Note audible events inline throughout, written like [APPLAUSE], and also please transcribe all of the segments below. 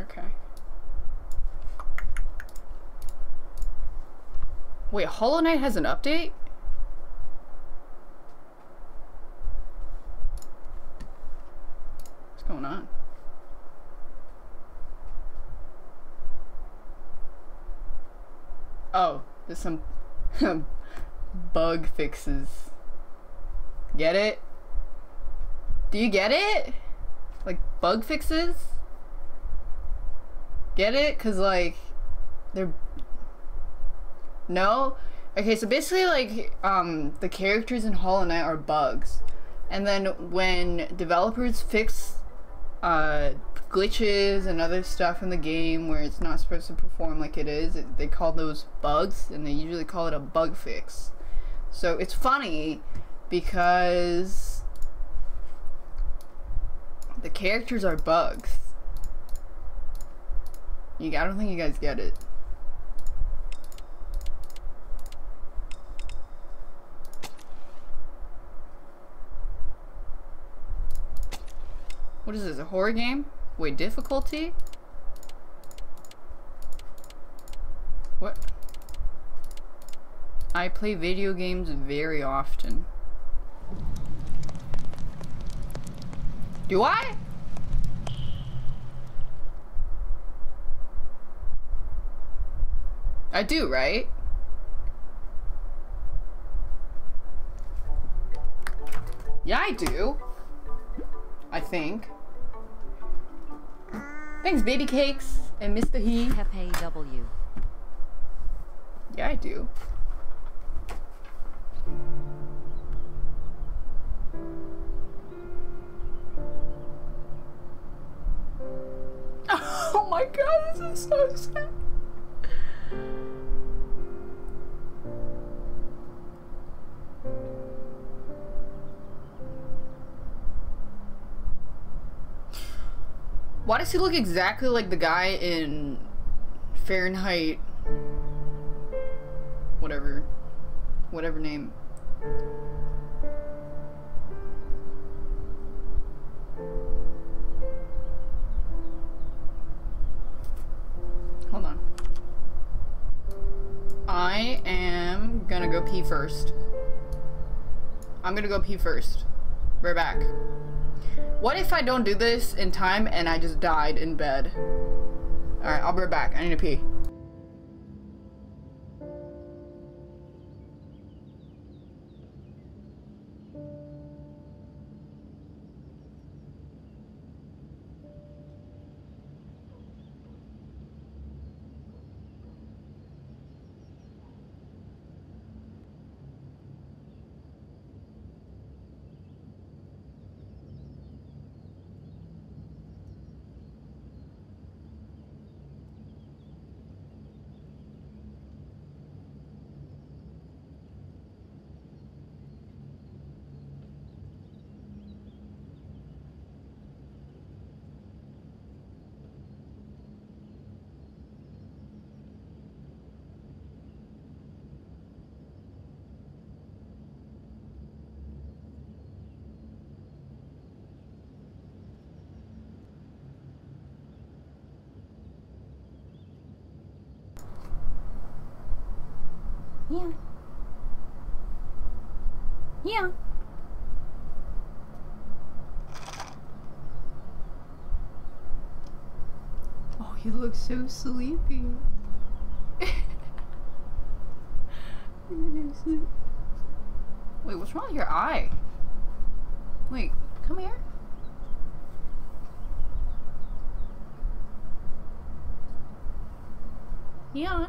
Okay. Wait, Hollow Knight has an update? What's going on? Oh, there's some [LAUGHS] bug fixes. Get it? Do you get it? Like bug fixes? Get it? Cause like they're no. Okay, so basically like um the characters in Hollow Knight are bugs, and then when developers fix uh glitches and other stuff in the game where it's not supposed to perform like it is, it, they call those bugs, and they usually call it a bug fix. So it's funny because the characters are bugs. You, I don't think you guys get it. What is this, a horror game? Wait, difficulty? What? I play video games very often. Do I? I do, right? Yeah, I do. I think. Thanks, baby cakes and Mr. He. Pepe W. Yeah, I do. [LAUGHS] Oh my god, this is so sad. Why does he look exactly like the guy in Fahrenheit? Whatever. Whatever name. Hold on. I am gonna go pee first. I'm gonna go pee first. We're back. What if I don't do this in time and I just died in bed? Alright, I'll be right back. I need to pee. Yeah. Yeah. He so sleepy. Wait, what's wrong with your eye? Wait, come here. Yeah.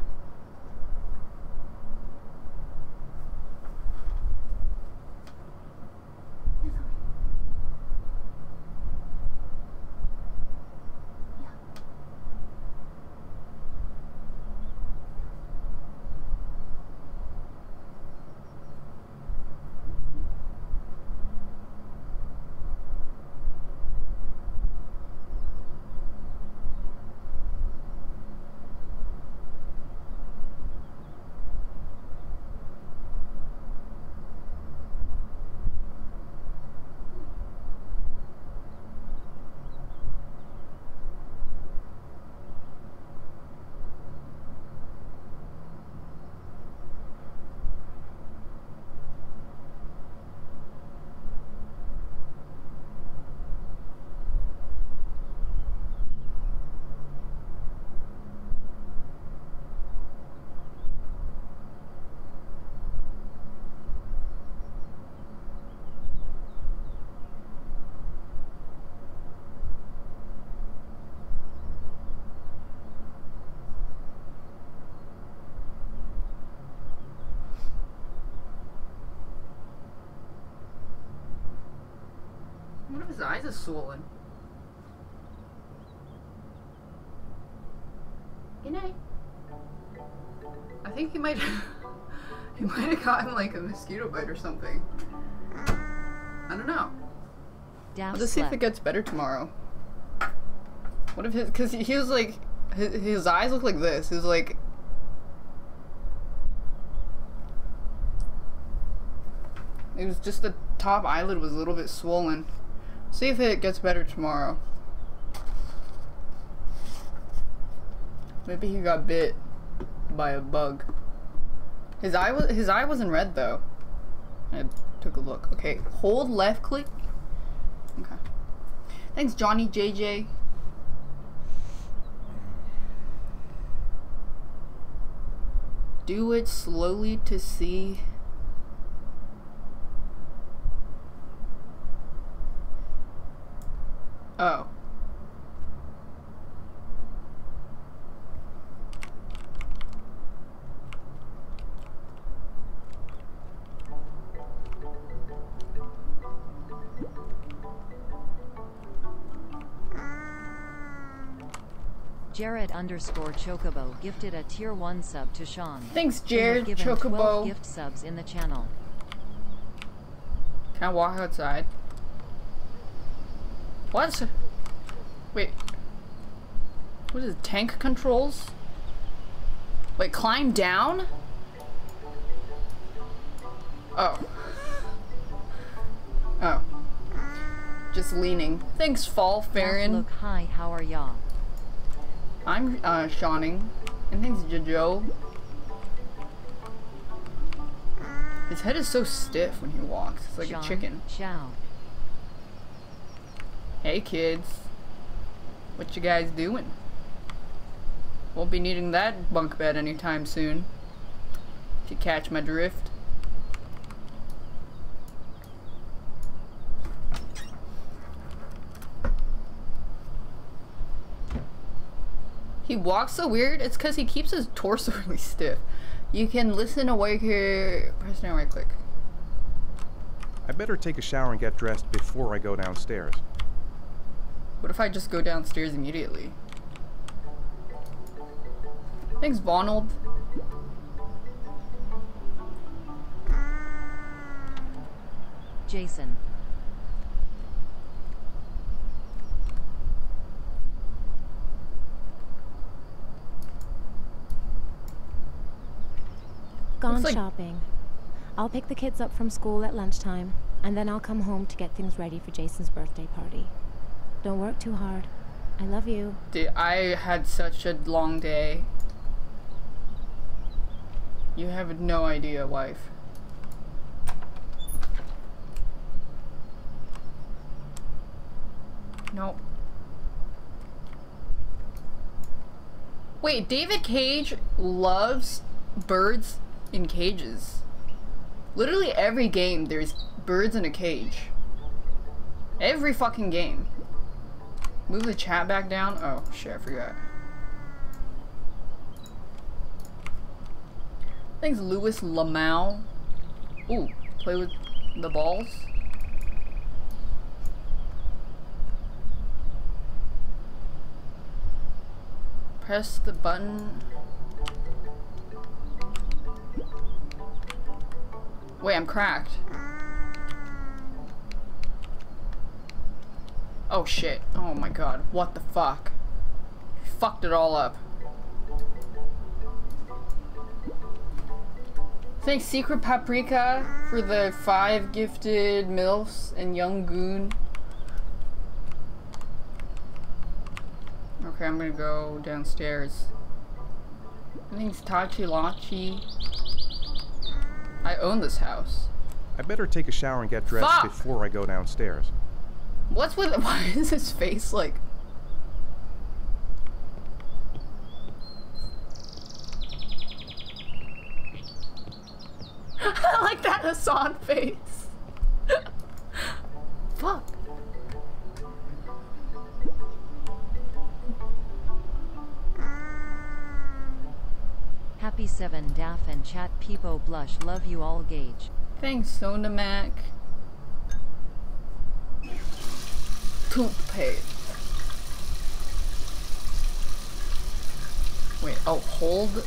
His eyes are swollen. Good night. I think he might [LAUGHS] he might have gotten like a mosquito bite or something. I don't know. Daff I'll just see if it gets better tomorrow. What if his because he, he was like his, his eyes look like this. He was like it was just the top eyelid was a little bit swollen. See if it gets better tomorrow. Maybe he got bit by a bug. His eye was his eye wasn't red though. I took a look. Okay, hold left click. Okay. Thanks, Johnny JJ. Do it slowly to see. Oh. Jared underscore Chocobo gifted a tier 1 sub to Sean. Thanks, Jared given 12 Chocobo. gift subs in the channel. Can I walk outside? What? Wait. What is it? Tank controls? Wait, climb down? Oh. Oh. Just leaning. Thanks, Fall Farron. Look, hi, how are y'all? I'm uh Shawning. And thanks Jojo. His head is so stiff when he walks. It's like a chicken. Ciao. Hey kids. What you guys doing? Won't be needing that bunk bed anytime soon. If you catch my drift. He walks so weird, it's because he keeps his [LAUGHS] torso really stiff. You can listen awake here. Press down right click. I better take a shower and get dressed before I go downstairs. What if I just go downstairs immediately? Thanks, Vonald. Jason. Gone like- shopping. I'll pick the kids up from school at lunchtime, and then I'll come home to get things ready for Jason's birthday party. Don't work too hard. I love you. Dude, I had such a long day. You have no idea, wife. Nope. Wait, David Cage loves birds in cages. Literally every game there's birds in a cage. Every fucking game. Move the chat back down. Oh shit, I forgot. Thanks, Louis Lamau. Ooh, play with the balls. Press the button. Wait, I'm cracked. Oh shit. Oh my god. What the fuck? Fucked it all up. Thanks Secret Paprika for the five gifted MILFs and Young Goon. Okay, I'm gonna go downstairs. I Thanks Tachi Lachi. I own this house. I better take a shower and get dressed Fuck! before I go downstairs. What's with [LAUGHS] why is his face like I [LAUGHS] like that Hassan face. [LAUGHS] Fuck. Happy 7 Daph and chat Peepo blush love you all gauge. Thanks, Sonamac. Toothpaste. Wait, oh, hold.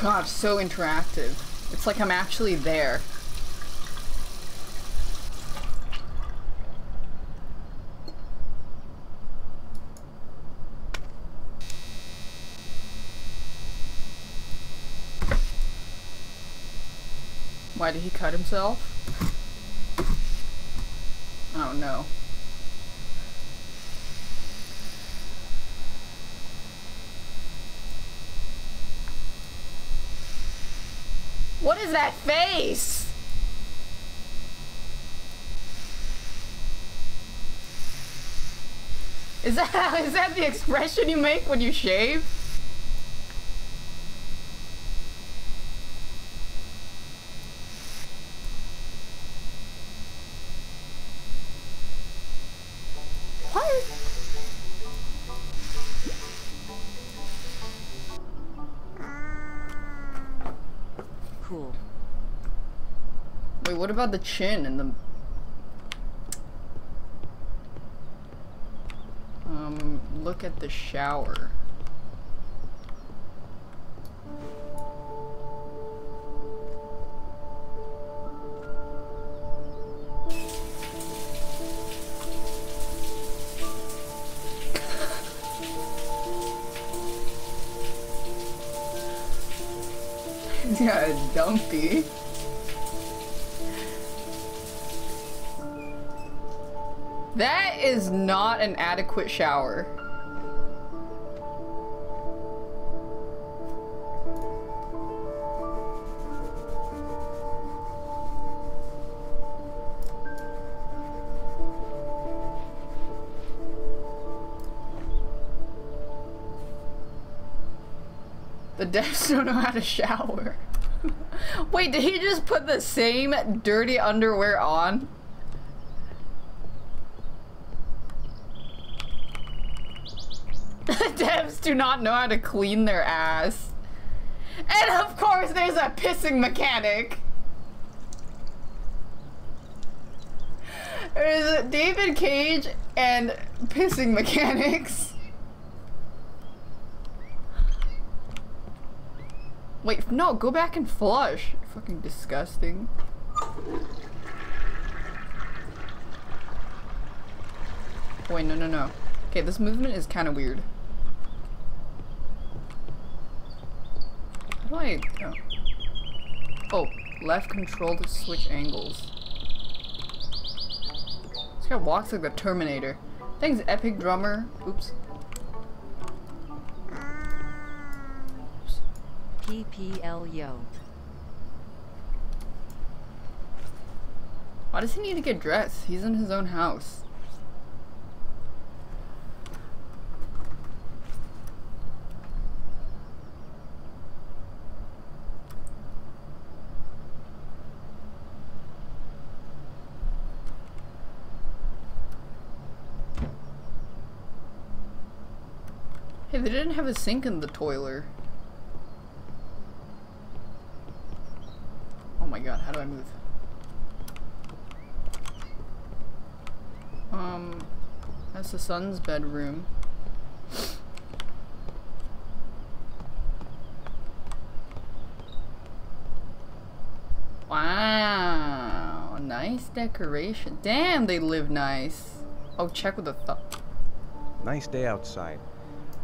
God, so interactive. It's like I'm actually there. Why did he cut himself? Oh no. What is that face? Is that [LAUGHS] is that the expression you make when you shave? What about the chin and the... Um, look at the shower. [LAUGHS] yeah, dumpy. That is not an adequate shower. The devs [LAUGHS] don't know how to shower. [LAUGHS] Wait, did he just put the same dirty underwear on? [LAUGHS] The devs do not know how to clean their ass. And of course, there's a pissing mechanic. There's David Cage and pissing mechanics. Wait, no, go back and flush. Fucking disgusting. Wait, no, no, no. Okay, this movement is kind of weird. Do I... Oh. oh, left control to switch angles. This guy walks like the Terminator. Thanks, Epic Drummer. Oops. PPL yo. Why does he need to get dressed? He's in his own house. They didn't have a sink in the toiler. Oh my god, how do I move? Um, that's the son's bedroom. Wow, nice decoration. Damn, they live nice. Oh, check with the th Nice day outside.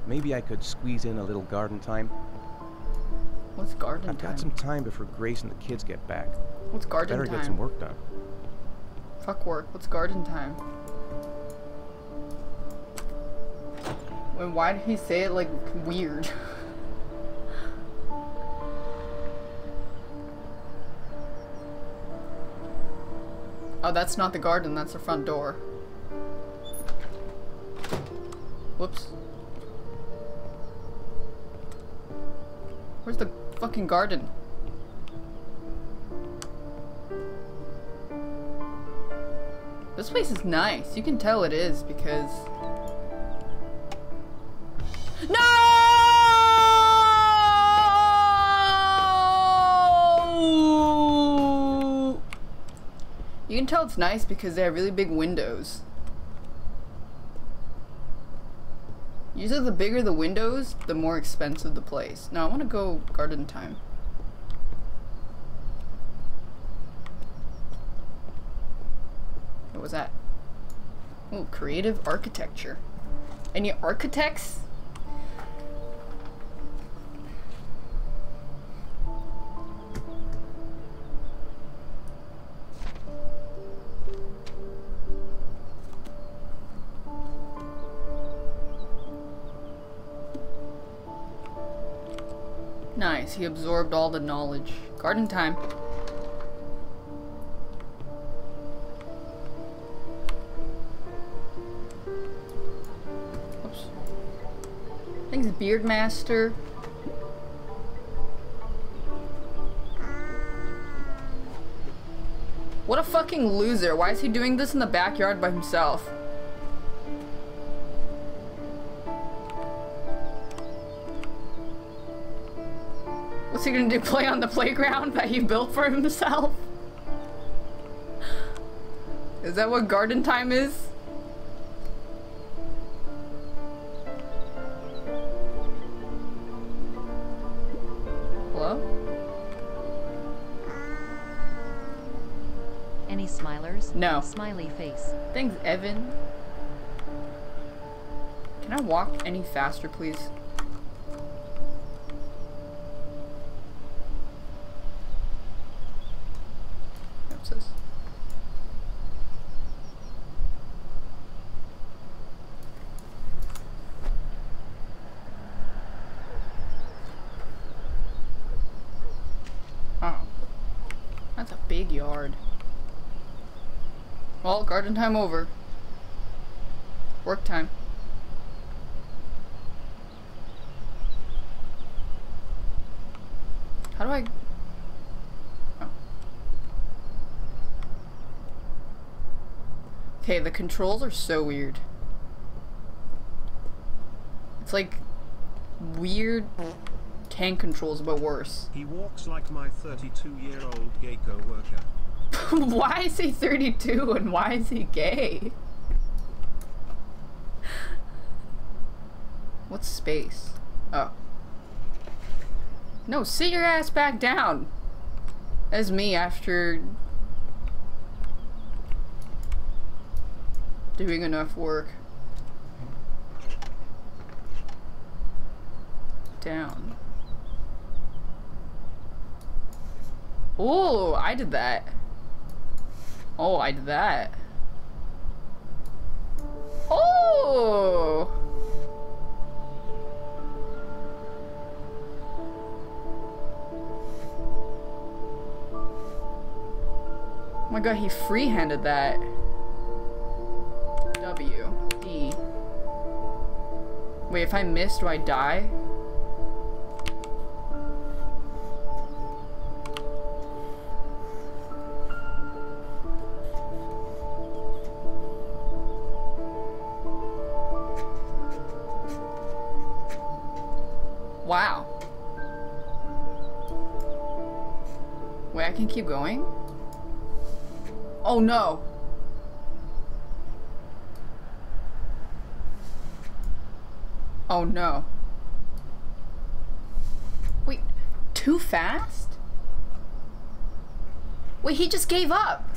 Maybe I could squeeze in a little garden time. What's garden I've time? got some time before Grace and the kids get back. What's garden Better time? Better get some work done. Fuck work. What's garden time? Wait, why did he say it like weird? [LAUGHS] oh, that's not the garden, that's the front door. Whoops. Where's the fucking garden? This place is nice. You can tell it is because... No! You can tell it's nice because they have really big windows. Usually the bigger the windows, the more expensive the place. Now I want to go garden time. What was that? Oh, creative architecture. Any architects? He absorbed all the knowledge. Garden time. Oops. Thanks, Beardmaster. What a fucking loser. Why is he doing this in the backyard by himself? He gonna do? [LAUGHS] Play on the playground that he built for himself? Is that what garden time is? Hello? Any smilers? No. Smiley face. Thanks, Evan. Can I walk any faster, please? What's this? Oh. That's a big yard. Well, garden time over. Work time. How do I... Oh. Okay, the controls are so weird. It's like weird tank controls, but worse. He walks like my 32 year old Geico worker. [LAUGHS] why is he 32 and why is he gay? What's space? Oh. No, sit your ass back down. As me after doing enough work. Down. Oh, I did that. Oh, I did that. Oh! Oh my god, he free-handed that. W. D. Wait, if I miss, do I die? Keep going? Oh no. Oh no. Wait, too fast? Wait, he just gave up.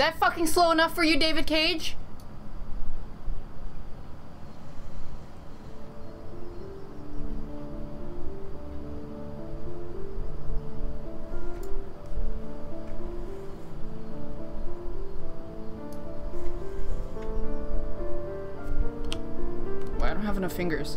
That fucking slow enough for you, David Cage? Wait, I don't have enough fingers.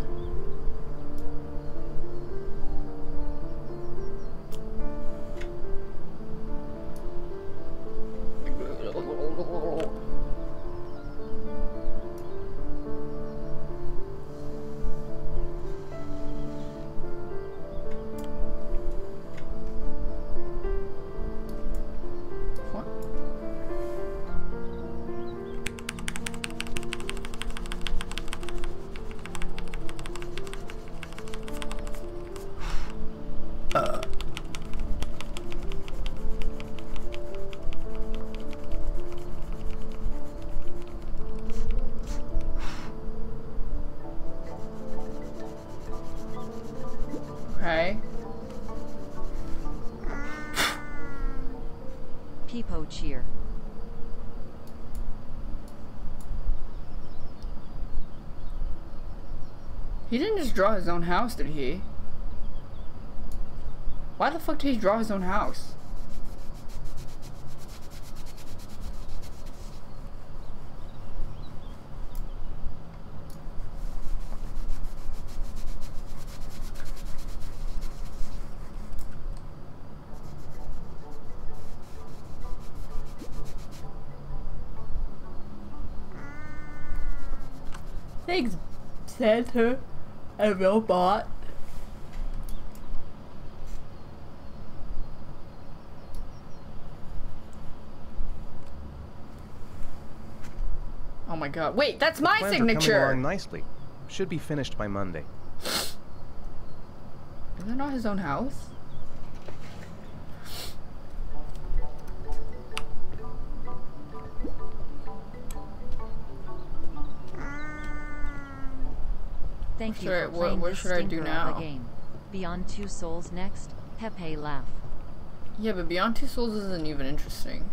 Draw his own house, did he? Why the fuck did he draw his own house? Thanks, Santa. A robot. Oh my god. Wait, that's my Plans are coming signature! along nicely. Should be finished by Monday. Is that not his own house? Thank you Sure, for what- what should I do now? game. Beyond Two Souls next. Pepe laugh. Yeah, but Beyond Two Souls isn't even interesting.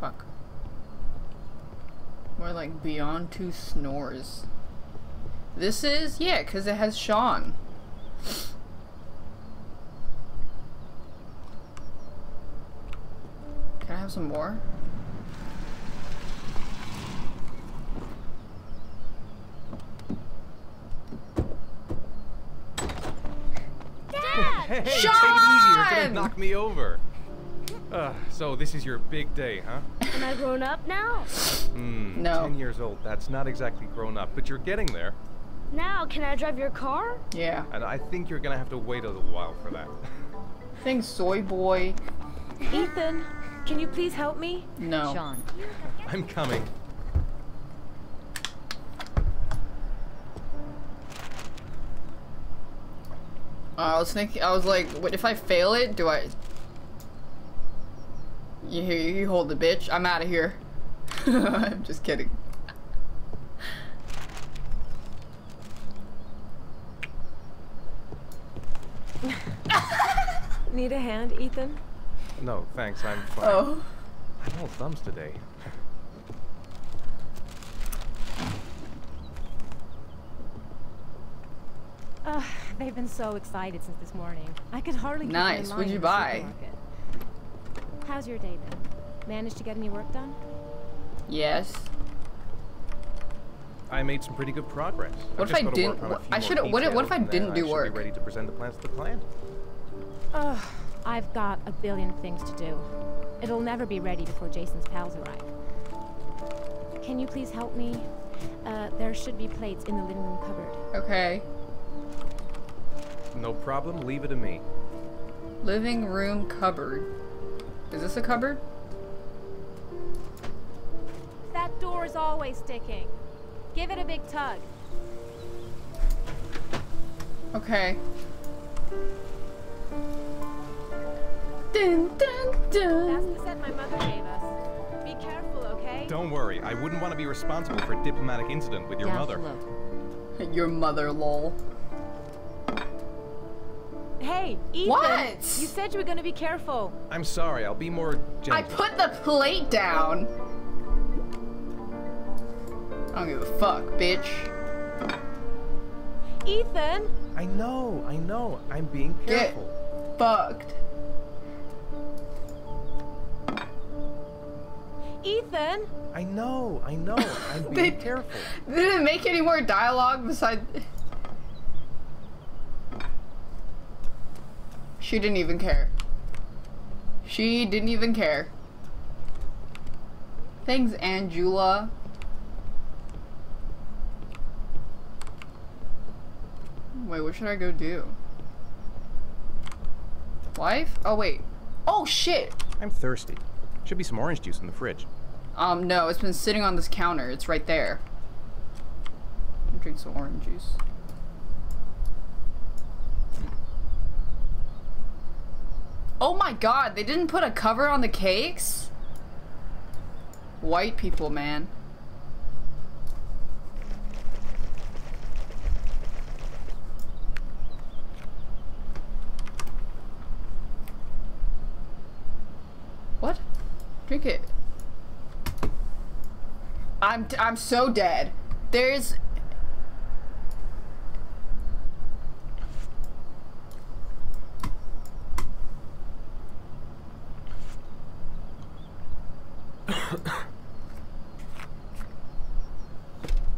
Fuck. More like Beyond Two Snores. This is? Yeah, because it has Sean. Can I have some more? Hey, hey, Shaun! take it easy. You're gonna knock me over. Uh, so this is your big day, huh? Am I grown up now? Hmm. No. Ten years old. That's not exactly grown up, but you're getting there. Now, can I drive your car? Yeah. And I think you're gonna have to wait a little while for that. [LAUGHS] Thanks, Soy Boy. Ethan, can you please help me? No. Shaun. I'm coming. Uh, I was thinking, I was like, what if I fail it? Do I? You? You hold the bitch. I'm out of here. [LAUGHS] I'm just kidding. [LAUGHS] Need a hand, Ethan? No, thanks. I'm fine. Oh. I'm all thumbs today. Ugh, [LAUGHS] they've been so excited since this morning. I could hardly keep them in Nice. What'd you buy? How's your day been? Managed to get any work done? Yes. I made some pretty good progress. I've What if I didn't- work on a what- I should've- what if- what if I didn't do I should work? Be ready to present the plans to the client. Ugh, I've got a billion things to do. It'll never be ready before Jason's pals arrive. Can you please help me? Uh, there should be plates in the living room cupboard. Okay. No problem. Leave it to me. Living room cupboard. Is this a cupboard? That door is always sticking. Give it a big tug. Okay. Dun, dun, That's the set my mother gave us. Be careful, okay? Don't worry. I wouldn't want to be responsible for a diplomatic incident with your Down mother. float. [LAUGHS] Your mother, lol. Hey, Ethan! What? You said you were gonna be careful. I'm sorry. I'll be more gentle. I put the plate down. I don't give a fuck, bitch. Ethan! I know. I know. I'm being careful. Get careful. fucked. Ethan! I know, I know. I'm [LAUGHS] being They- careful. They didn't make any more dialogue besides. She didn't even care. She didn't even care. Thanks, Angela. Wait, what should I go do? Wife? Oh, wait. Oh, shit! I'm thirsty. Should be some orange juice in the fridge. Um, no, it's been sitting on this counter. It's right there. Drink some orange juice. Oh my god, they didn't put a cover on the cakes? White people, man. What? Drink it. I'm I'm so dead. There's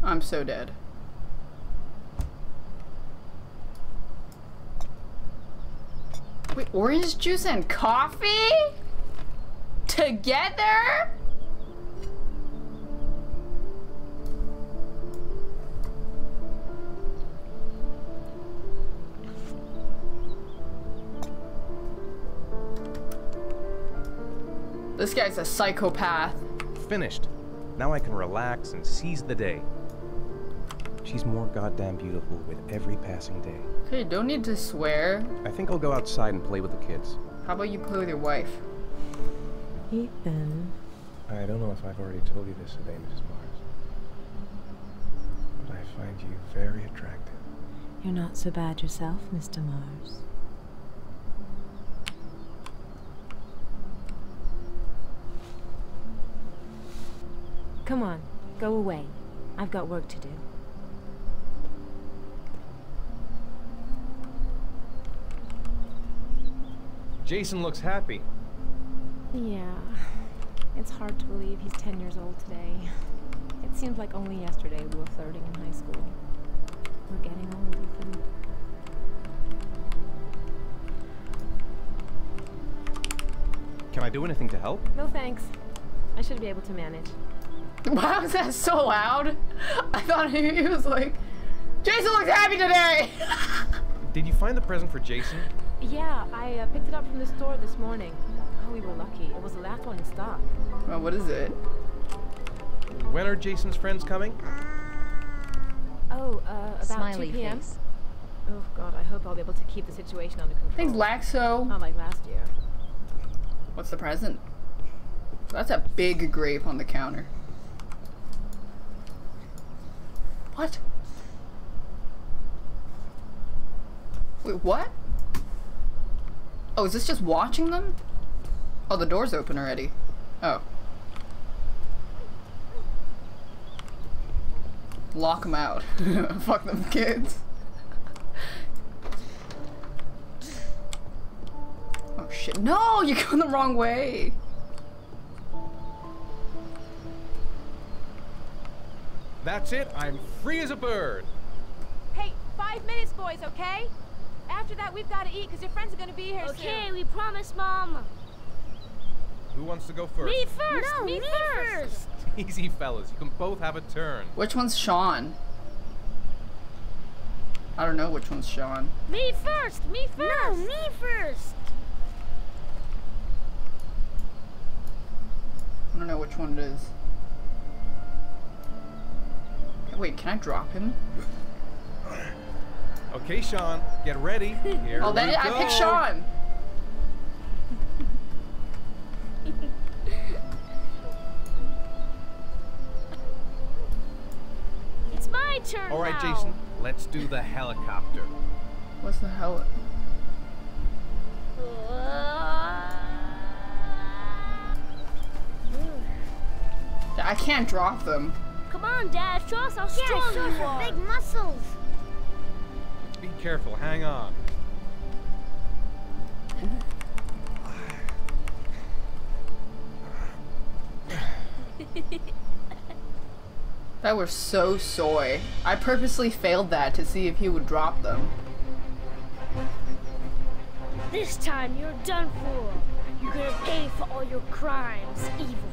I'm so dead. Wait, orange juice and coffee? Together? This guy's a psychopath. Finished. Now I can relax and seize the day. She's more goddamn beautiful with every passing day. Okay, don't need to swear. I think I'll go outside and play with the kids. How about you play with your wife? Ethan. I don't know if I've already told you this today, Mrs. Mars. But I find you very attractive. You're not so bad yourself, Mr. Mars. Come on, go away. I've got work to do. Jason looks happy. Yeah. It's hard to believe he's 10 years old today. It seems like only yesterday we were flirting in high school. We're getting old, Ethan. Can I do anything to help? No thanks. I should be able to manage. [LAUGHS] Why was that so loud? I thought he, he was like, Jason looks happy today! [LAUGHS] Did you find the present for Jason? Yeah, I uh, picked it up from the store this morning. Oh, we were lucky. It was the last one in stock. well, what is it? When are Jason's friends coming? Oh, uh, about Smiley 2 p.m. face. Oh god, I hope I'll be able to keep the situation under control. Thanks, Laxo. Not like last year. What's the present? That's a big grape on the counter. What? Wait, what? Oh, is this just watching them? Oh, the door's open already. Oh. Lock them out. [LAUGHS] Fuck them kids. Oh shit. No, you're going the wrong way. That's it. I'm free as a bird. Hey, five minutes, boys, okay? After that, we've got to eat because your friends are going to be here Okay, we promise, Mom. Who wants to go first? Me first. No, me, me first. [LAUGHS] Easy, fellas. You can both have a turn. Which one's Shaun? I don't know which one's Shaun. Me first. Me first. No, me first. I don't know which one it is. Wait, can I drop him? Okay, Shaun, get ready. [LAUGHS] Here Oh, then we I go. picked Shaun. [LAUGHS] It's my turn All right, now. Jason, let's do the helicopter. What's the hell? I can't drop them. Come on, Dad. Show us how strong you are. big muscles. Be careful. Hang on. [LAUGHS] That were so soy. I purposely failed that to see if he would drop them. This time you're done for. You're gonna pay for all your crimes, evil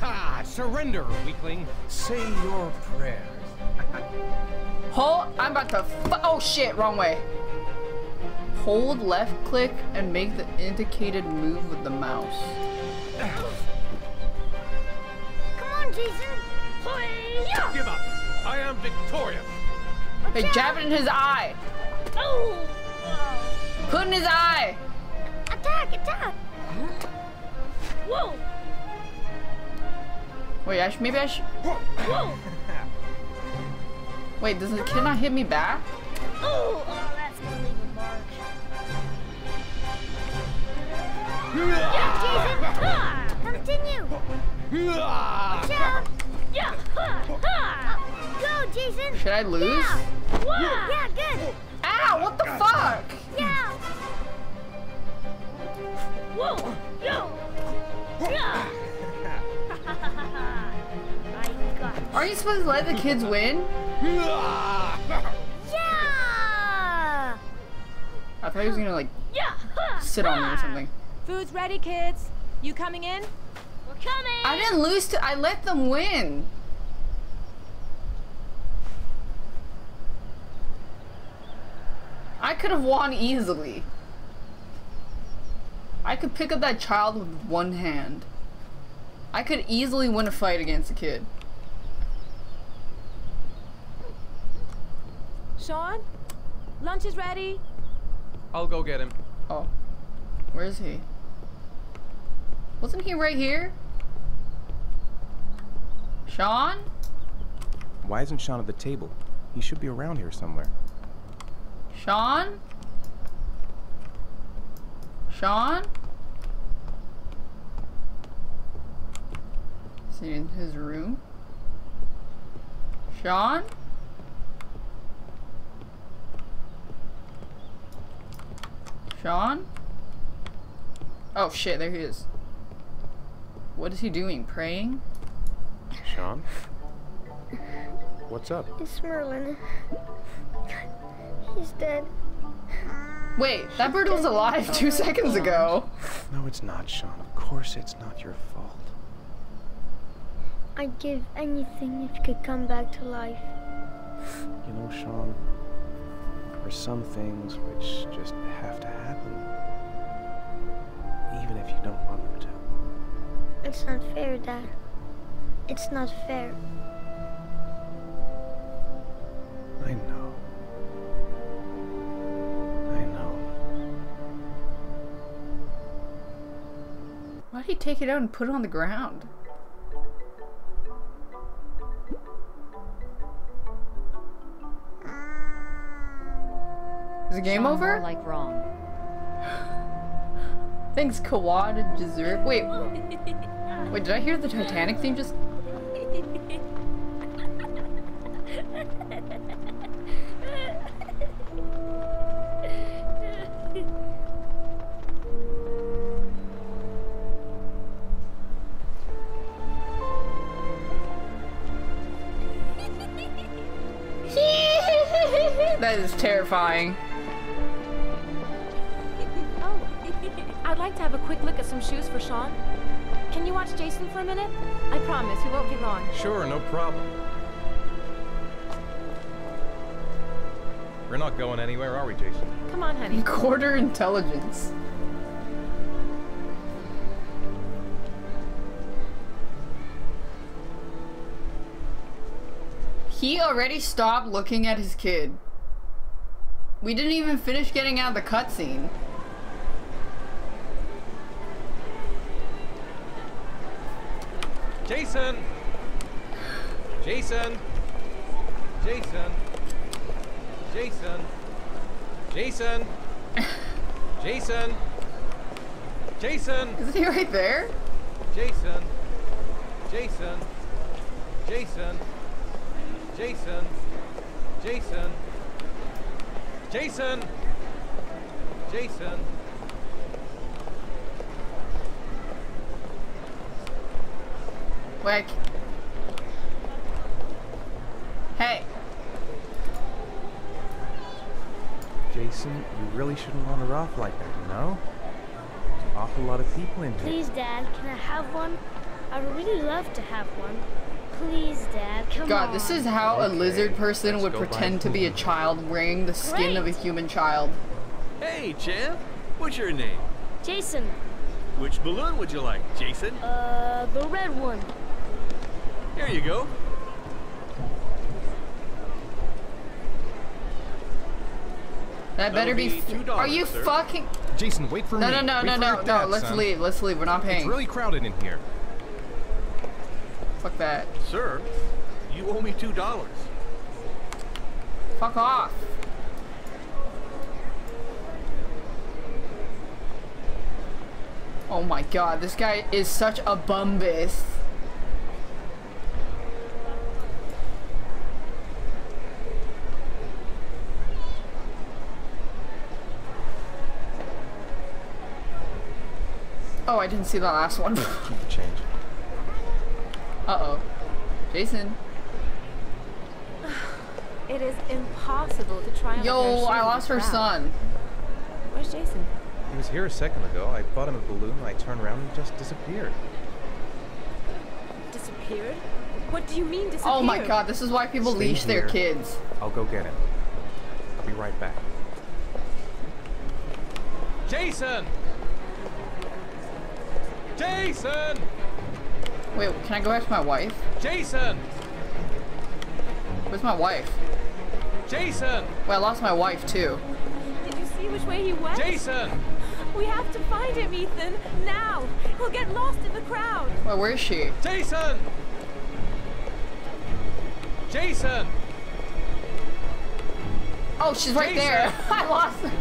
one. Ah, surrender, weakling. Say your prayers. [LAUGHS] Hold. I'm about to. F- oh shit! Wrong way. Hold left click and make the indicated move with the mouse. [SIGHS] Come on, Jason. Hi-ya! Give up. I am victorious. Hey, jab it in his eye. Oh! Put in his eye. Attack! Attack! Whoa! Wait, I sh- maybe I should. Wait, does the kid not hit me back? Oh! Oh, that's gonna leave a mark. Yeah, Jason! Continue! Ha! Ha! Go, Jason! Should I lose? Yeah! Yeah, good! Ow! What the fuck? Yeah! Whoa! Yo! Yeah! Got you. Aren't you supposed to let the kids win? Ah! [LAUGHS] Yeah! I thought he was gonna like sit on me or something. Food's ready, kids. You coming in? We're coming! I didn't lose to. I let them win. I could have won easily. I could pick up that child with one hand. I could easily win a fight against a kid. Shaun? Lunch is ready. I'll go get him. Oh. Where is he? Wasn't he right here? Shaun? Why isn't Shaun at the table? He should be around here somewhere. Shaun? Shaun? Is he in his room? Shaun? Shaun? Oh shit, there he is. What is he doing? Praying? Shaun? What's up? It's Merlin. He's dead. Wait, that bird was alive two seconds ago. No, it's not, Shaun. Of course it's not your fault. I'd give anything if you could come back to life. You know, Shaun, there are some things which just have to happen. Even if you don't want them to. It's not fair, Dad. It's not fair. I know. I know. Why'd he take it out and put it on the ground? Is the game over? Like wrong. [LAUGHS] Thanks, Kawad and Jazur. Wait, [LAUGHS] wait, did I hear the Titanic theme just? [LAUGHS] that is terrifying. I'd like to have a quick look at some shoes for Shaun. Can you watch Jason for a minute? I promise, we won't be long. Sure, no problem. We're not going anywhere, are we, Jason? Come on, honey. [LAUGHS] Quarter intelligence. He already stopped looking at his kid. We didn't even finish getting out of the cutscene. Jason! Jason! Jason! Jason! Jason! Jason! Jason! Isn't he right there? Jason! Jason! Jason! Jason! Jason! Jason! Jason! Like, Hey. Jason, you really shouldn't run her off like that, you know? There's an awful lot of people in here. Please, Dad, can I have one? I'd really love to have one. Please, Dad, come on. God, this is how a lizard person would pretend to be a child wearing the skin of a human child. Hey, champ. What's your name? Jason, Which balloon would you like, Jason? uh, the red one. Here you go. That better be. be $2, Are you sir. fucking? Jason, wait for No, me. no, no, Wait no, for no, your no. Let's son. leave. Let's leave. We're not paying. It's really crowded in here. Fuck that. Sir, you owe me two dollars. Fuck off. Oh my god, this guy is such a bumbus. Oh, I didn't see the last one. [LAUGHS] Keep the change. Uh-oh. Jason. [SIGHS] It is impossible to try on a pair of Yo, I lost her son. Where's Jason? He was here a second ago. I bought him a balloon, I turned around and just disappeared. Disappeared? What do you mean disappeared? Oh my god, this is why people Stay leash their kids. I'll go get him. I'll be right back. Jason! Jason! Wait, can I go back to my wife? Jason! Where's my wife? Jason! Well, I lost my wife too. Did you see which way he went? Jason! We have to find him, Ethan. Now! He'll get lost in the crowd. Well, where is she? Jason! Jason! Oh, she's right there. [LAUGHS] I lost her.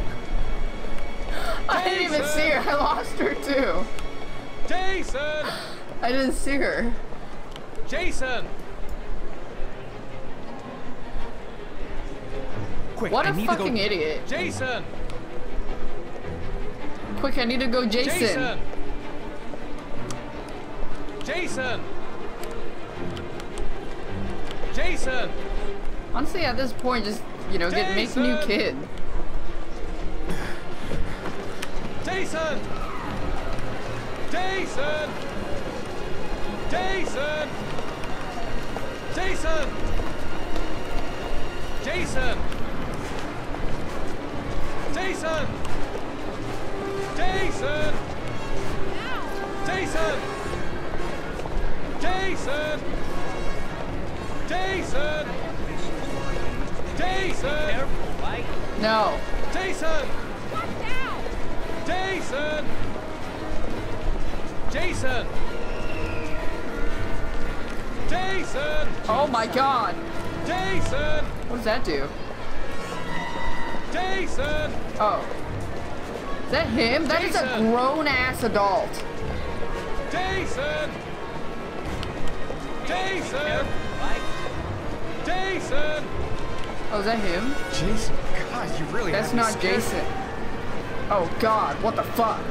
[LAUGHS] I didn't even see her. I lost her too. Jason! I didn't see her. Jason! Quick, What I a fucking idiot. Jason! Quick, I need to go Jason. Jason! Jason! Jason! Honestly, at this point, just, you know, get make a new kid. Jason! Jason! Jason! Jason! Jason! Jason! Jason! Jason! Jason! Jason! Jason! No. Jason! Jason! Jason! Jason! Oh my god. Jason! What does that do? Jason! Oh. Is that him? That is a grown ass adult. Jason! Jason! Jason! Oh, is that him? Jason, God, you really That's not scared. Jason. Oh god, what the fuck?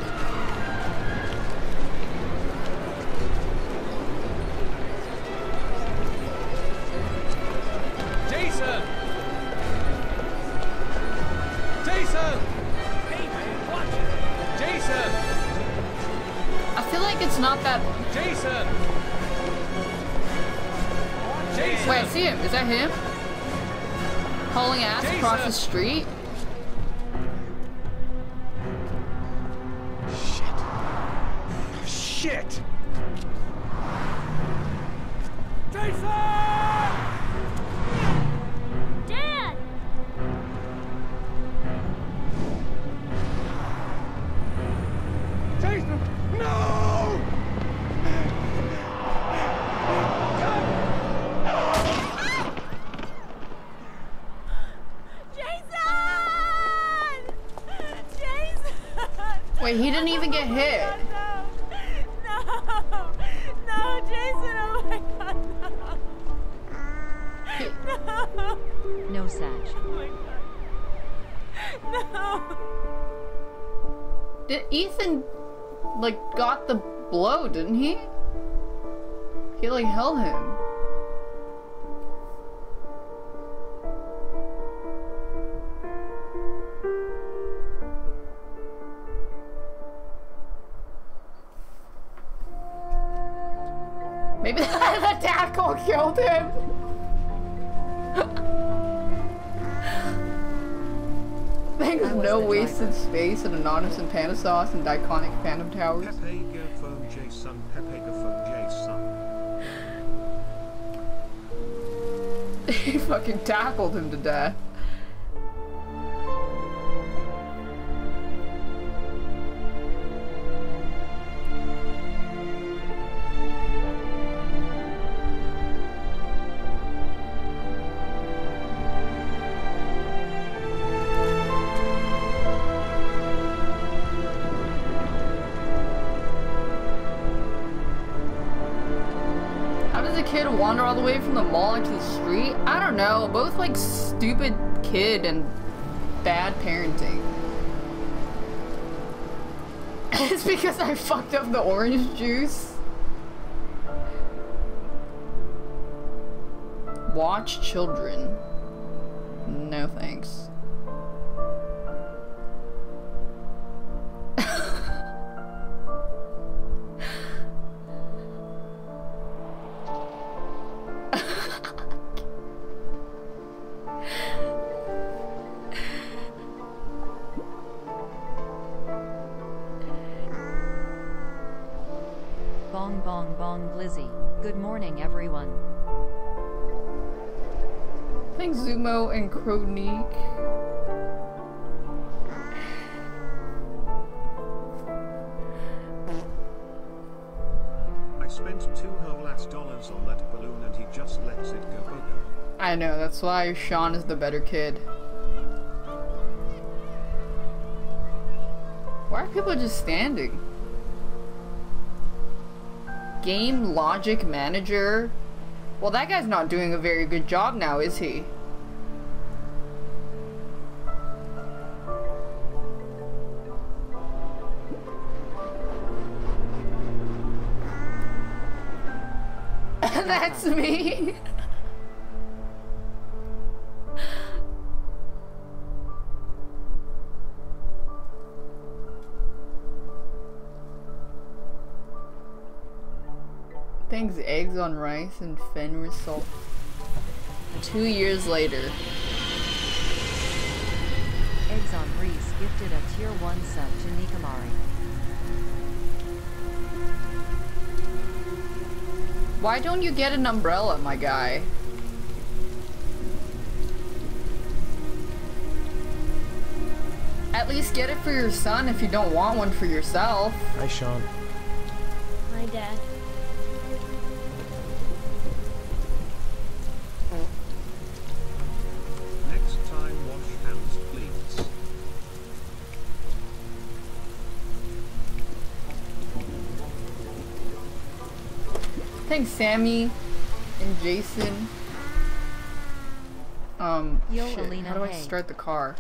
Oh, didn't he? He like held him. Maybe [LAUGHS] the tackle killed him. [LAUGHS] There's no wasted space in Anonymous and Panda Sauce and Iconic Phantom Towers. Pepe. [LAUGHS] he fucking tackled him to death. Stupid kid and bad parenting. [LAUGHS] it's because I fucked up the orange juice. Watch children. Good morning everyone. Thanks Zumo and Kronique. I spent two whole ass dollars on that balloon and he just lets it go bogo. I know, that's why Shaun is the better kid. Why are people just standing? Game Logic Manager? Well, that guy's not doing a very good job now, is he? [LAUGHS] That's me. [LAUGHS] Thanks eggs on rice and Fenris salt. Two years later. Eggs on Reese gifted a tier 1 sub to Nikamari. Why don't you get an umbrella, my guy? At least get it for your son if you don't want one for yourself. Hi, Shaun. My dad. Thanks, Sammy and Jason. Um, Yo, shit, Alina, how do I start the car?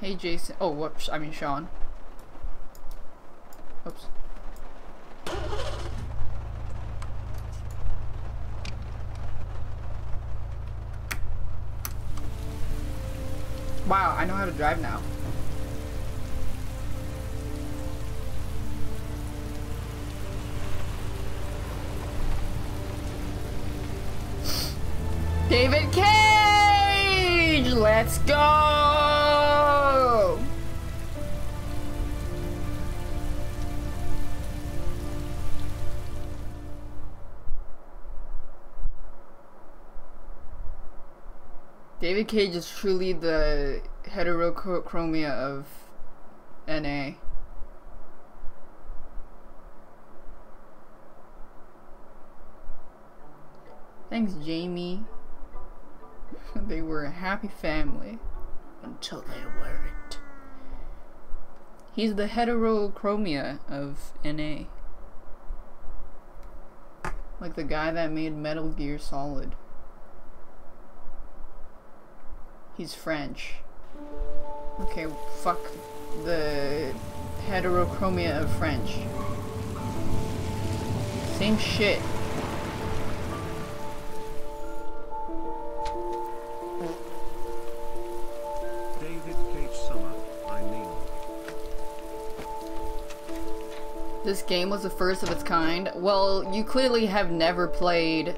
Hey, Jason. Oh, whoops. I mean, Shaun. Oops. Wow, I know how to drive now. David Cage! Let's go! David Cage is truly the Hideo Kojima of NA. Thanks, Jamie. [LAUGHS] they were a happy family until they weren't. He's the Hideo Kojima of NA. Like the guy that made Metal Gear Solid. He's French. Okay, fuck the Hideo Kojima of French. Same shit. David Cage Summer, I mean. This game was the first of its kind? Well, you clearly have never played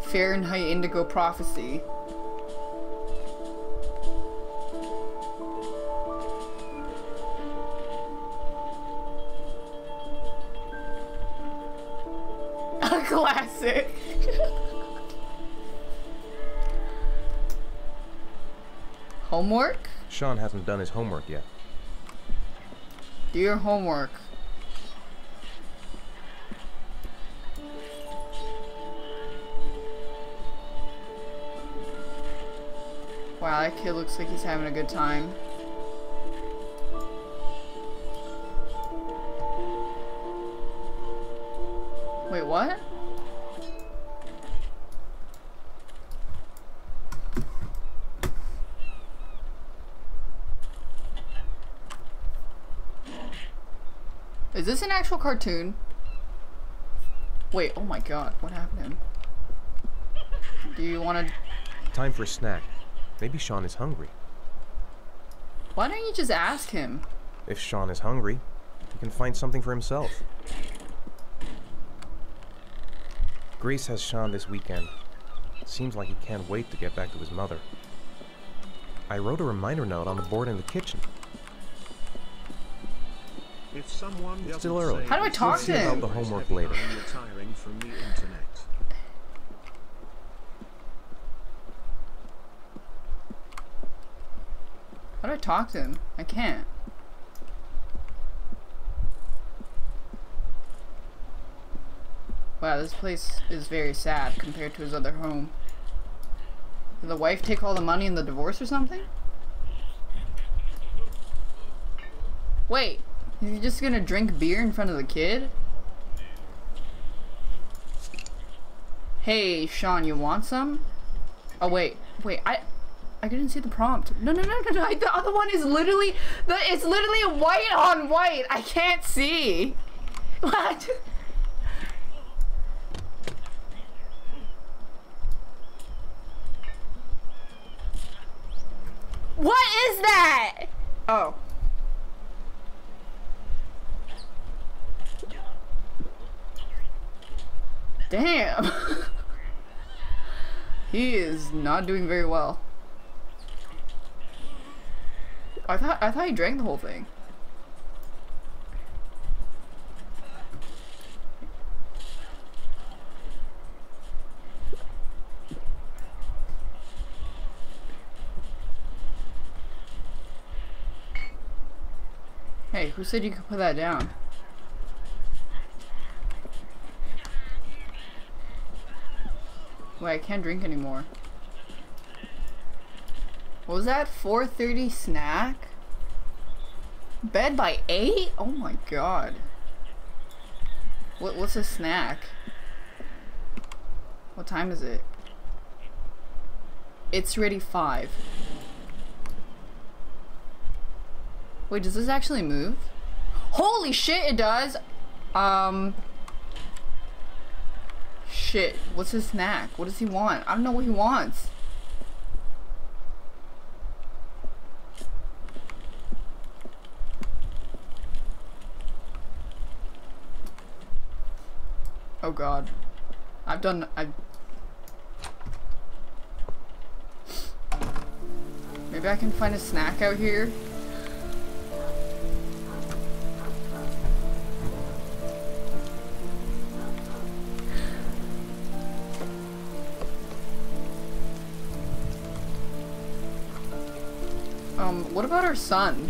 Fahrenheit Indigo Prophecy. Shaun hasn't done his homework yet. Do your homework. Wow, that kid looks like he's having a good time. Actual cartoon? Wait, oh my god, what happened? Do you want to... Time for a snack. Maybe Shaun is hungry. Why don't you just ask him? If Shaun is hungry, he can find something for himself. Grace has Shaun this weekend. Seems like he can't wait to get back to his mother. I wrote a reminder note on the board in the kitchen. If someone It's still early. How do I talk to him? About the homework later. I'm retiring from the internet. How do I talk to him? I can't. Wow, this place is very sad compared to his other home. Did the wife take all the money in the divorce or something? Wait, he just gonna drink beer in front of the kid? Hey, Shaun, you want some? Oh wait, wait, I I didn't see the prompt. No, no, no, no, no. The other one is literally the it's literally white on white. I can't see. [LAUGHS] What? What is that? Oh. Damn. [LAUGHS] he is not doing very well. I thought I thought he drank the whole thing. Hey, who said you could put that down? Wait, I can't drink anymore. What was that? 4.30 snack? Bed by 8? Oh my god. What, what's a snack? What time is it? It's ready 5. Wait, does this actually move? Holy shit, it does! Um... Shit, what's his snack? What does he want? I don't know what he wants. Oh god. I've done I Maybe I can find a snack out here. Um, what about our son?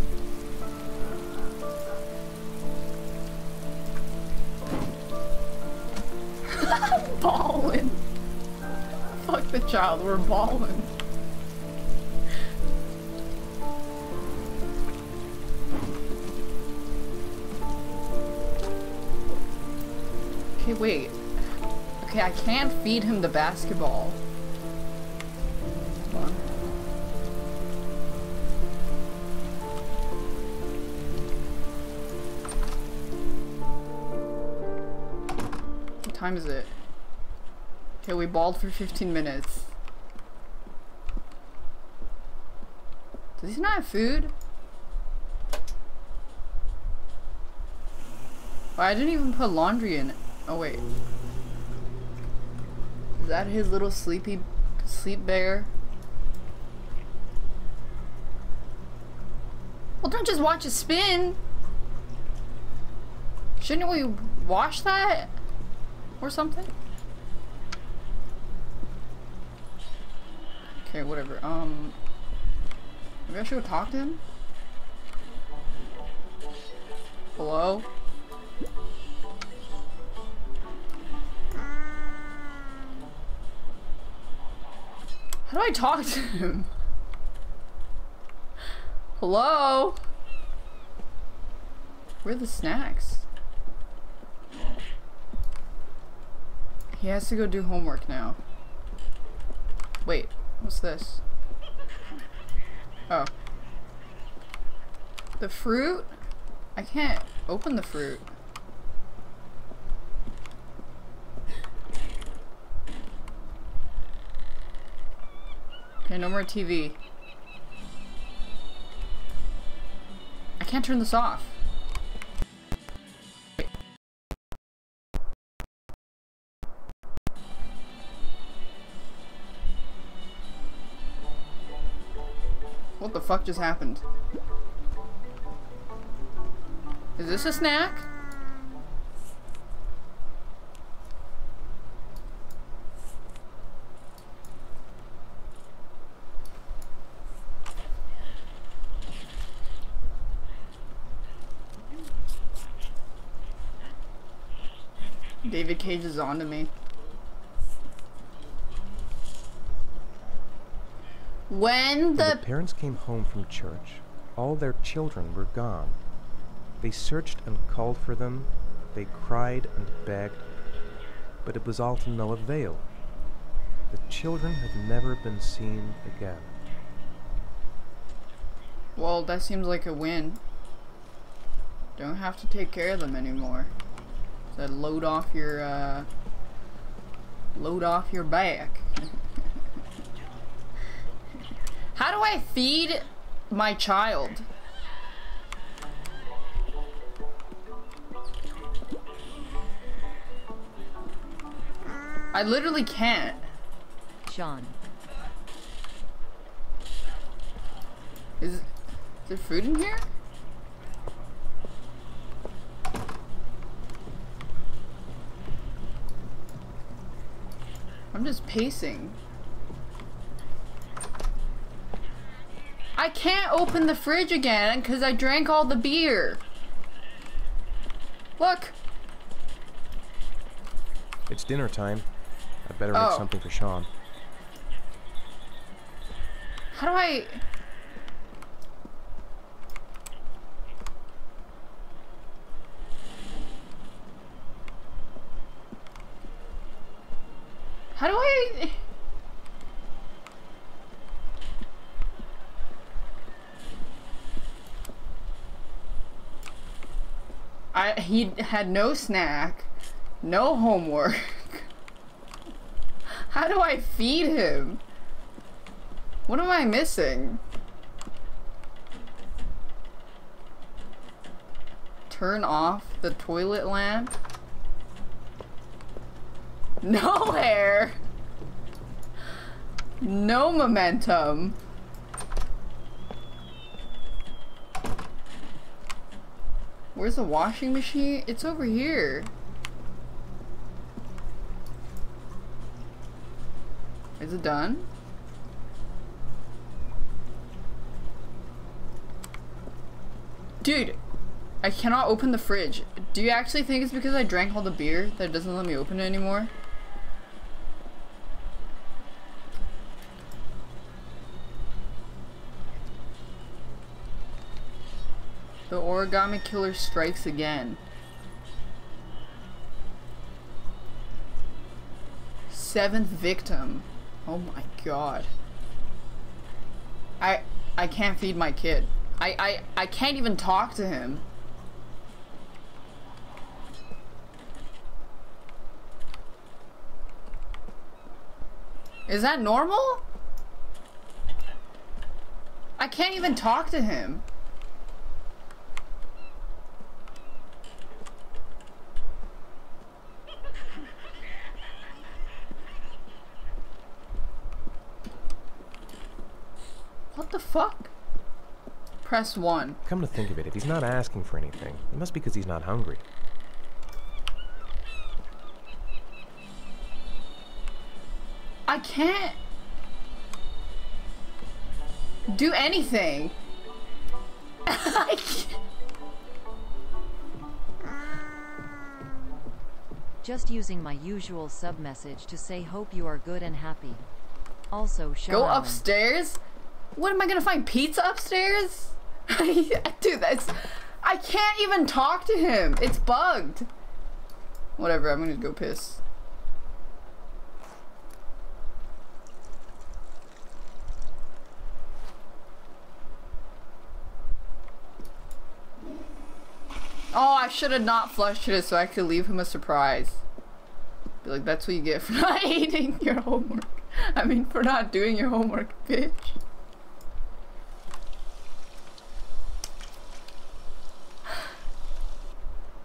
[LAUGHS] ballin'. Fuck the child, we're ballin'. Okay, wait. Okay, I can't feed him the basketball. Time is it? Okay, we balled for 15 minutes. Does he not have food? Why I didn't even put laundry in it. Oh wait. Is that his little sleepy sleep bear? Well, don't just watch it spin. Shouldn't we wash that? Or something? Okay, whatever. Um, maybe I should go talk to him? Hello? How do I talk to him? Hello? Where are the snacks? He has to go do homework now. Wait, what's this? Oh. The fruit? I can't open the fruit. Okay, no more TV. I can't turn this off. Fuck just happened? Is this a snack? David Cage is on to me. When When the the parents came home from church, all their children were gone. They searched and called for them, they cried and begged, but it was all to no avail. The children had never been seen again. Well, that seems like a win. Don't have to take care of them anymore. So load off your, uh, load off your back. [LAUGHS] How do I feed my child? I literally can't. Shaun. Is, is there food in here? I'm just pacing. I can't open the fridge again because I drank all the beer. Look. It's dinner time. I better make Oh. something for Shaun. How do I... How do I... I he had no snack, no homework. [LAUGHS] How do I feed him? What am I missing? Turn off the toilet lamp? [LAUGHS] No hair! No momentum. Where's the washing machine? It's over here. Is it done? Dude, I cannot open the fridge. Do you actually think it's because I drank all the beer that it doesn't let me open it anymore? The origami killer strikes again. Seventh victim. Oh my god. I I can't feed my kid. I I I can't even talk to him. Is that normal? I can't even talk to him. Fuck? Press 1. Come to think of it, if he's not asking for anything, it must be because he's not hungry. I can't do anything. [LAUGHS] I can't- Just using my usual sub message to say hope you are good and happy. Also, show Go Alan. upstairs? What am I gonna find? Pizza upstairs? [LAUGHS] Dude, that's. I can't even talk to him. It's bugged. Whatever, I'm gonna go piss. Oh, I should have not flushed it so I could leave him a surprise. Be like, that's what you get for not [LAUGHS] eating your homework. I mean, for not doing your homework, bitch.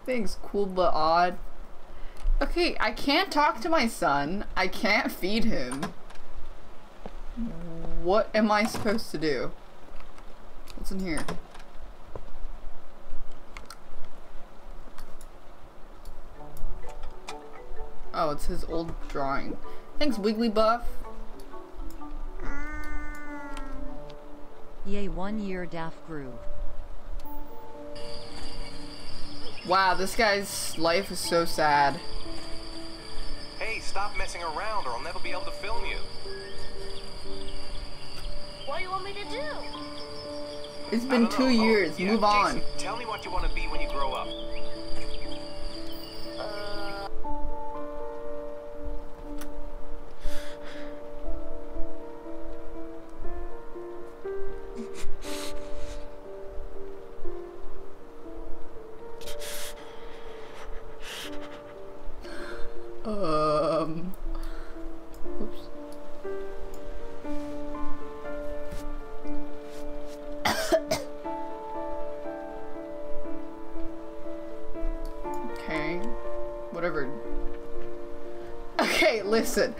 Things cool but odd. Okay, I can't talk to my son. I can't feed him. What am I supposed to do? What's in here? Oh, it's his old drawing. Thanks, Wigglybuff. Yay, one year Daft Groove. Wow, this guy's life is so sad. Hey, stop messing around or I'll never be able to film you. What do you want me to do? It's been two know. Oh, years. yeah, Move on. Jason, tell me what you want to be when you grow up. Um. Oops. okay. Whatever. Okay, listen.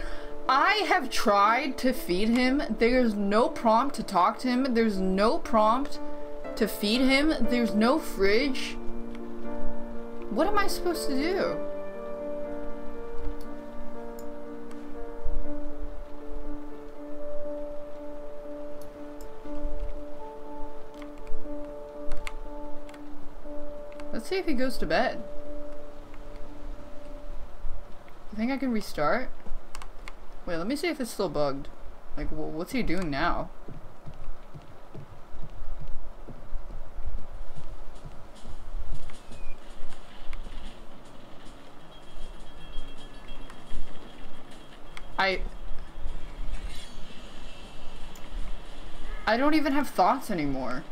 I have tried to feed him. There's no prompt to talk to him. There's no prompt to feed him. There's no fridge. What am I supposed to do? Let's see if he goes to bed. I think I can restart? Wait, let me see if it's still bugged. Like, wh what's he doing now? I... I don't even have thoughts anymore.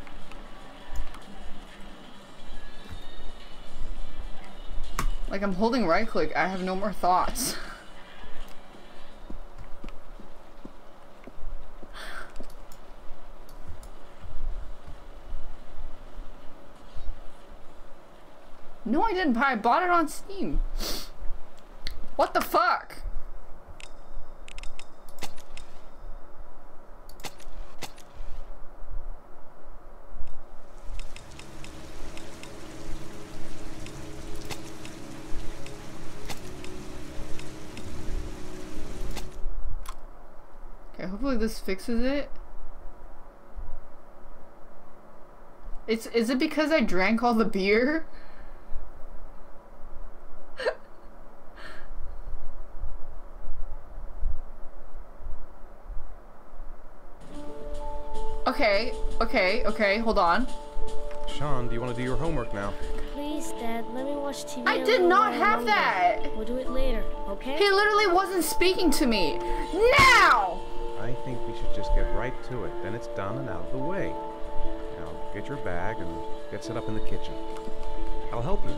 Like I'm holding right click, I have no more thoughts. [SIGHS] No, I didn't buy. I bought it on Steam. What the fuck? Okay, hopefully this fixes it. It's is it because I drank all the beer? [LAUGHS] okay, okay, okay, hold on. Shaun, do you want to do your homework now? please, Dad, let me watch TV. I did not have longer. that. We'll do it later, okay? He literally wasn't speaking to me. Now! I think we should just get right to it. Then it's done and out of the way. Now, get your bag and get set up in the kitchen. I'll help you.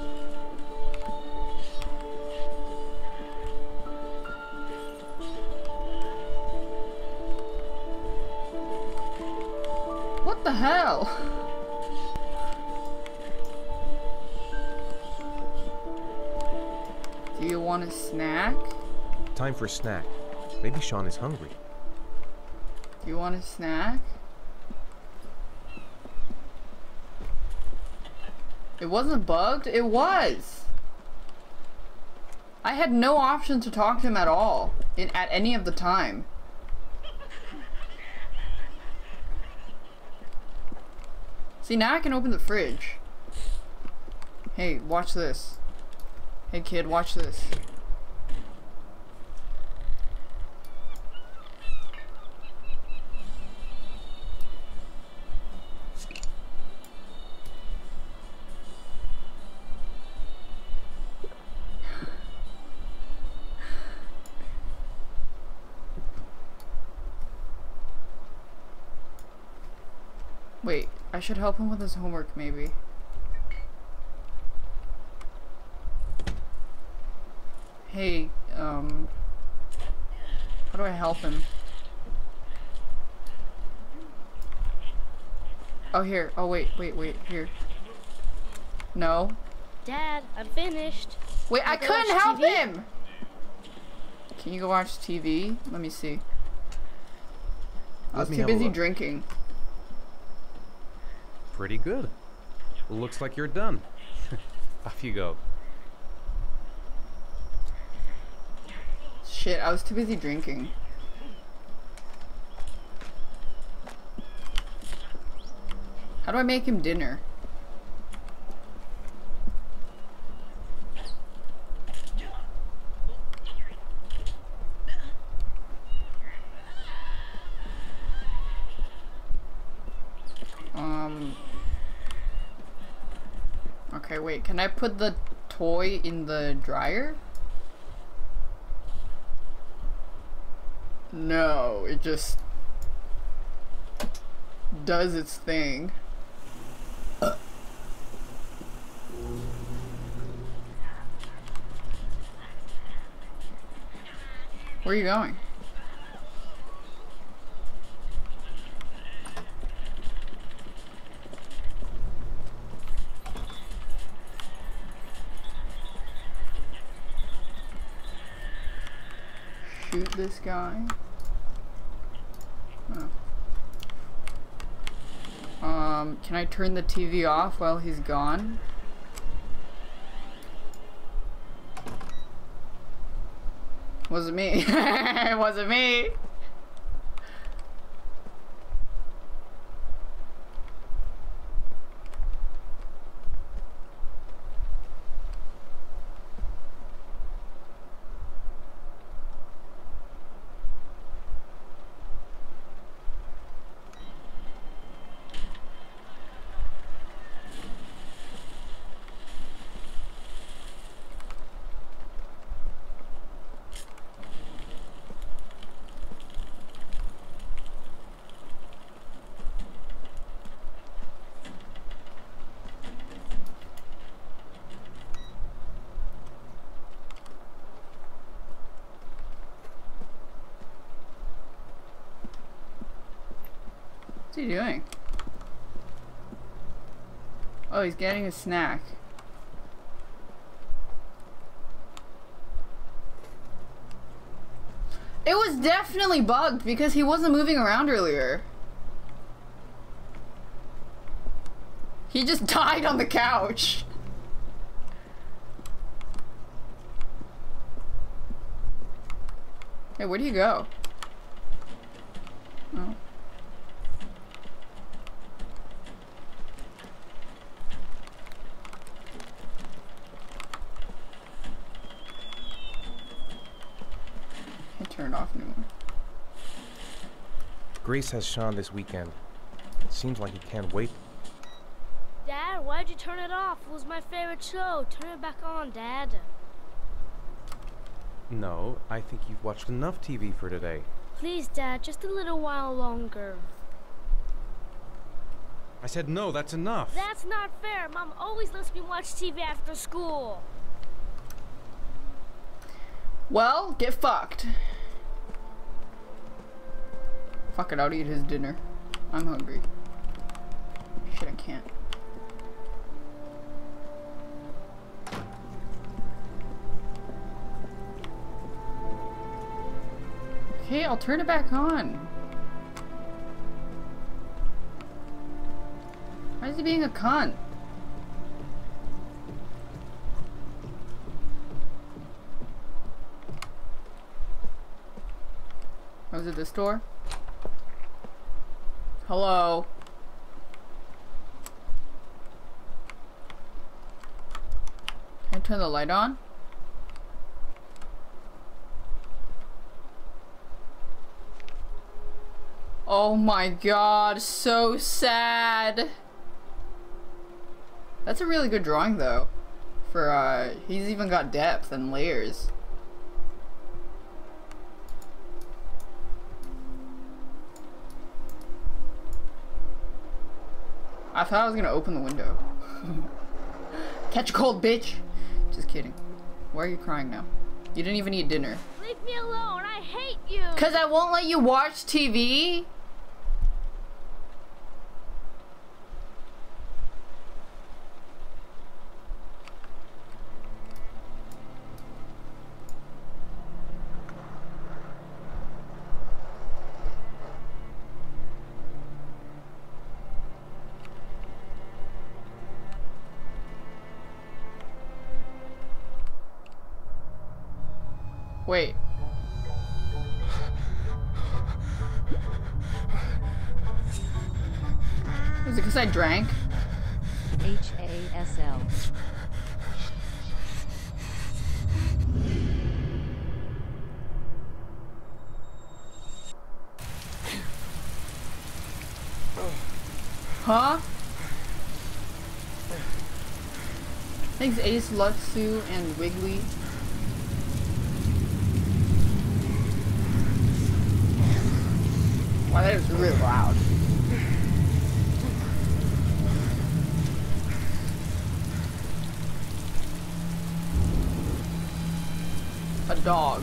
What the hell? Do you want a snack? Time for a snack. Maybe Shaun is hungry. You want a snack? It wasn't bugged? It was! I had no option to talk to him at all, in, at any of the time. See, now I can open the fridge. Hey, watch this. Hey kid, watch this. I should help him with his homework maybe. Hey, um... How do I help him? Oh, here. Oh, wait, wait, wait. Here. No. Dad, I'm finished. Wait, I Can I couldn't help TV? him! Can you go watch TV? Let me see. I was too busy drinking. Pretty good. Looks like you're done. [LAUGHS] Off you go. Shit, I was too busy drinking. How do I make him dinner? Um. Okay, wait. Can I put the toy in the dryer? No, it just does its thing. Where are you going? This guy. Um, can I turn the TV off while he's gone? [LAUGHS] Wasn't me. wasn't me. Doing? Oh, he's getting a snack. It was definitely bugged because he wasn't moving around earlier. He just [LAUGHS] died on the couch. Hey, where do you go? Oh. Can't turn it off anymore. Grace has Shaun this weekend. It seems like he can't wait. Dad, why'd you turn it off? It was my favorite show. Turn it back on, Dad. No, I think you've watched enough TV for today. Please, Dad, just a little while longer. I said no, that's enough. That's not fair. Mom always lets me watch TV after school. Well, get fucked. Fuck it, I'll eat his dinner. I'm hungry. Shit, I can't. Okay, I'll turn it back on. Why is he being a cunt? Was it this door? Hello? Can I turn the light on? Oh my god, so sad. That's a really good drawing though. For uh he's even got depth and layers. Thought I was gonna open the window. [LAUGHS] Catch a cold, bitch! Just kidding. Why are you crying now? You didn't even eat dinner. Leave me alone. I hate you. Cause I won't let you watch TV? Drank? H A S L. Huh? Thanks Ace, Lutsu, and Wiggly. Wow, that is really loud. Dog.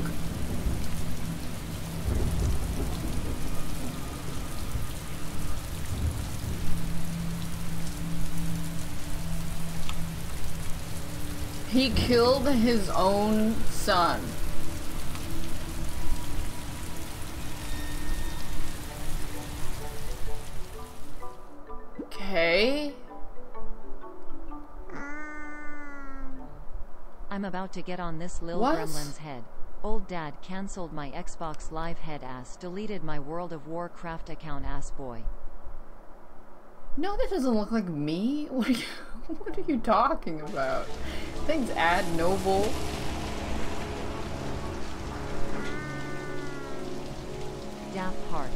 He killed his own son. About to get on this lil What? gremlin's head. Old dad cancelled my Xbox Live head ass, deleted my World of Warcraft account ass boy. No, that doesn't look like me. [LAUGHS] What are you, what are you talking about? Thanks, Ad Noble. Daft Heart.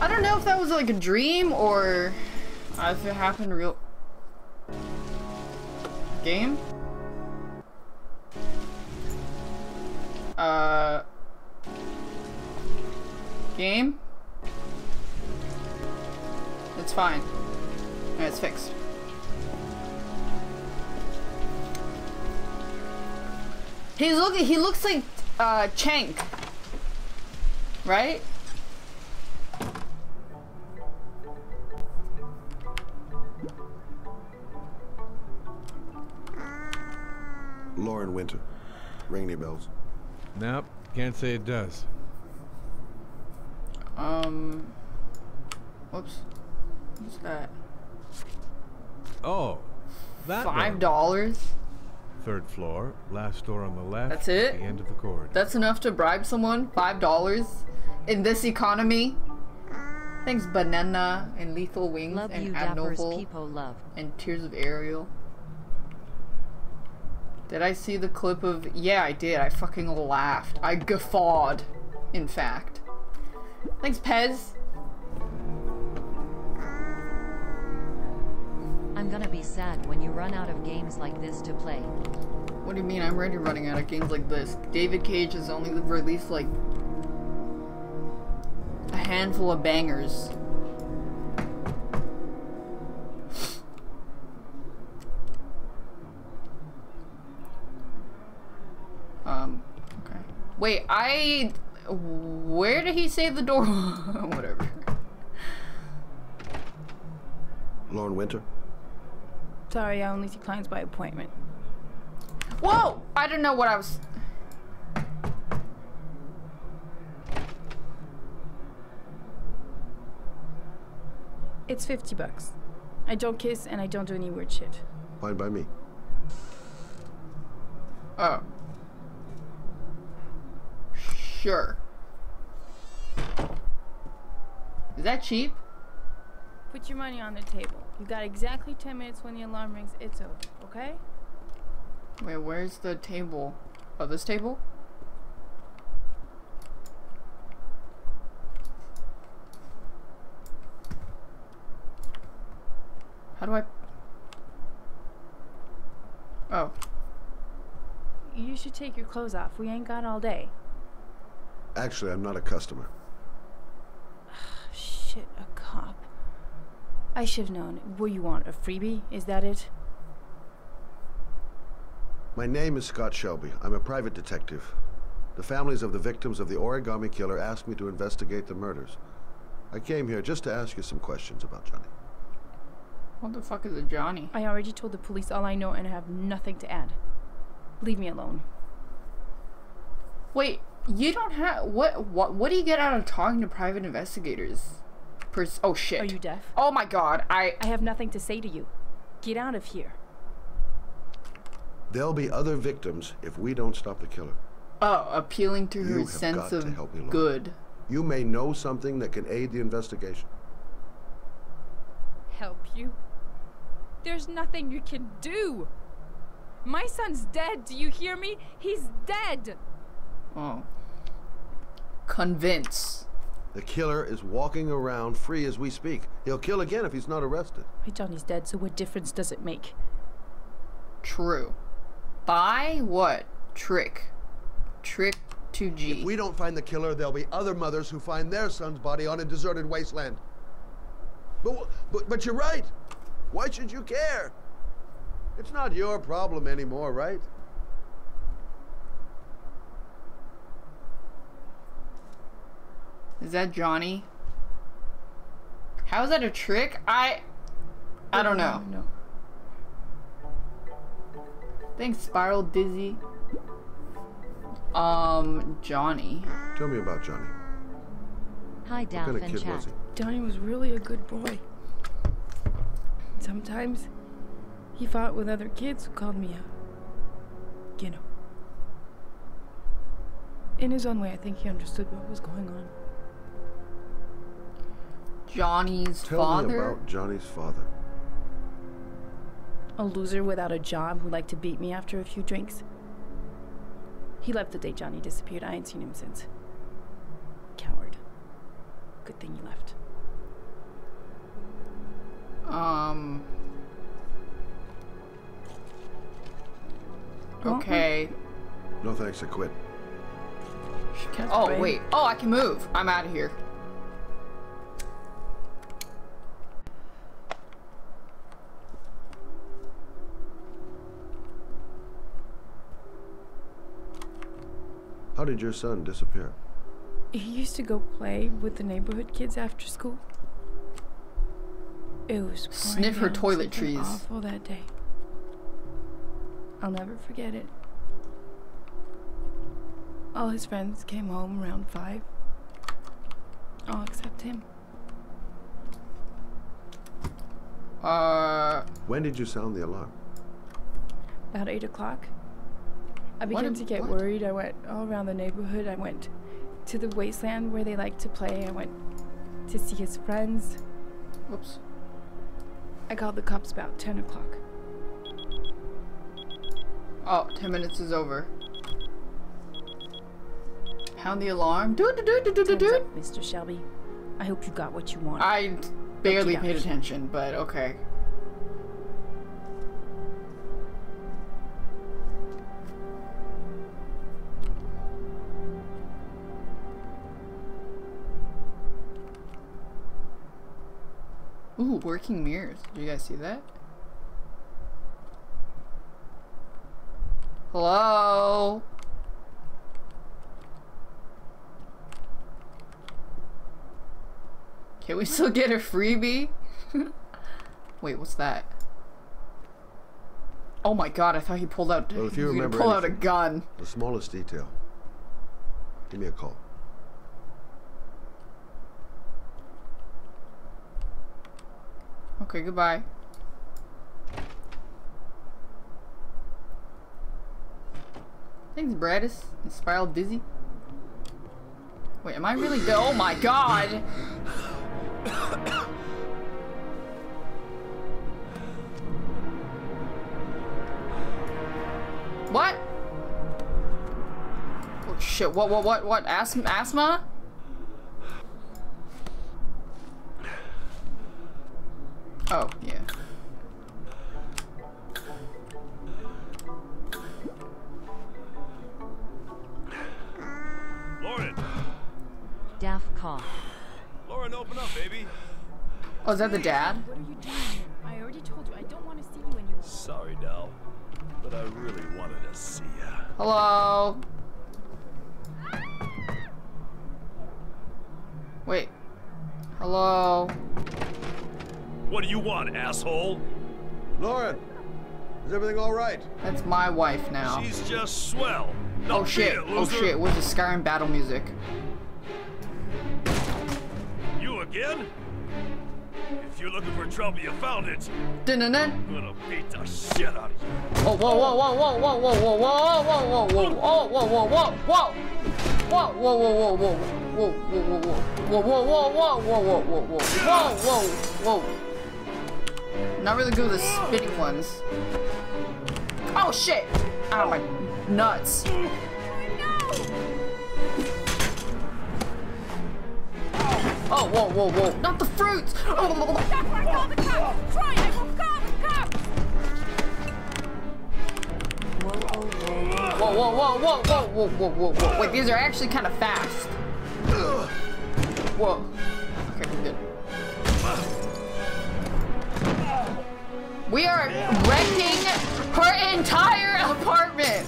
I don't know if that was like a dream or if it happened real. Game? Uh. Game? It's fine. It's fixed. He's looking. He looks like uh, Chank, right? Ring any bells? Nope, can't say it does. Um. Whoops. What's that? Oh, that Five dollars? Third floor, last door on the left. That's at it? The end of the corridor. That's enough to bribe someone? Five dollars? In this economy? Thanks, Banana and Lethal Wings Love and you, Dappers Abnoble love. and Tears of Ariel. Did I see the clip of? Yeah, I did. I fucking laughed. I guffawed. In fact. Thanks, Pez. I'm gonna be sad when you run out of games like this to play. What do you mean? I'm already running out of games like this. David Cage has only released like a handful of bangers. Wait, I. Where did he say the door? [LAUGHS] Whatever. Lauren Winter. Sorry, I only see clients by appointment. Whoa! I didn't know what I was. It's 50 bucks. I don't kiss and I don't do any weird shit. Fine by me. Oh. Sure. Is that cheap? Put your money on the table. You got exactly 10 minutes when the alarm rings. It's over, okay? Wait, where's the table? Oh, this table? How do I... Oh. You should take your clothes off. We ain't got all day. Actually, I'm not a customer. Shit, a cop. I should have known. What you want, a freebie? Is that it? My name is Scott Shelby. I'm a private detective. The families of the victims of the origami killer asked me to investigate the murders. I came here just to ask you some questions about Johnny. What the fuck is a Johnny? I already told the police all I know and I have nothing to add. Leave me alone. Wait, you don't have what? What? What do you get out of talking to private investigators? Pers oh shit! Are you deaf? Oh my god! I I have nothing to say to you. Get out of here. There'll be other victims if we don't stop the killer. oh appealing to You her sense of help me, good. You may know something that can aid the investigation. Help you? There's nothing you can do. My son's dead. Do you hear me? He's dead. Oh. Convince. The killer is walking around free as we speak. He'll kill again if he's not arrested. My Johnny's dead, so what difference does it make? True. By what? Trick. Trick to G. If we don't find the killer, there'll be other mothers who find their son's body on a deserted wasteland. But, but, but you're right. Why should you care? It's not your problem anymore, right? Is that Johnny? How is that a trick? I I don't know. No. Thanks, Spiral Dizzy. Um, Johnny. Tell me about Johnny. Hi, What kind of kid chat. was he? Johnny was really a good boy. Sometimes he fought with other kids who called me a, you know. In his own way, I think he understood what was going on. Johnny's Tell father. me about Johnny's father. A loser without a job who liked to beat me after a few drinks. He left the day Johnny disappeared. I ain't seen him since. Coward. Good thing he left. Um. Okay. No thanks, I quit. Oh wait. Oh, I can move. I'm out of here. How did your son disappear? He used to go play with the neighborhood kids after school. It was pouring Sniff her down something toiletries. Awful that day. I'll never forget it. All his friends came home around five. All except him. Uh. When did you sound the alarm? About eight o'clock. I began a- to get what? worried. I went all around the neighborhood. I went to the wasteland where they like to play. I went to see his friends. Whoops. I called the cops about 10 o'clock. Oh, 10 minutes is over. Pound the alarm. Do do do do do do do. Mr. Shelby. I hope you got what you want. I barely paid attention, but okay. Ooh, working mirrors. Did you guys see that? Hello? Can we still get a freebie? [LAUGHS] Wait, what's that? Oh my god, I thought he pulled out Well, if you remember pull out a gun. The smallest detail. Give me a call. Okay, goodbye. Thanks, Bradis. And Spiral Dizzy. Wait, am I really dead? Oh my god! What? Oh shit, what, what, what, what? Asthma? Asthma? Oh, yeah. Lauren! Daff cough. Lauren, open up, baby. Oh, is that the dad? What are you doing here? I already told you I don't want to see you anymore. Sorry, Dal. But I really wanted to see ya. Hello? Wait. Hello? What do you want, asshole? Lauren, is everything all right? That's my wife now. She's just swell. Now oh shit, it, oh shit, where's the Skyrim battle music? You again? If you're looking for trouble, you found it. Dun dun dun. I'm gonna beat the shit out of you. Oh, whoa, whoa, whoa, whoa, whoa, whoa, whoa, whoa, whoa, whoa, whoa, whoa, whoa, whoa, whoa, whoa. Whoa, whoa, whoa, whoa, whoa, whoa, whoa, whoa, whoa, whoa, whoa, whoa, whoa, whoa, whoa, whoa, whoa, whoa. Not really good with the spinning ones. Oh shit! Ow, my nuts. Oh, whoa, whoa, whoa. Not the fruits! Oh, Whoa, whoa, whoa, whoa, whoa, whoa, whoa, whoa, whoa. Wait, these are actually kind of fast. Whoa. We are wrecking her entire apartment!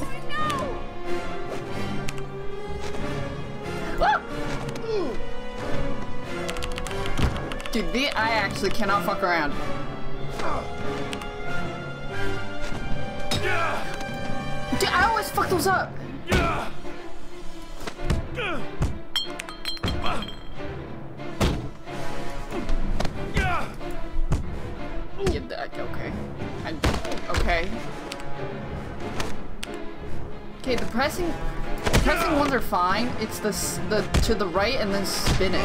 Ah! Dude, I actually cannot fuck around. Dude, I always fuck those up. Get that, okay. I, okay. Okay, the pressing, pressing ones are fine. It's the the to the right and then spinning.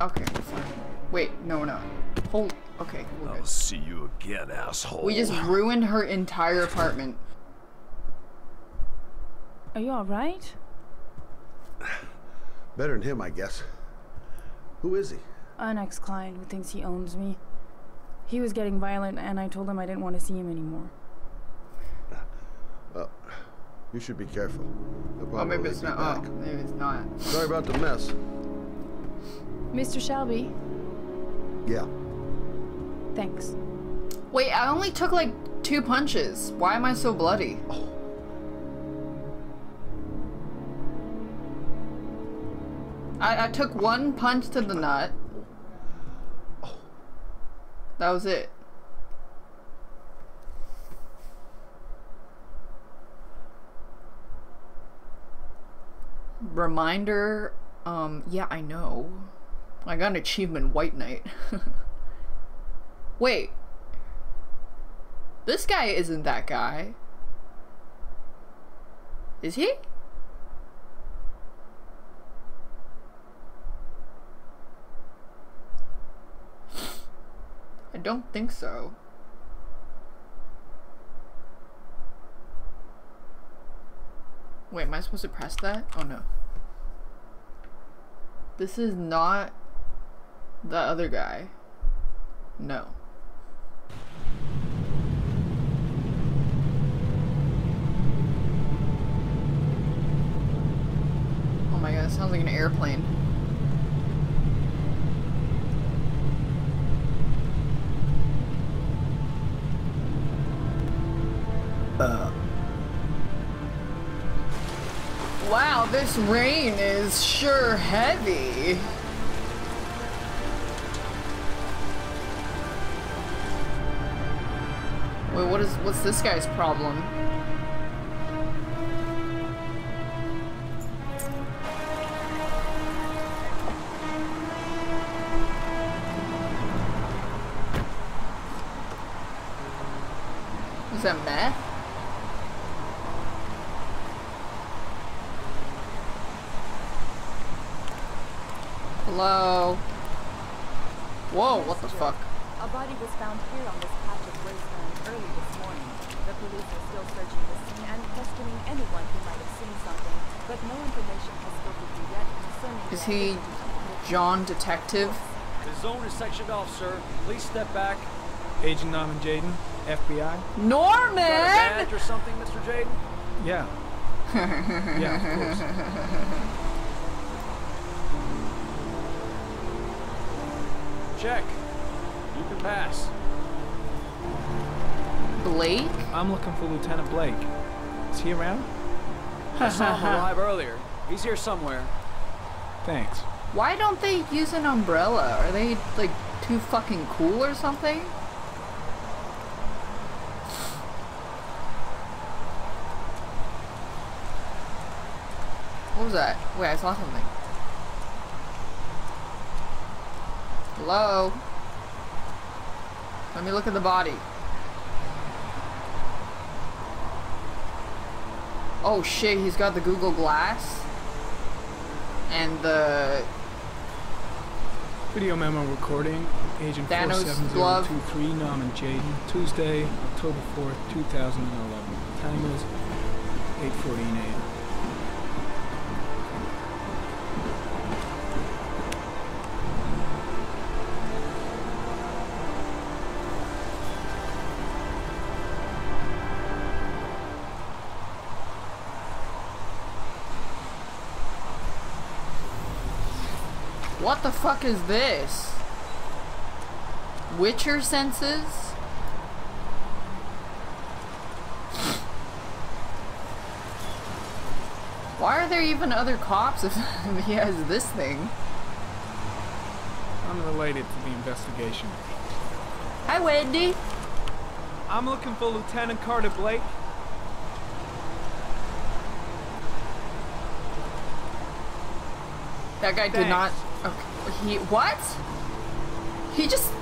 Okay, fine. Wait, no, we're not. Hold. Okay, we're I'll good. see you again, asshole. We just ruined her entire apartment. Are you alright? Better than him, I guess. Who is he? An ex-client who thinks he owns me. He was getting violent and I told him I didn't want to see him anymore. Well, you should be careful. He'll Oh, maybe it's not. Oh, back. Oh, maybe it's not. Sorry about the mess. Mr. Shelby, Yeah. thanks. Wait, I only took like two punches. Why am I so bloody? Oh. I, I took one punch to the nut. That was it. Reminder, um, yeah, I know. I got an achievement, White Knight. [LAUGHS] Wait. This guy isn't that guy. Is he? I don't think so. Wait, am I supposed to press that? Oh no. This is not the other guy. No. Oh my god, it sounds like an airplane. Uh. Wow, this rain is sure heavy. Wait, what is what's this guy's problem? Is that meth? Hello. Whoa, what the fuck? A body was found here on this patch of wasteland early this morning. The police are still searching the scene and questioning anyone who might have seen something, but no information has filtered through yet concerning Is he John Detective? The zone is sectioned off, sir. Please step back. Agent Norman Jayden, FBI. Norman! Got a badge or something, Mr. Jayden? Yeah. [LAUGHS] yeah, of course. Check. You can pass. Blake? I'm looking for Lieutenant Blake. Is he around? [LAUGHS] I saw him alive earlier. He's here somewhere. Thanks. Why don't they use an umbrella? Are they like too fucking cool or something? What was that? Wait, I saw something. Hello? Let me look at the body. Oh shit, he's got the Google Glass. And the Video memo recording, Agent Thanos glove. 47023, Norman Jayden, Tuesday, October 4th, 2011. Time is 8.14 a.m. What the fuck is this? Witcher senses? Why are there even other cops if [LAUGHS] he has this thing? Unrelated to the investigation. Hi, Wendy. I'm looking for Lieutenant Carter Blake. That guy did not. Okay, he what? He just.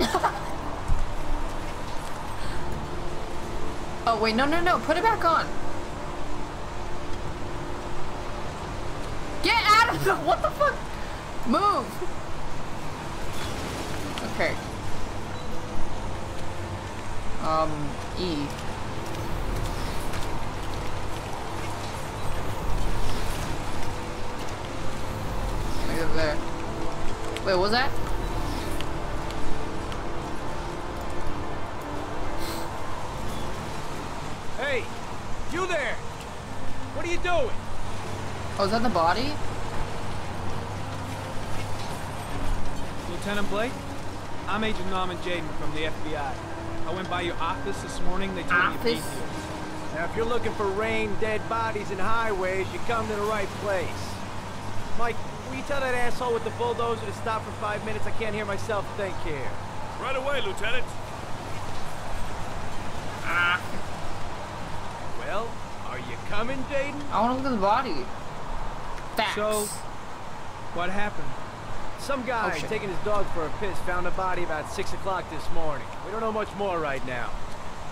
[LAUGHS] oh wait, no, no, no! Put it back on. Get out of the. [LAUGHS] What the fuck? Move. Okay. Um, E. Right over there. Wait, what was that? Hey, you there! What are you doing? Oh, is that the body? Lieutenant Blake? I'm Agent Norman Jayden from the FBI. I went by your office this morning. They told me you'd be Office? here. Now, if you're looking for rain, dead bodies, and highways, you come to the right place. Mike, will you tell that asshole with the bulldozer to stop for five minutes? I can't hear myself think here. Right away, Lieutenant. Ah. Well, are you coming, Jayden? I want to look at the body. Facts. So, what happened? Some guy Oh, taking his dog for a piss found a body about 6 o'clock this morning. We don't know much more right now.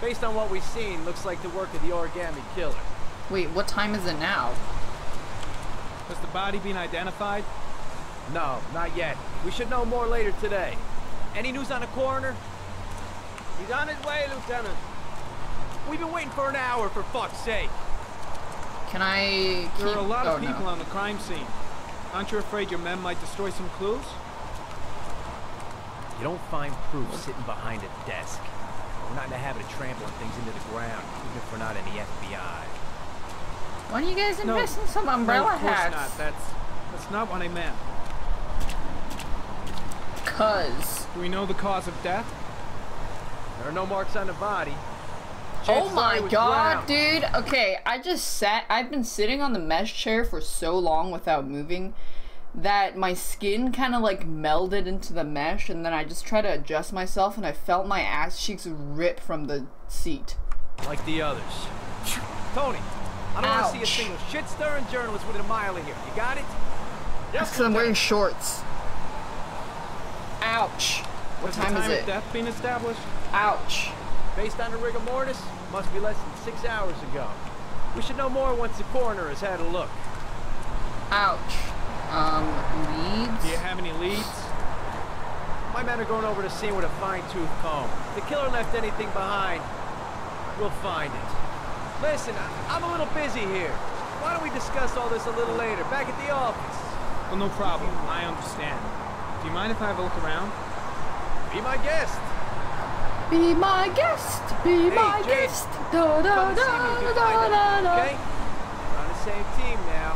Based on what we've seen, looks like the work of the origami killer. Wait, what time is it now? Has the body been identified? No, not yet. We should know more later today. Any news on the coroner? He's on his way, Lieutenant. We've been waiting for an hour, for fuck's sake. Can I keep... There are a lot oh, of people no. on the crime scene. Aren't you afraid your men might destroy some clues? You don't find proof sitting behind a desk. We're not in the habit of trampling things into the ground, even if we're not in the FBI. Why don't you guys No. invest in some umbrella no, of course hats? not. That's, that's not what I meant. Cuz. Do we know the cause of death? There are no marks on the body. Oh Chances are my god, drowned. dude. Okay, I just sat. I've been sitting on the mesh chair for so long without moving that my skin kind of like melded into the mesh, and then I just tried to adjust myself, and I felt my ass cheeks rip from the seat. Like the others. Tony, I don't want to see a single shit-stirring journalist within a mile of here. You got it? That's because I'm wearing shorts. Ouch. What Has time the is it? of death been established? Ouch. Based on the rigor mortis, must be less than six hours ago. We should know more once the coroner has had a look. Ouch. Um, leads? Do you have any leads? My men are going over the scene with a fine-tooth comb. If the killer left anything behind, we'll find it. Listen, I'm a little busy here. Why don't we discuss all this a little later, back at the office? Well, no problem. I understand. Do you mind if I have a look around? Be my guest. Be my guest, be Hey, my Jake, guest. Da da Come and see me da da da da. okay? We're on the same team now.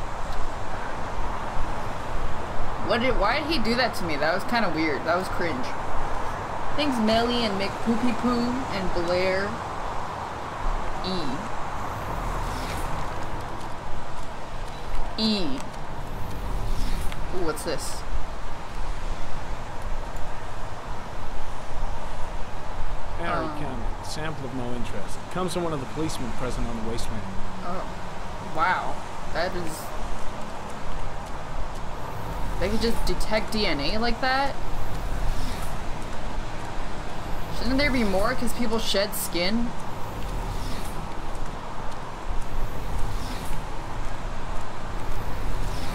What did? Why did he do that to me? That was kind of weird. That was cringe. Thanks, Melly and Mick Poopy Poo and Blair. E. E. Ooh, what's this? Harry Um. Cameron, sample of no interest. Comes from one of the policemen present on the wasteland. Oh, wow. That is. They could just detect DNA like that? Shouldn't there be more because people shed skin?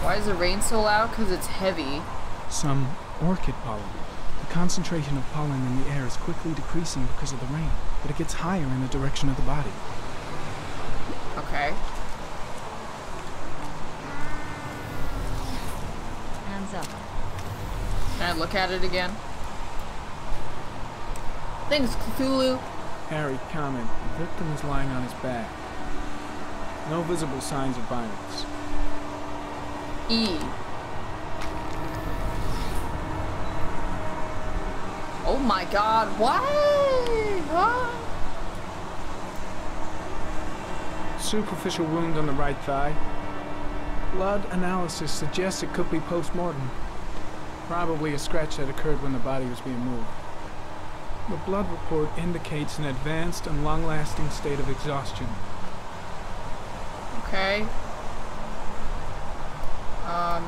Why is the rain so loud? Because it's heavy. Some orchid pollen. The concentration of pollen in the air is quickly decreasing because of the rain, but it gets higher in the direction of the body. Okay. Hands up. Can I look at it again? Thanks, Cthulhu. ARI, comment. The victim is lying on his back. No visible signs of violence. E. Oh my god, why? Huh? Superficial wound on the right thigh. Blood analysis suggests it could be post-mortem. Probably a scratch that occurred when the body was being moved. The blood report indicates an advanced and long-lasting state of exhaustion. Okay. Um.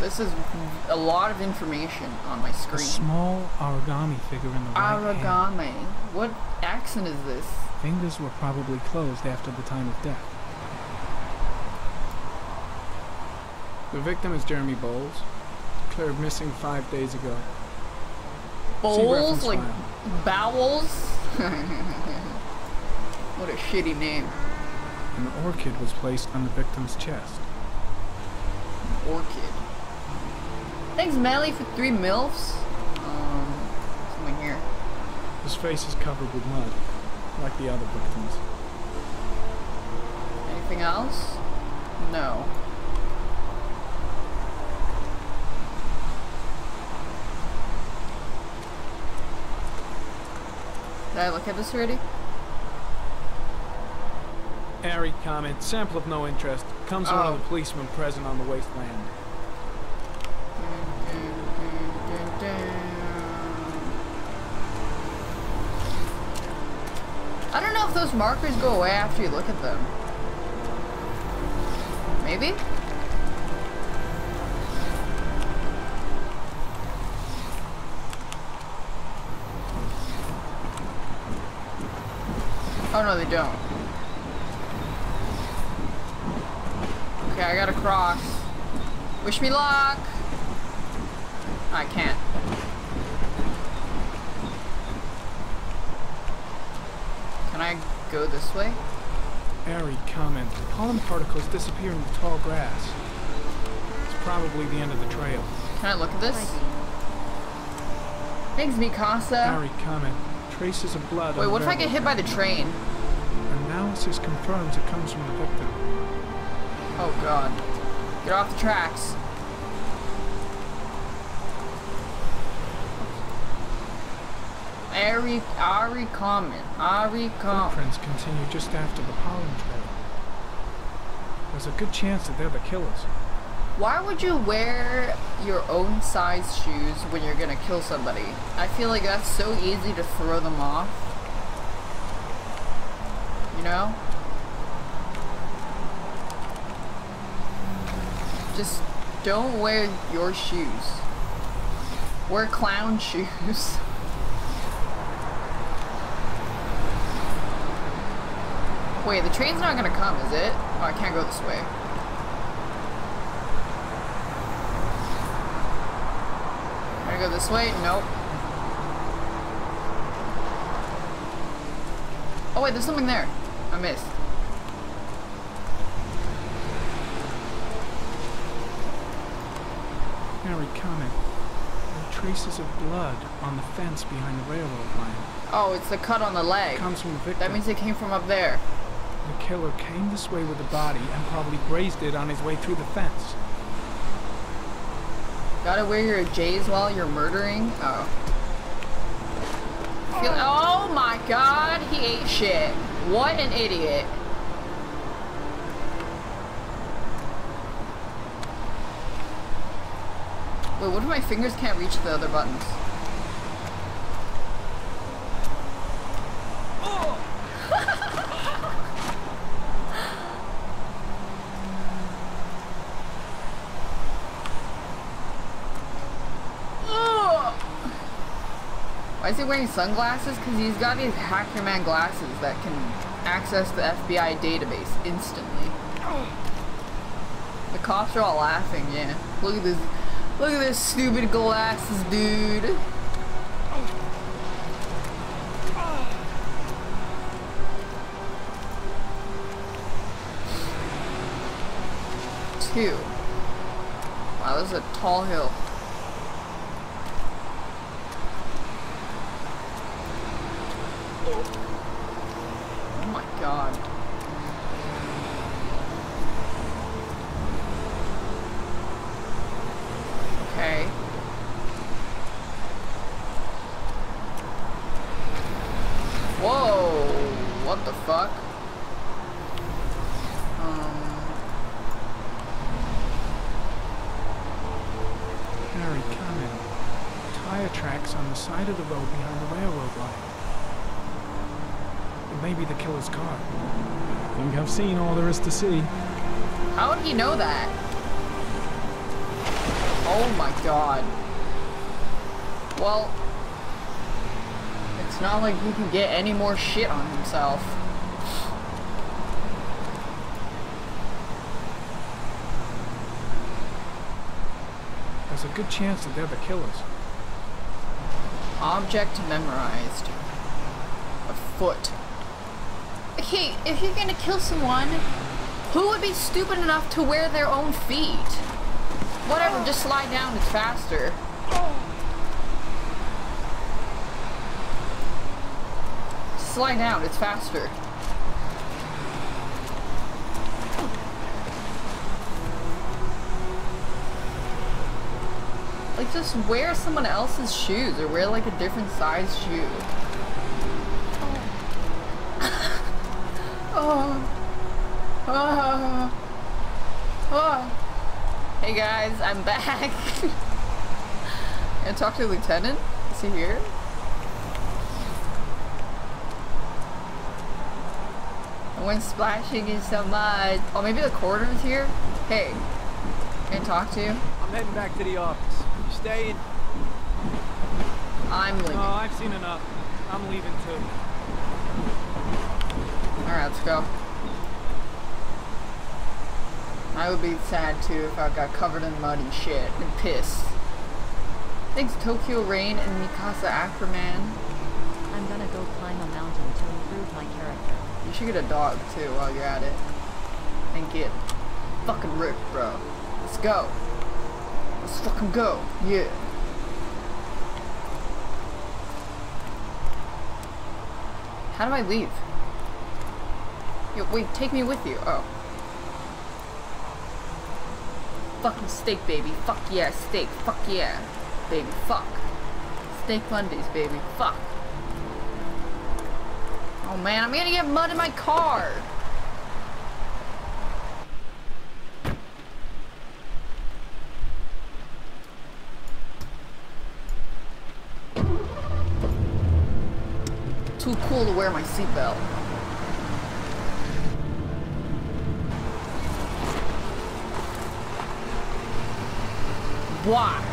This is a lot of information on my screen. A small origami figure in the right hand. Origami. What accent is this? Fingers were probably closed after the time of death. The victim is Jeremy Bowles, declared missing five days ago. Reference Like file. bowels? [LAUGHS] what a shitty name. An orchid was placed on the victim's chest. Orchid. Thanks, Melly, for three milfs. Um, something here. His face is covered with mud, like the other victims. Anything else? No. Did I look at this already? ARI comment, sample of no interest, comes from one of Oh. the policemen present on the wasteland. If those markers go away after you look at them. Maybe? Oh no, they don't. Okay, I gotta cross. Wish me luck! I can't. Can I go this way? ARI comment, pollen particles disappear in the tall grass. It's probably the end of the trail. Can I look at this? Thanks, Mikasa. ARI comment, traces of blood Wait, what if I get hit by the train? Analysis confirms it comes from the victim. Oh god. Get off the tracks. ARI, ARI comment. ARI comment. Footprints continue just after the pollen trail. There's a good chance that they're the killers. Why would you wear your own size shoes when you're gonna kill somebody? I feel like that's so easy to throw them off. You know? Just don't wear your shoes. Wear clown [LAUGHS] shoes. Wait, the train's not gonna come, is it? Oh, I can't go this way. Can I go this way? Nope. Oh wait, there's something there. I missed. Harry, come in. There are traces of blood on the fence behind the railroad line. Oh, it's the cut on the leg. Comes from the victim. That means it came from up there. The killer came this way with the body and probably grazed it on his way through the fence. Gotta wear your J's while you're murdering? Oh. Oh my god, he ate shit. What an idiot. Wait, what if my fingers can't reach the other buttons? Ugh. Why is he wearing sunglasses? Because he's got these Hacker Man glasses that can access the FBI database instantly. The cops are all laughing, yeah. Look at this. Look at this stupid glasses, dude. Two. Wow, this is a tall hill. Oh my god. Okay. Whoa! What the fuck? Um, Harry, come in. Tire tracks on the side of the road behind the railroad line. It may be the killer's car. Think I've seen all there is to see. how would he know that? Oh my god. Well, it's not like he can get any more shit on himself. There's a good chance that they're the killers. Object memorized. A foot. Okay, if you're gonna kill someone, who would be stupid enough to wear their own feet? Whatever, just slide down, it's faster. Slide down, it's faster. Like, just wear someone else's shoes or wear like a different size shoe. [LAUGHS] Oh. Oh. Oh. Hey guys, I'm back. [LAUGHS] Can I talk to lieutenant? Is he here? I went splashing in so much. Oh, maybe the coroner's here? Hey, can I talk to you? I'm heading back to the office. You staying? I'm leaving. No, I've seen enough. I'm leaving too. Alright, let's go. I would be sad too if I got covered in mud and shit and piss. Thanks Tokyo Rain and Mikasa Ackerman. I'm gonna go climb a mountain to improve my character. You should get a dog too while you're at it. And get fucking ripped, bro. Let's go. Let's fucking go. Yeah. How do I leave? Yo, wait, take me with you. Oh. Fucking steak, baby. Fuck yeah, steak. Fuck yeah. Baby, fuck. Steak Mondays, baby. Fuck. Oh man, I'm gonna get mud in my car. Too cool to wear my seatbelt. Why?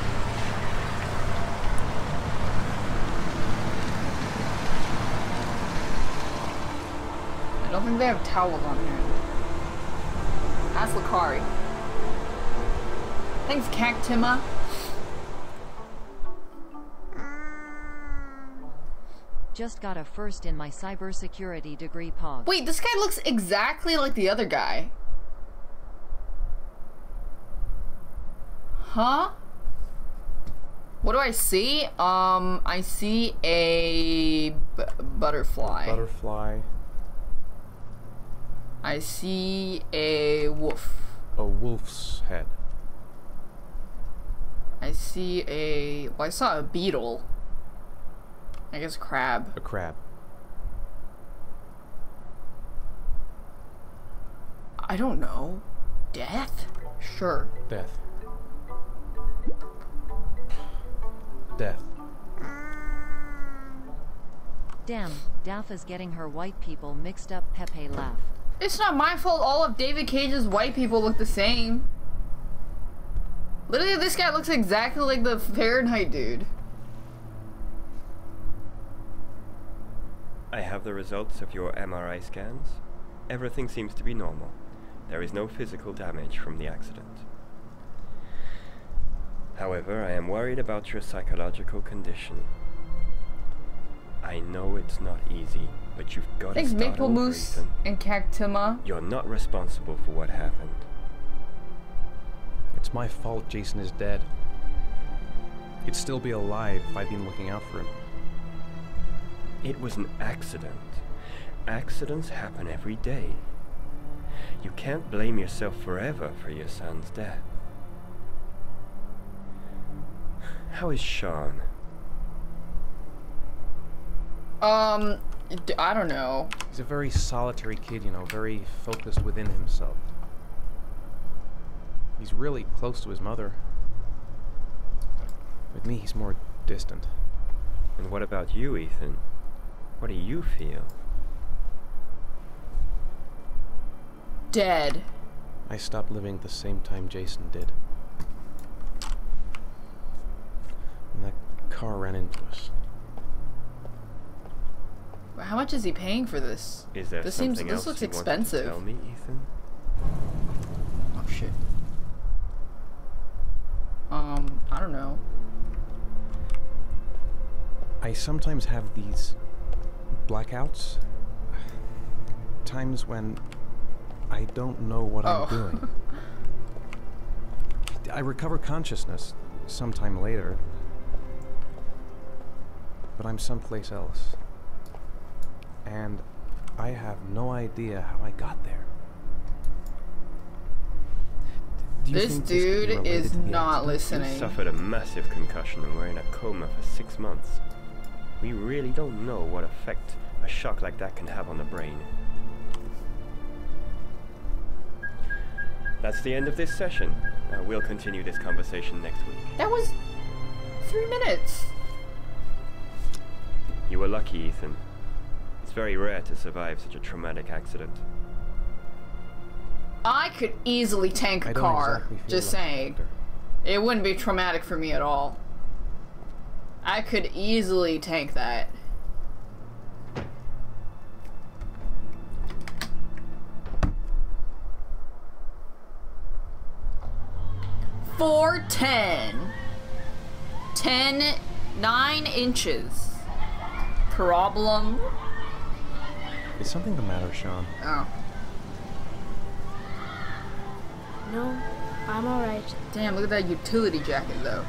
I don't think they have towels on here. That's Lakari. Thanks, Cactima. Just got a first in my cybersecurity degree pog. Wait, this guy looks exactly like the other guy. Huh? What do I see? Um, I see a b- butterfly. Butterfly. I see a wolf. A wolf's head. I see a. Well, I saw a beetle. I guess crab. A crab. I don't know. Death? Sure. Death. Death. Damn, Daph's getting her white people mixed up Pepe laughed. It's not my fault all of David Cage's white people look the same. Literally, this guy looks exactly like the Fahrenheit dude. I have the results of your MRI scans. Everything seems to be normal. There is no physical damage from the accident. However, I am worried about your psychological condition. I know it's not easy, but you've got Thanks, to start Maple over, Moose Ethan. and Cactima. You're not responsible for what happened. It's my fault Jason is dead. He'd still be alive if I'd been looking out for him. It was an accident. Accidents happen every day. You can't blame yourself forever for your son's death. How is Shaun? Um, d- I don't know. He's a very solitary kid, you know, very focused within himself. He's really close to his mother. With me, he's more distant. And what about you, Ethan? What do you feel? Dead. I stopped living at the same time Jason did. And that car ran into us. How much is he paying for this? Is there this something seems else this looks you wanted to expensive. tell me, Ethan? Oh shit. Um, I don't know. I sometimes have these blackouts. Times when I don't know what Oh. I'm doing. [LAUGHS] I recover consciousness sometime later. But I'm someplace else. And I have no idea how I got there. Do This think this dude is to the not accident? listening. You suffered a massive concussion and were in a coma for six months. We really don't know what effect a shock like that can have on the brain. That's the end of this session. Uh, we'll continue this conversation next week. That was three minutes. You were lucky, Ethan. It's very rare to survive such a traumatic accident. I could easily tank a car. exactly just like saying. It wouldn't be traumatic for me at all. I could easily tank that. Four ten. Ten nine inches. Problem. Is something the matter, Shaun? Oh. No, I'm alright. Damn, look at that utility jacket though.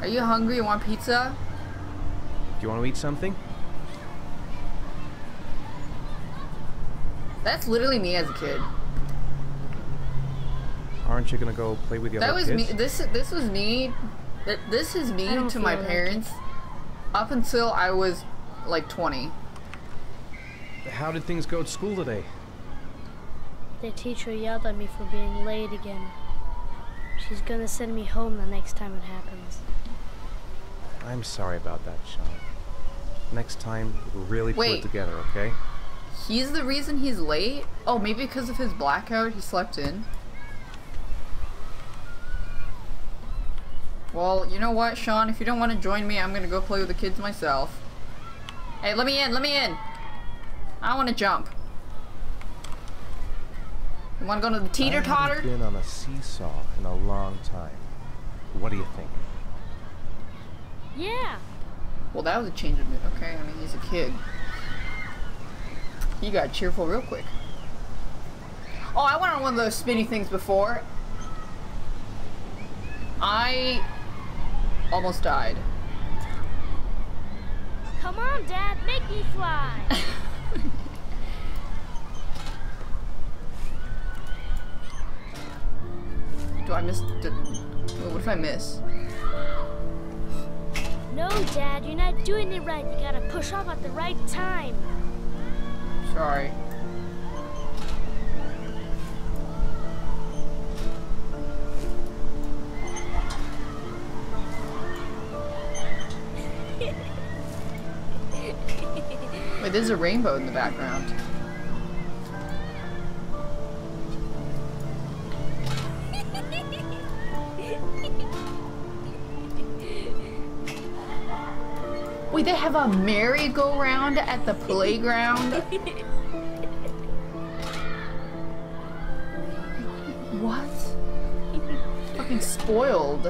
Are you hungry? You want pizza? Do you want to eat something? That's literally me as a kid. Aren't you gonna go play with the That other was kids? me. This this was me. This is me to my feel like parents up until I was like 20. How did things go at school today? The teacher yelled at me for being late again. She's gonna send me home the next time it happens. I'm sorry about that, Shaun. Next time, we'll really pull Wait. it together, okay? He's the reason he's late? Oh, maybe because of his blackout he slept in? Well, you know what, Shaun? If you don't want to join me, I'm gonna go play with the kids myself. Hey, let me in, let me in! I want to jump. You wanna go to the teeter totter? I totter? haven't been on a seesaw in a long time. What do you think? Yeah. Well, that was a change of mood. Okay, I mean, he's a kid. He got cheerful real quick. Oh, I went on one of those spinny things before. I almost died. Come on, Dad, make me fly. [LAUGHS] Do I miss? Did, what if I miss? no, Dad, you're not doing it right. You gotta push off at the right time. Sorry. [LAUGHS] Wait, there's a rainbow in the background. Wait, they have a merry-go-round at the playground? [LAUGHS] what? Fucking spoiled.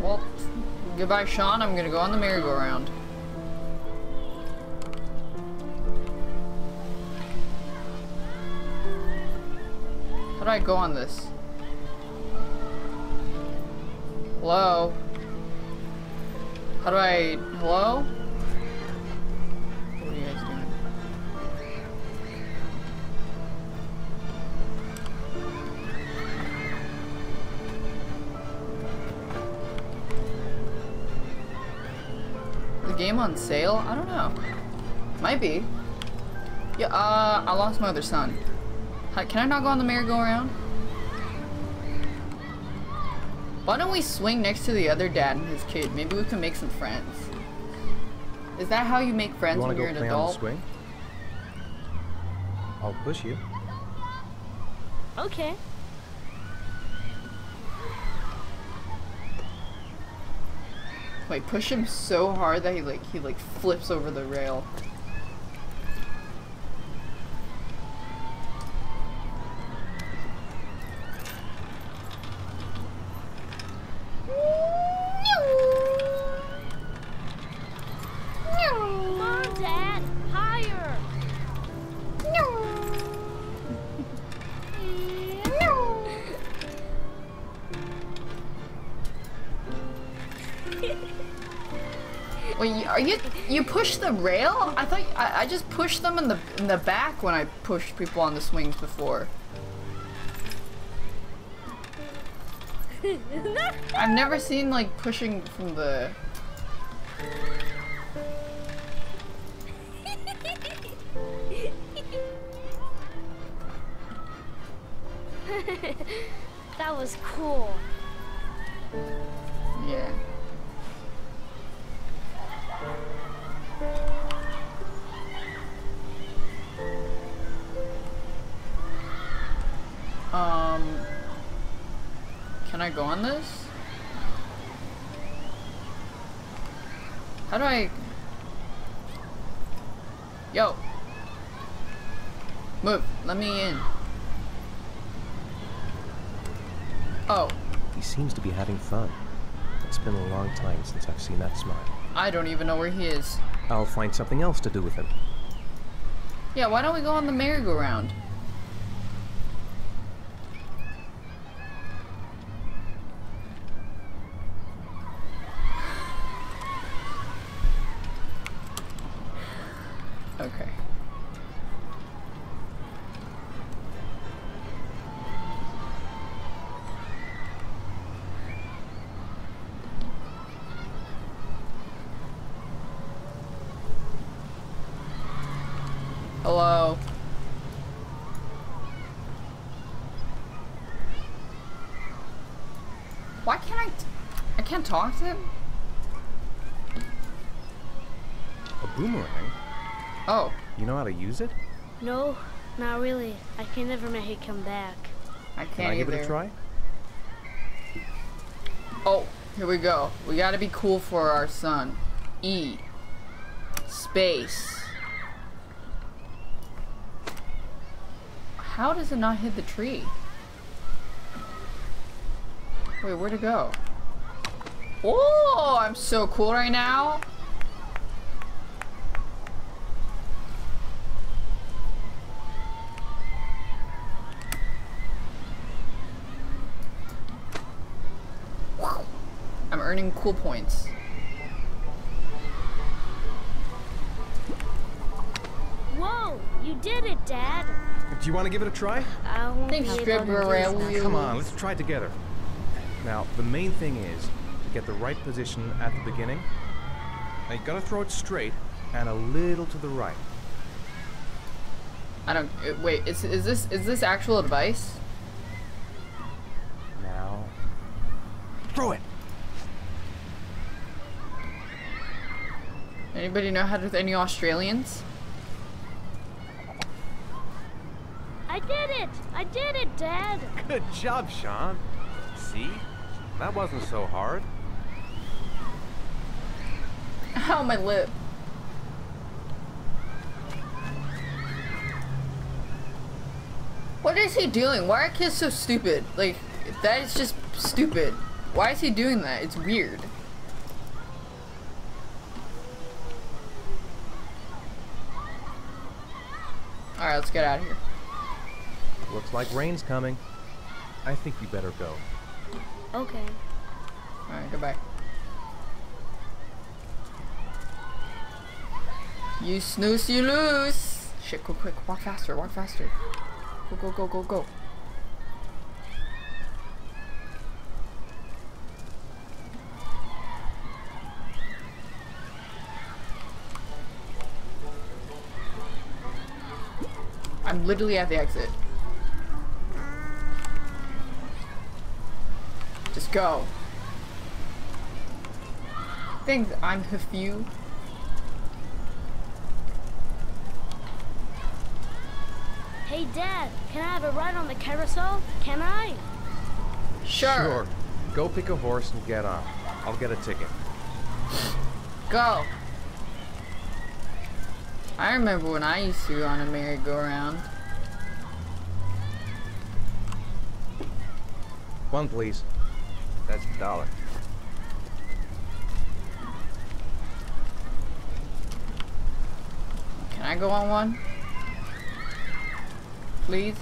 Well, goodbye, Shaun. I'm gonna go on the merry-go-round. How do I go on this? Hello? How do I... Hello? What are you guys doing? The game on sale? I don't know. Might be. Yeah, uh, I lost my other son. Can I not go on the merry-go-round? Why don't we swing next to the other dad and his kid? Maybe we can make some friends. Is that how you make friends you when wanna you're go an play on the adult? swing? I'll push you. Okay. Wait, push him so hard that he like he like flips over the rail. The rail? I thought I, I just pushed them in the in the back when I pushed people on the swings before. [LAUGHS] I've never seen like pushing from the. [LAUGHS] that was cool. Yeah. Um. Can I go on this? How do I? Yo. Move. Let me in. Oh. He seems to be having fun. It's been a long time since I've seen that smile. I don't even know where he is. I'll find something else to do with him. Yeah, why don't we go on the merry-go-round? Okay. Hello. Why can't I? T- I can't talk to him. A boomerang? Oh. You know how to use it? No, not really. I can never make it come back. I can't Can I give either. it a try? Oh, here we go. We gotta be cool for our son. E. Space. How does it not hit the tree? Wait, where'd it go? Oh, I'm so cool right now. I'm earning cool points. Whoa, you did it, Dad. Do you want to give it a try? I won't Thanks, be Strip able to do Rail. that. Come on, let's try it together. Now, the main thing is to get the right position at the beginning. Now you gotta throw it straight and a little to the right. I don't. uh, Wait, is is this is this actual advice? Now, throw it. Anybody know how to any Australians? I did it! I did it, Dad! Good job, Shaun. See? That wasn't so hard. [LAUGHS] Ow, my lip. What is he doing? Why are kids so stupid? Like, that is just stupid. Why is he doing that? It's weird. Alright, let's get out of here. Looks like rain's coming. I think you better go. Okay. Alright, goodbye. You snooze, you lose! Shit, go quick. Walk faster, walk faster. Go, go, go, go, go. I'm literally at the exit. Just go. Thanks, I'm Hafu. Hey, Dad, can I have a ride on the carousel? Can I? Sure. Go pick a horse and get on. I'll get a ticket. Go. I remember when I used to go on a merry-go-round. One, please. That's a dollar. Can I go on one? Please?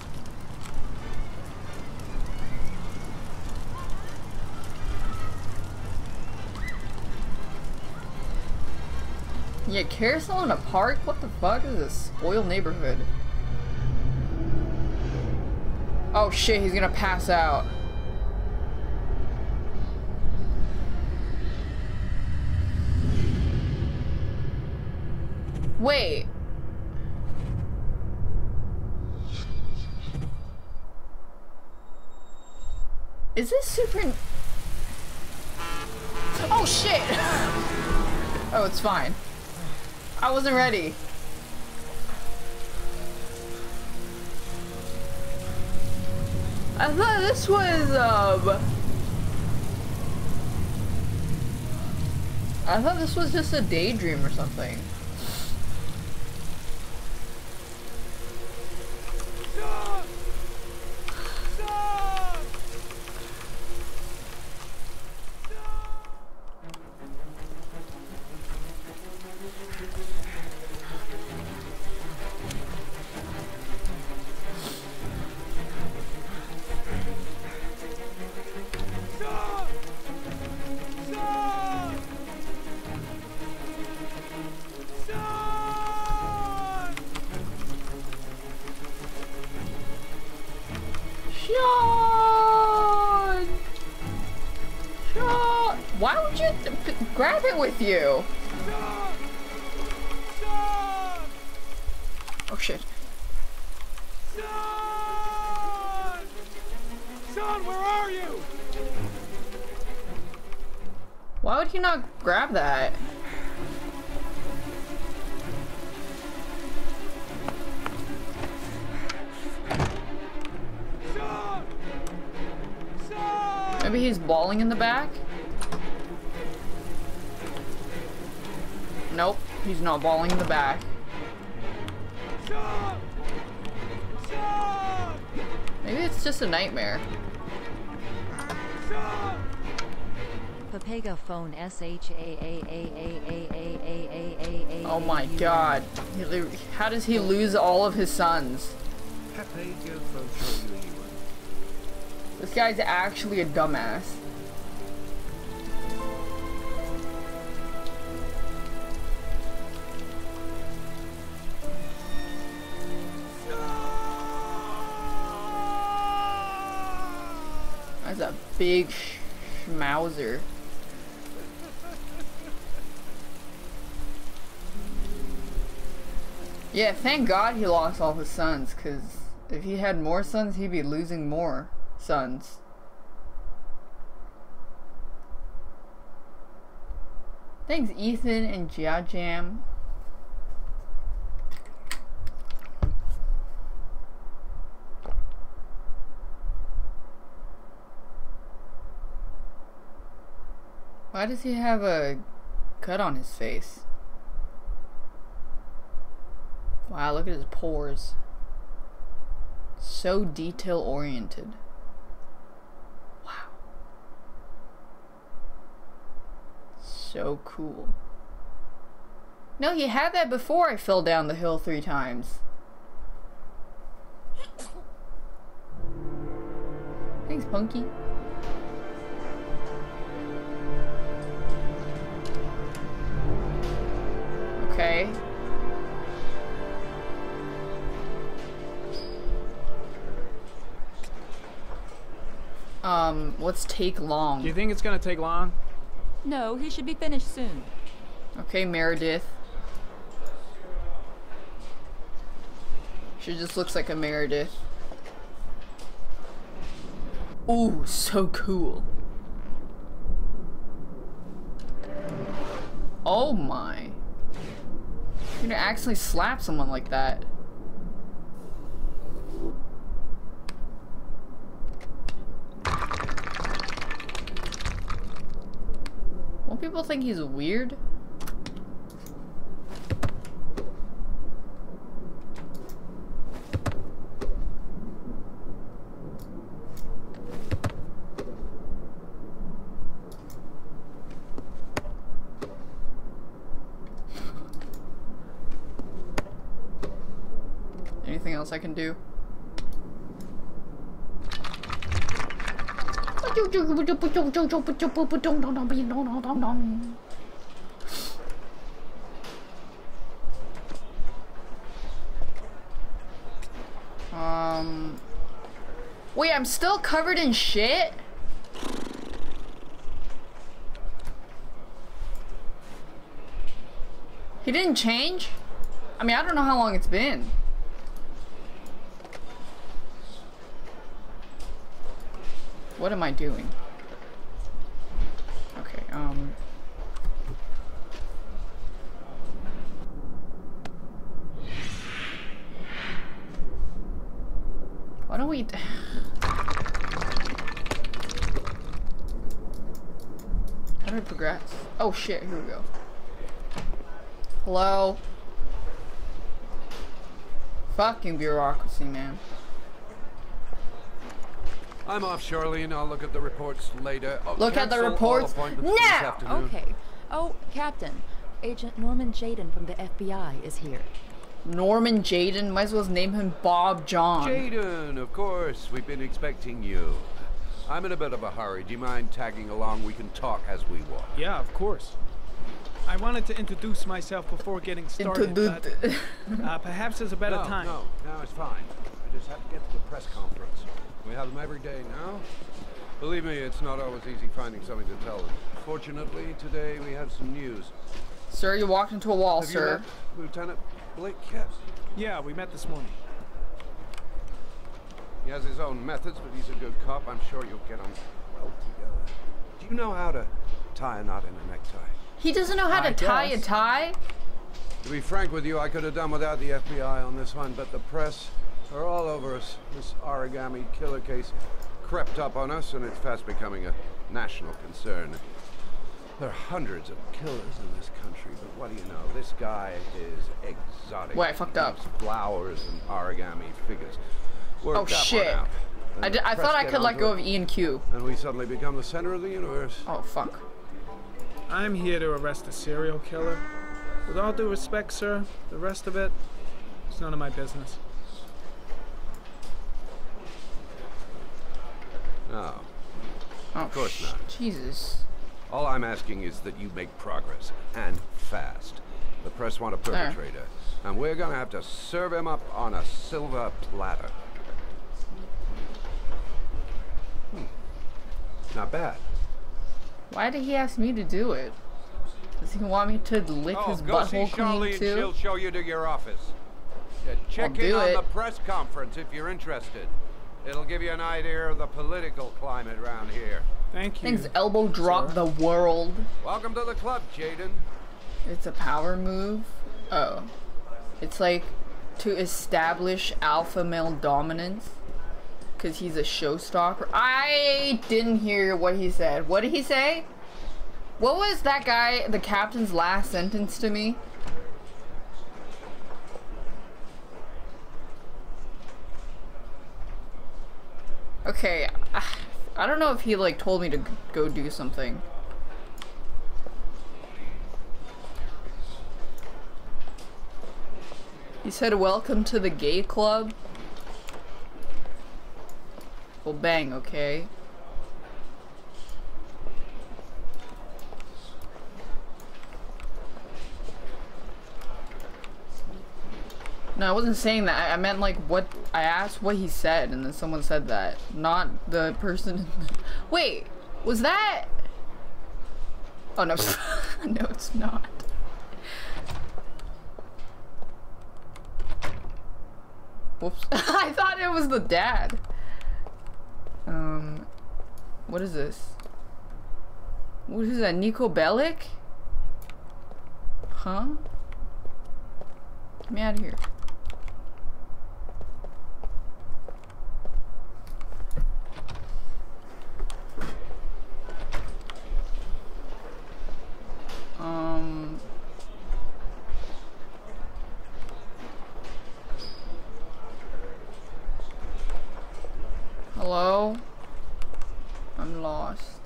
Yeah, carousel in a park? What the fuck is this spoiled neighborhood? Oh shit, he's gonna pass out. Wait. Is this super... Oh shit! [LAUGHS] oh, it's fine. I wasn't ready. I thought this was, um... I thought this was just a daydream or something. With you? Oh my god. How does he lose all of his sons? This guy's actually a dumbass. That's a big schmauser. Yeah, thank God he lost all his sons, because if he had more sons, he'd be losing more sons. Thanks, Ethan and Jia Jam. Why does he have a cut on his face? Wow, look at his pores. So detail oriented. Wow. So cool. No, he had that before I fell down the hill three times. [COUGHS] Thanks, Punky. Okay. Um, what's take long? Do you think it's gonna take long? No, he should be finished soon. Okay, Meredith. She just looks like a Meredith. Ooh, so cool. Oh my. You're gonna actually slap someone like that. Won't people think he's weird? [LAUGHS] Anything else I can do? Um. Wait, I'm still covered in shit? He didn't change? I mean, I don't know how long it's been. What am I doing? Okay, um... Why don't we... How do we progress? Oh shit, here we go. Hello? Fucking bureaucracy, man. I'm off, Charlene. I'll look at the reports later. Oh, Look at the reports appointments now! Okay. Oh, Captain. Agent Norman Jayden from the FBI is here. Norman Jayden, might as well name him Bob John. Jayden, of course. We've been expecting you. I'm in a bit of a hurry. Do you mind tagging along? We can talk as we walk. Yeah, of course. I wanted to introduce myself before getting started, but uh, perhaps there's a better no, time. No, no, it's fine. I just have to get to the press conference. We have them every day now. Believe me, it's not always easy finding something to tell them. Fortunately, today we have some news. Sir, you walked into a wall, have sir. You Lieutenant Blake Kess? Yeah, we met this morning. He has his own methods, but he's a good cop. I'm sure you'll get on well together. Do you know how to tie a knot in a necktie? He doesn't know how to I tie a tie? To be frank with you, I could have done without the FBI on this one, but the press are all over us. This origami killer case crept up on us, and it's fast becoming a national concern. There are hundreds of killers in this country, but what do you know? This guy is exotic. Wait, I fucked up. Flowers and origami figures. Work Oh, shit. out. I And I thought I could let go it, of E and Q. And we suddenly become the center of the universe. Oh, fuck. I'm here to arrest a serial killer. With all due respect, sir, the rest of it, it's none of my business. No. Oh, of course not. Jesus. All I'm asking is that you make progress, and fast. The press want a There. perpetrator, and we're gonna have to serve him up on a silver platter. Hmm. Not bad. Why did he ask me to do it? Does he want me to lick oh, his butthole clean too? she'll show you to your office. Yeah, check I'll in on it. the press conference if you're interested. It'll give you an idea of the political climate around here. Thank you. Things elbow drop the world. Welcome to the club, Jayden. It's a power move. Oh. It's like to establish alpha male dominance. Cause he's a showstopper. I didn't hear what he said. What did he say? What was that guy, the captain's last sentence to me? Okay, I, don't know if he like told me to go do something. He said, welcome to the gay club. Well, bang, okay. No, I wasn't saying that. I, I meant like what I asked what he said, and then someone said that, not the person. Wait, was that? Oh no, [LAUGHS] no, it's not. Whoops! [LAUGHS] I thought it was the dad. Um, what is this? What is that? Niko Bellic? Huh? Get me out of here. Um. Hello? I'm lost.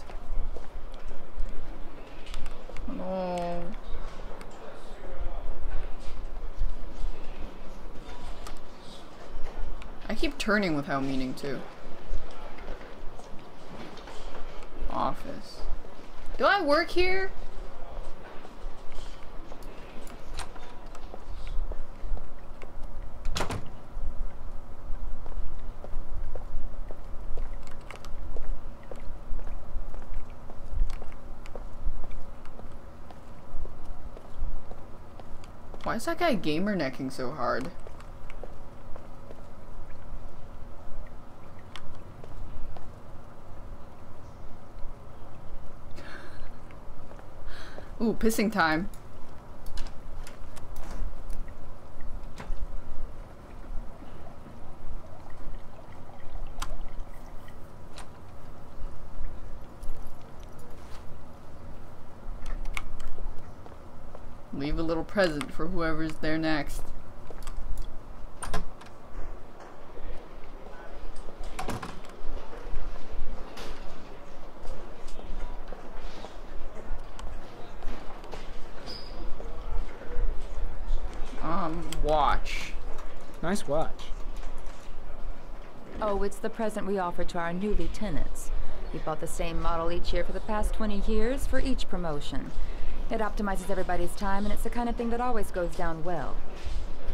Hello? I keep turning without meaning to. Office. Do I work here? Why is that guy gamer necking so hard? Ooh, pissing time. Leave a little present for whoever's there next. Um, watch. Nice watch. Oh, it's the present we offer to our new lieutenants. We bought the same model each year for the past 20 years for each promotion. It optimizes everybody's time, and it's the kind of thing that always goes down well.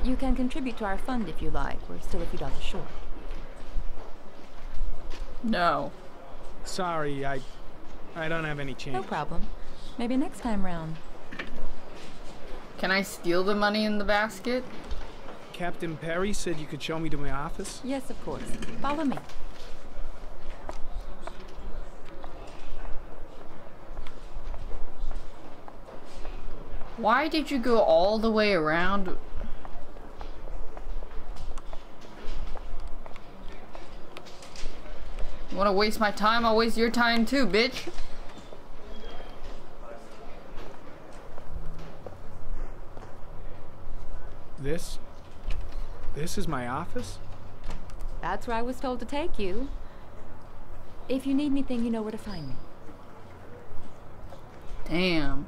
You can contribute to our fund if you like. We're still a few dollars short. No. Sorry, I I don't have any change. No problem. Maybe next time round. Can I steal the money in the basket? Captain Perry said you could show me to my office. Yes, of course. Follow me. Why did you go all the way around? You wanna waste my time? I'll waste your time too, bitch. This? This is my office? That's where I was told to take you. If you need anything, you know where to find me. Damn.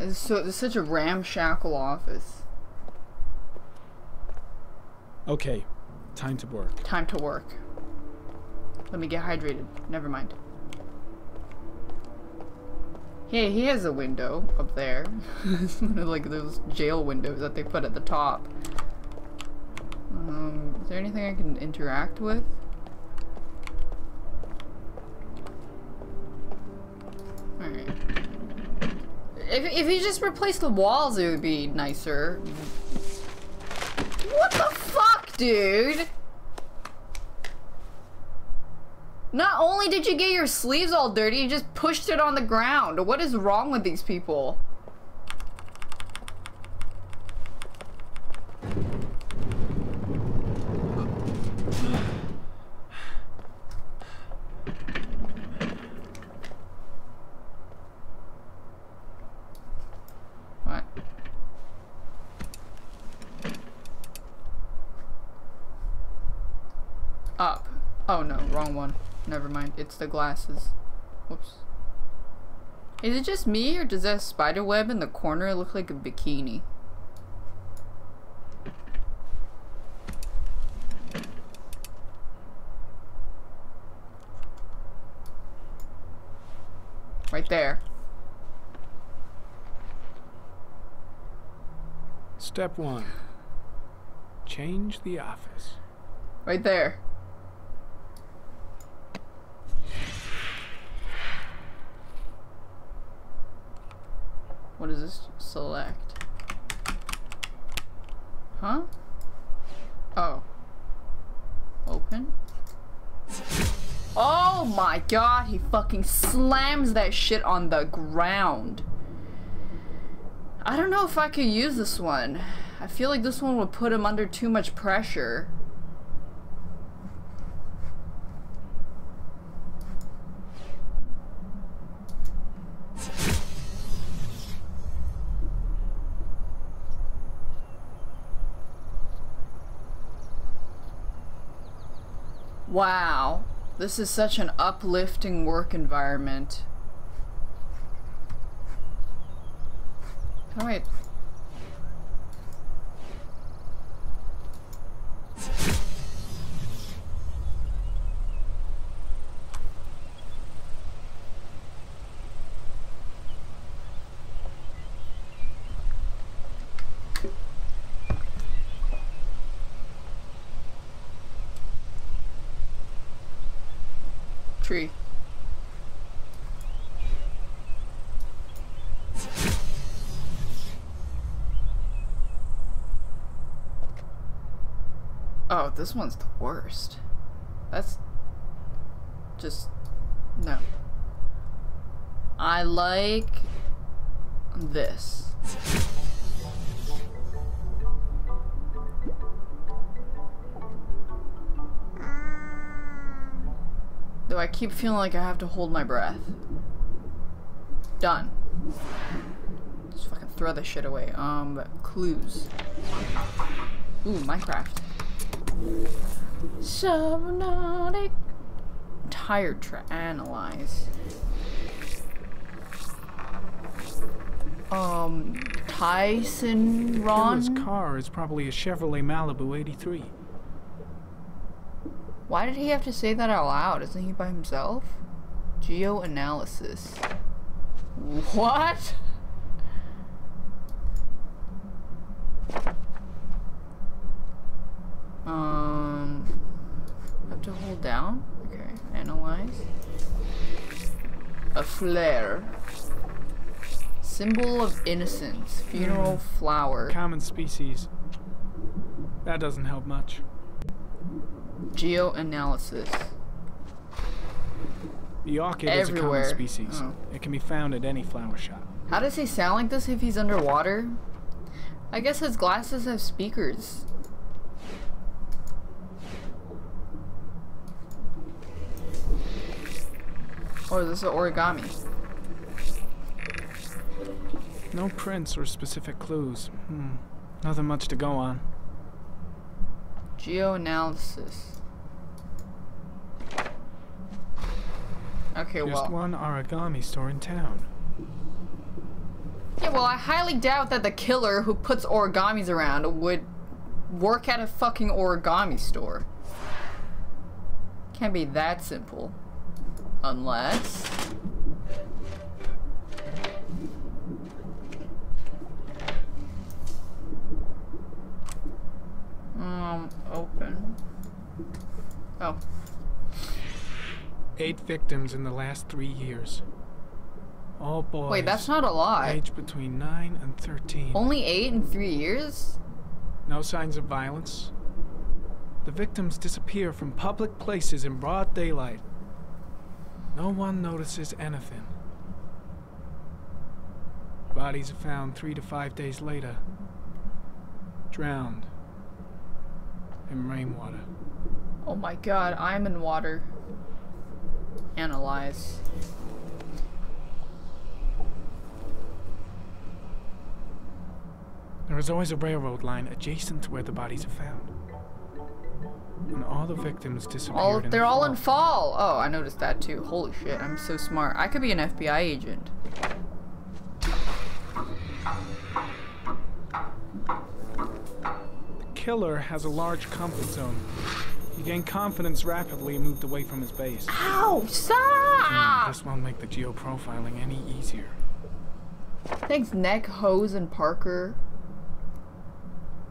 Is so is such a ramshackle office. Okay, time to work. Time to work. Let me get hydrated. Never mind. Hey, he has a window up there. One [LAUGHS] of like those jail windows that they put at the top. Um, is there anything I can interact with? Alright. If, if you just replace the walls, it would be nicer. What the fuck, dude? Not only did you get your sleeves all dirty, you just pushed it on the ground. What is wrong with these people? What? Up. Oh no, wrong one. Never mind. It's the glasses. Whoops. Is it just me, or does that spider web in the corner look like a bikini? Right there. Step one. Change the office. Right there. What does this select? Huh? Oh. Open? Oh my god, he fucking slams that shit on the ground. I don't know if I could use this one. I feel like this one would put him under too much pressure. Wow. This is such an uplifting work environment. Oh wait. Tree. Oh, this one's the worst. That's just no. I like this. Though I keep feeling like I have to hold my breath. Done. Just fucking throw this shit away. Um, clues. Ooh, Minecraft. Subnautic. Tire to analyze. Um, Tyson Ron. Killer's car is probably a Chevrolet Malibu 83. Why did he have to say that out loud? Isn't he by himself? Geoanalysis. What? Flare. Symbol of innocence. Funeral Hmm. flower. Common species. That doesn't help much. Geoanalysis. The orchid is a common species. Oh. It can be found at any flower shop. How does he sound like this if he's underwater? I guess his glasses have speakers. Or is this an origami? No prints or specific clues. Hmm. Nothing much to go on. Geoanalysis. Okay, Just well. one origami store in town. Yeah, well, I highly doubt that the killer who puts origamis around would work at a fucking origami store. Can't be that simple. Unless... Um, open. Oh. Eight victims in the last three years. All boys. Wait, that's not a lot. Age between 9 and 13. Only eight in three years? No signs of violence. The victims disappear from public places in broad daylight. No one notices anything. Bodies are found three to five days later. Drowned. In rainwater. Oh my god, I'm in water. Analyze. There is always a railroad line adjacent to where the bodies are found. And all the victims disappeared All they're all in fall. fall. Oh, I noticed that too. Holy shit, I'm so smart. I could be an FBI agent. The killer has a large comfort zone. He gained confidence rapidly and moved away from his base. Ow! Stop! This won't make the geoprofiling any easier. Thanks, Neck, Hose, and Parker.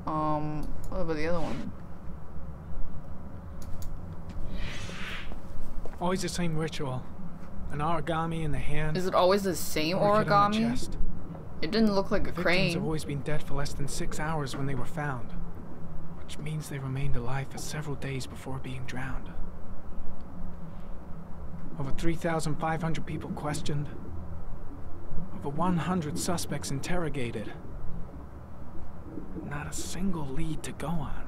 Um, what about the other one? Always the same ritual. An origami in the hand. Is it always the same orchid on the origami? chest. It didn't look like a victims have always been dead for less than six hours when they were found, which means they remained alive for several days before being drowned. Over 3,500 people questioned. Over 100 suspects interrogated. Not a single lead to go on.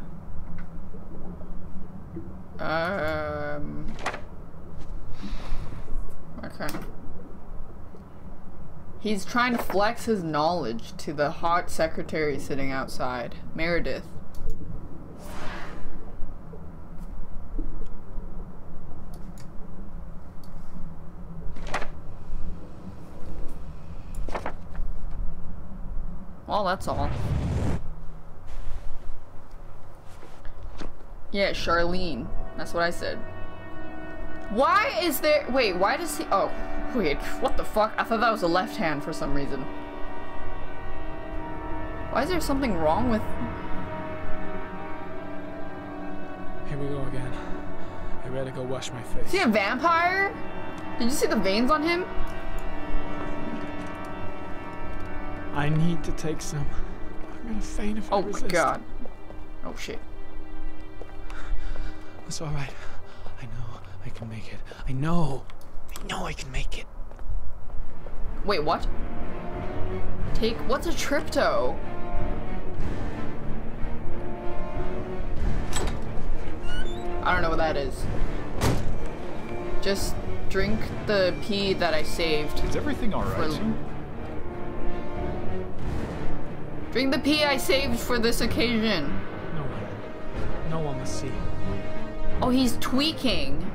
Um. Okay. He's trying to flex his knowledge to the hot secretary sitting outside, Meredith. Well, that's all. Yeah, Charlene. That's what I said. Why is there- wait, why does he- oh, wait, what the fuck? I thought that was a left hand for some reason. Why is there something wrong with- Here we go again. I better go wash my face. Is he a vampire? Did you see the veins on him? I need to take some. I'm gonna faint if I oh resist. Oh god. Oh shit. It's alright. I can make it. I know. I know I can make it. Wait, what? Take, what's a trypto? I don't know what that is. Just drink the pee that I saved. Is everything alright? Drink the pee I saved for this occasion. No one. No one will see. Oh, he's tweaking.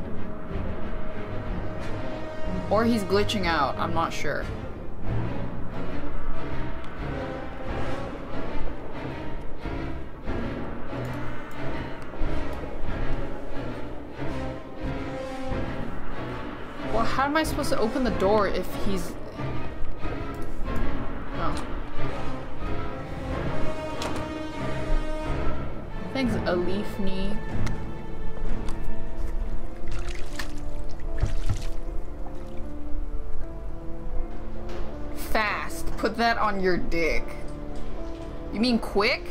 Or he's glitching out. I'm not sure. Well, how am I supposed to open the door if he's... Oh. Thanks, Alifni. Fast. That on your dick. You mean quick?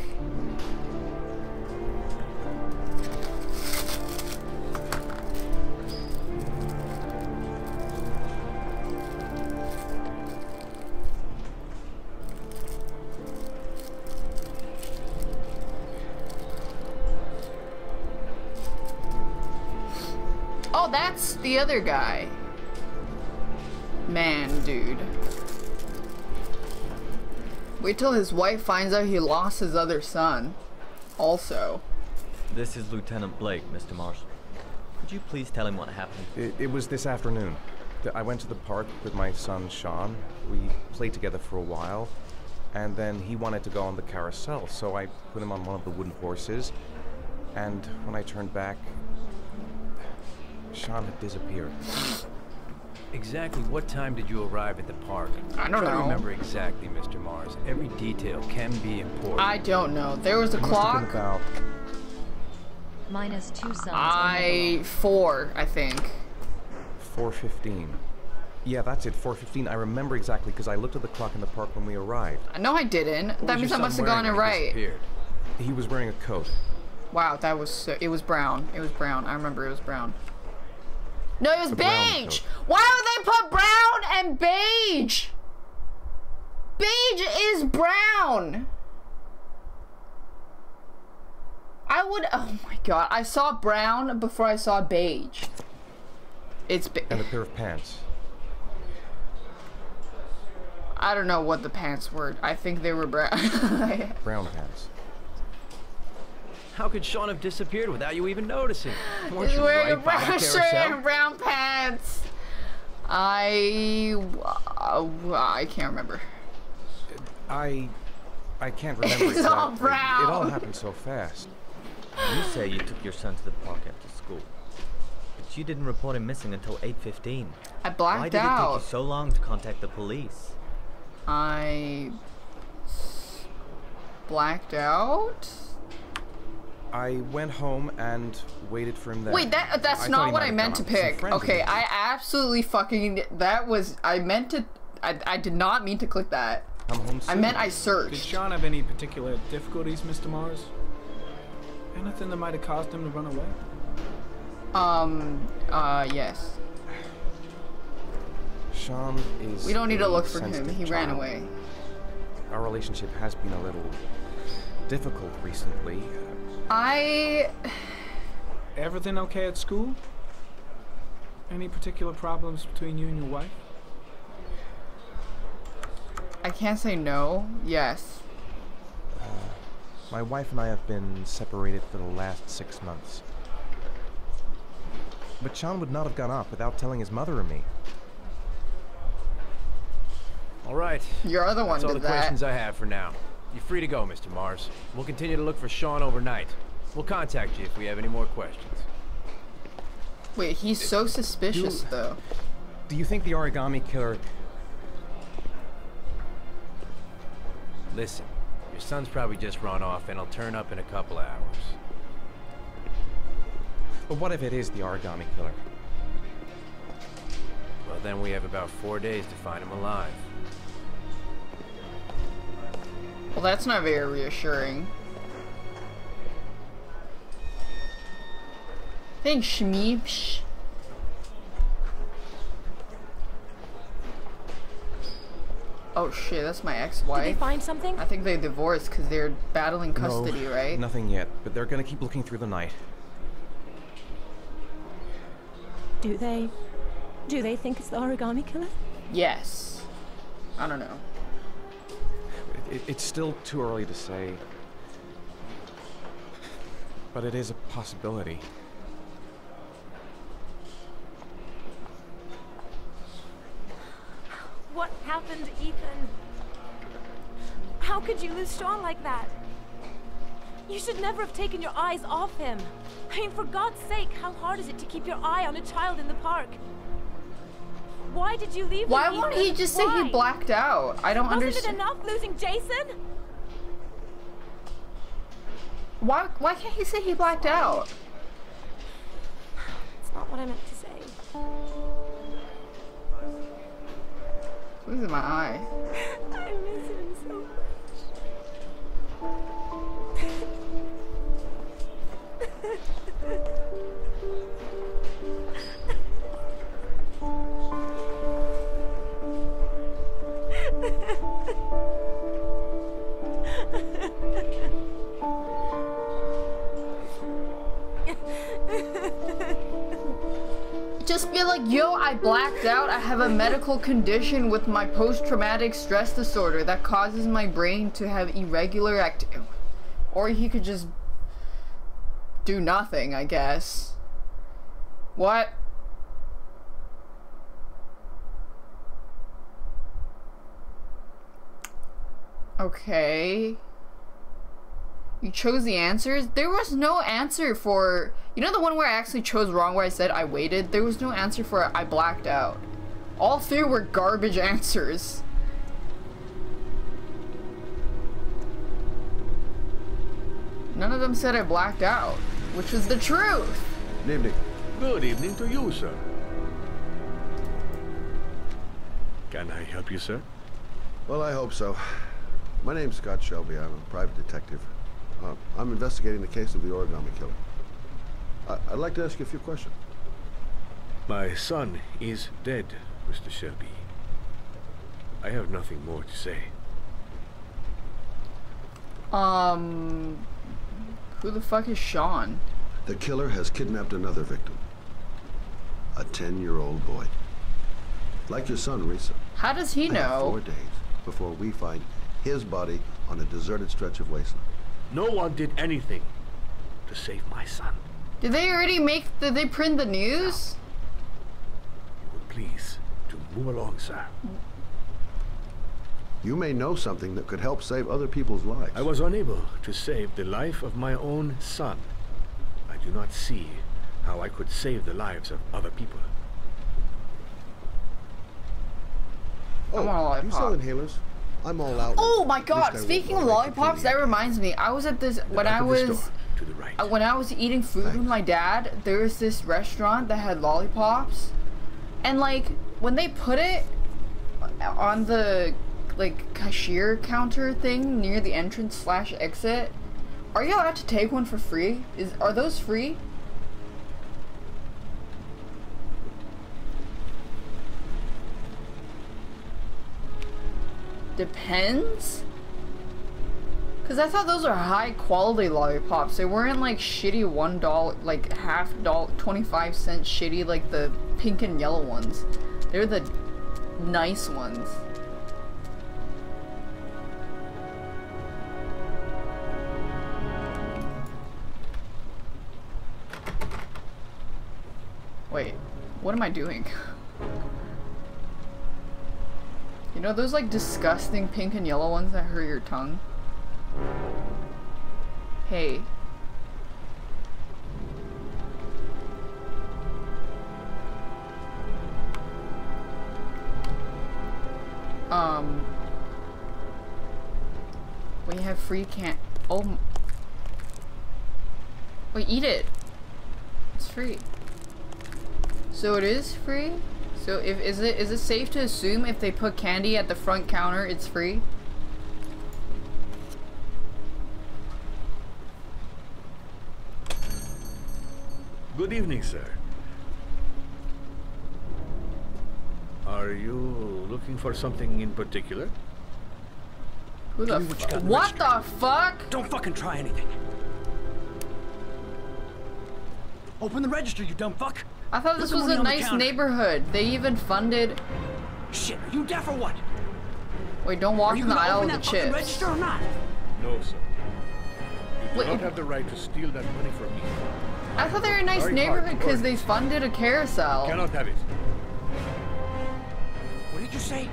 Oh, that's the other guy. Man, dude. Wait till his wife finds out he lost his other son. Also. This is Lieutenant Blake, Mr. Mars. Could you please tell him what happened? It, it was this afternoon. Th- I went to the park with my son Shaun. We played together for a while, and then he wanted to go on the carousel, so I put him on one of the wooden horses. And when I turned back, Shaun had disappeared. Exactly what time did you arrive at the park? I don't Try to know. remember exactly, Mr. Mars. Every detail can be important. I don't know. There was a It must have been clock. about Minus two suns. I four, I think. 4:15. Yeah, that's it. 4:15. I remember exactly because I looked at the clock in the park when we arrived. Uh, no, I didn't. What that means I must have gotten it wearing right. He was wearing a coat. Wow, that was so, it was brown. It was brown. I remember it was brown. No, it was beige. Why would they put brown and beige? Beige is brown. I would. Oh my god! I saw brown before I saw beige. It's. Be And a pair of pants. I don't know what the pants were. I think they were brown. [LAUGHS] Brown pants. How could Shaun have disappeared without you even noticing? Weren't He's wearing a right by brown shirt and brown pants. I. Uh, I can't remember. I. I can't remember It's exactly. all brown. It all happened so fast. You say you took your son to the park after school. But you didn't report him missing until 8.15. I blacked out. Why did it take you so long to contact the police? I... blacked out. I went home and waited for him there. Wait, that that's I not what I meant to gone out with some pick. Okay. I absolutely fucking that was I meant to. I I did not mean to click that. I'm home I meant I searched. Did Shaun have any particular difficulties, Mr. Mars? Anything that might have caused him to run away? Um. Uh. Yes. Shaun is. We don't need to look for him. sensitive He ran away. Our relationship has been a little difficult recently. I. Everything okay at school? Any particular problems between you and your wife? I can't say no. Yes. Uh, my wife and I have been separated for the last six months. But Shaun would not have gone off without telling his mother or me. All right. Your other one That's all did the that. questions I have for now. You're free to go, Mr. Mars. We'll continue to look for Shaun overnight. We'll contact you if we have any more questions. Wait, he's so suspicious though. Do you think the origami killer. Listen, your son's probably just run off and he'll turn up in a couple hours. But what if it is the origami killer? Well, then we have about four days to find him alive. Well, that's not very reassuring. Thanks, Shmeeps. Oh shit, that's my ex-wife. Did they find something? I think they divorced because they're battling custody, no, right? Nothing yet, but they're gonna keep looking through the night. Do they? Do they think it's the origami killer? Yes. I don't know. It, it, it's still too early to say. But it is a possibility. What happened, Ethan? How could you lose Shaun like that? You should never have taken your eyes off him. I mean, for God's sake, how hard is it to keep your eye on a child in the park? Why did you leave Why won't he just Why? say he blacked out? I don't understand. Wasn't it enough losing Jason? Why, why can't he say he blacked out? It's not what I meant to say. I'm losing my eye. [LAUGHS] I miss him so much. [LAUGHS] Just be like, yo, I blacked out. I have a medical condition with my post-traumatic stress disorder that causes my brain to have irregular activity. Or he could just do nothing, I guess. What? Okay. You chose the answers? There was no answer for... You know the one where I actually chose wrong where I said I waited? There was no answer for I blacked out. All three were garbage [LAUGHS] answers. None of them said I blacked out, which was the truth. Good evening. Good evening to you, sir. Can I help you, sir? Well, I hope so. My name's Scott Shelby. I'm a private detective. Uh, I'm investigating the case of the origami killer. I I'd like to ask you a few questions. My son is dead, Mr. Shelby. I have nothing more to say. Um... Who the fuck is Shaun? The killer has kidnapped another victim. A 10-year-old boy. Like your son, Risa. How does he know? four days before we find his body on a deserted stretch of wasteland. No one did anything to save my son. Did they already make... Did they print the news? You would please, to move along, sir. You may know something that could help save other people's lives. I was unable to save the life of my own son. I do not see how I could save the lives of other people. Oh, I want a do you sell inhalers? I'm all out. Oh my god, speaking of lollipops, that reminds me. I was at this when I was store, to the right. uh, when I was eating food with my dad, there was this restaurant that had lollipops. And like when they put it on the like cashier counter thing near the entrance slash exit, are you allowed to take one for free? Is are those free? Depends. Cause I thought those are high quality lollipops. They weren't like shitty one dollar, like half dollar, twenty five cent shitty like the pink and yellow ones. They're the nice ones. Wait, what am I doing? [LAUGHS] You know those like disgusting pink and yellow ones that hurt your tongue? Hey. Um. We have free can- Oh. Wait, eat it. It's free. So it is free? So if is it is it safe to assume if they put candy at the front counter it's free? Good evening, sir. Are you looking for something in particular? Who the Tell what you got fu- in the What the fuck? Don't fucking try anything. Open the register, you dumb fuck. I thought this was a on the nice neighborhood. They even funded Shit, are you deaf or what? Wait, don't walk you in the gonna aisle open with the chips. register or not? No, sir. You do Wait, not have the right to steal that money from me. I thought they were a nice Very neighborhood because they funded a carousel. Cannot have it. What did you say?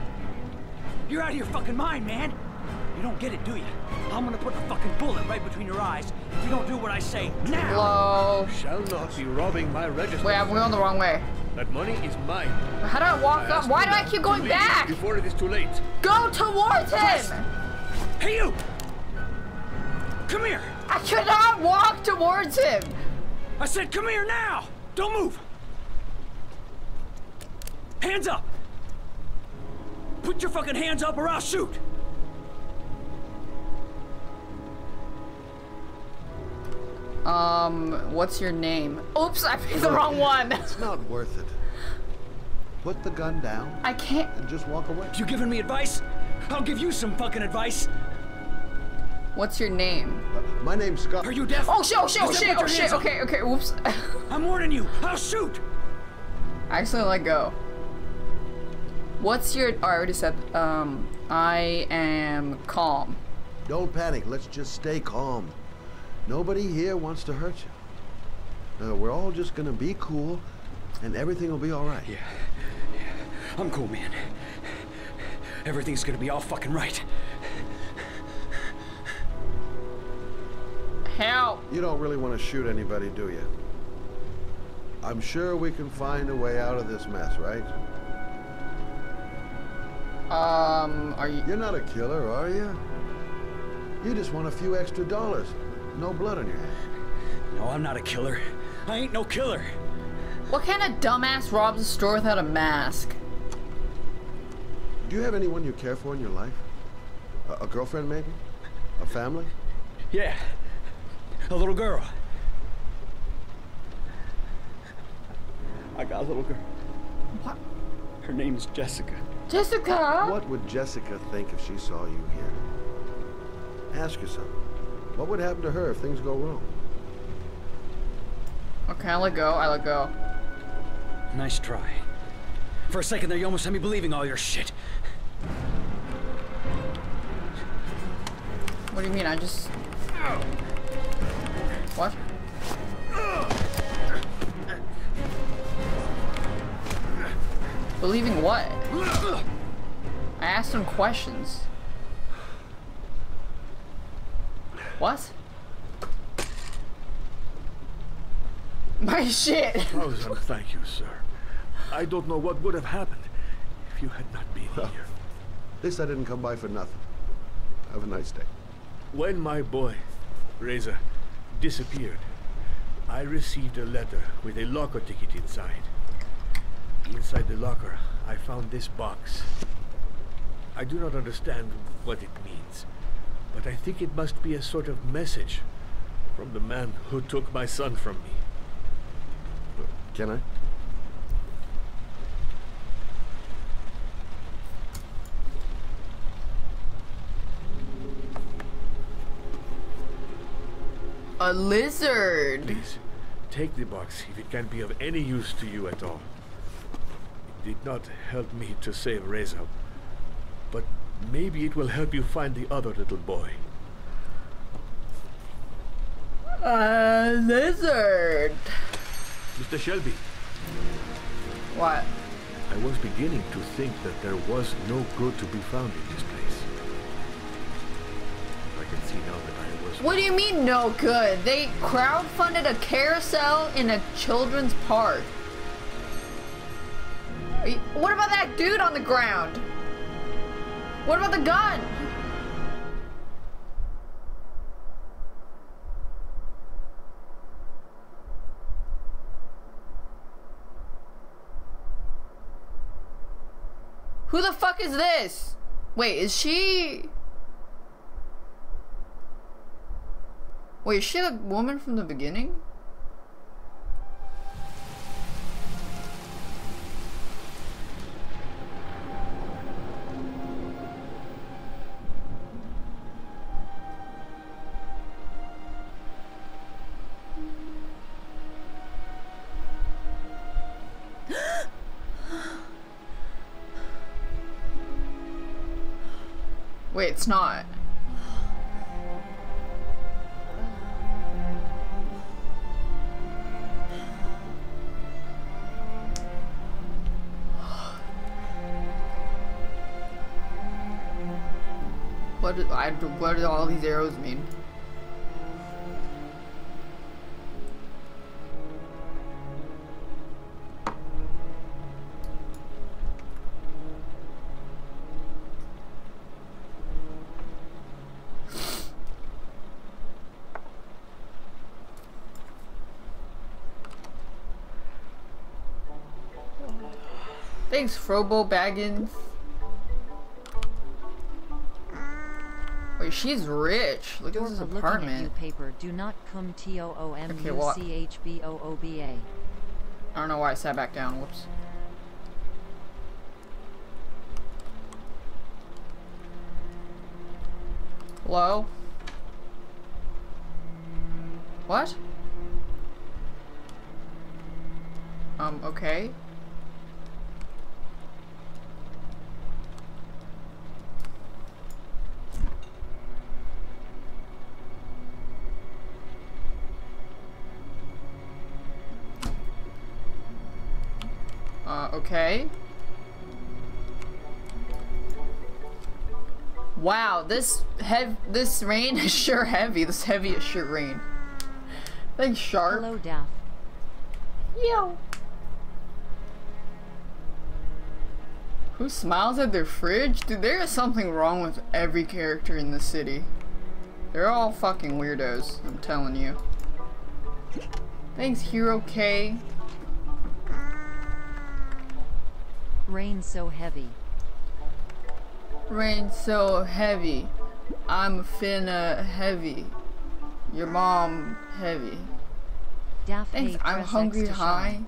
You're out of your fucking mind, man. You don't get it, do you? I'm gonna put a fucking bullet right between your eyes if you don't do what I say now. Hello. Shall not be robbing my register. Wait, I'm going the wrong way. That money is mine. How do I walk I up? Why do I keep going back? Before it is too late. Go towards him! Hey, you! Come here! I cannot walk towards him! I said come here now! Don't move! Hands up! Put your fucking hands up or I'll shoot! Um, what's your name? Oops, I picked the wrong one. [LAUGHS] It's not worth it. Put the gun down I can't. and just walk away. You giving me advice? I'll give you some fucking advice. What's your name? My name's Scott. Are you deaf? Oh shit! Oh shit! I Oh shit! Oh shit! hands. Okay, okay. Oops. [LAUGHS] I'm warning you. I'll shoot. accidentally let go. What's your? Oh, I already said. Um, I am calm. Don't panic. Let's just stay calm. Nobody here wants to hurt you. Uh, we're all just gonna be cool, and everything will be all right. Yeah. I'm cool, man. Everything's gonna be all fucking right. Help! You don't really want to shoot anybody, do you? I'm sure we can find a way out of this mess, right? Um, are you? You're not a killer, are you? You just want a few extra dollars. No blood on your hands. No, I'm not a killer. I ain't no killer. What kind of dumbass robs a store without a mask? Do you have anyone you care for in your life? A, a girlfriend, maybe? A family? Yeah. A little girl. I got a little girl. What? Her name's Jessica. Jessica? What would Jessica think if she saw you here? Ask yourself. What would happen to her if things go wrong? Okay, I let go. I let go. Nice try. For a second there, you almost had me believing all your shit. What do you mean? I just. What? Believing what? I asked him questions. What? My shit! [LAUGHS] Thousand thank you, sir. I don't know what would have happened if you had not been Well, here. At least I didn't come by for nothing. Have a nice day. When my boy, Reza, disappeared, I received a letter with a locker ticket inside. Inside the locker, I found this box. I do not understand what it means, but I think it must be a sort of message from the man who took my son from me. Can I? A lizard! Please, take the box if it can be of any use to you at all. It did not help me to save Reza, but maybe it will help you find the other little boy. A lizard! Mr. Shelby, What? I was beginning to think that there was no good to be found in this place. I can see now that I was What do you mean no good? They crowdfunded a carousel in a children's park. Are you- What about that dude on the ground? What about the gun? Who the fuck is this? Wait, is she... Wait, is she the woman from the beginning? Wait, it's not. What do, I, what do all these arrows mean? Thanks, Frobo Baggins. Wait, she's rich. Look at this looking at apartment. paper. Do not come T O O M U? C H B O O B A. I don't know why I sat back down. Whoops. Hello? What? Um, okay. Okay. Wow, this hev this rain is [LAUGHS] sure heavy. This heavy is sure rain. Thanks, Sharp. Hello, Daph. Yo. Who smiles at their fridge? Dude, there is something wrong with every character in the city. They're all fucking weirdos, I'm telling you. Thanks, Hero K. Rain so heavy. Rain so heavy. I'm finna heavy. Your mom heavy. Daph Thanks, I'm hungry high.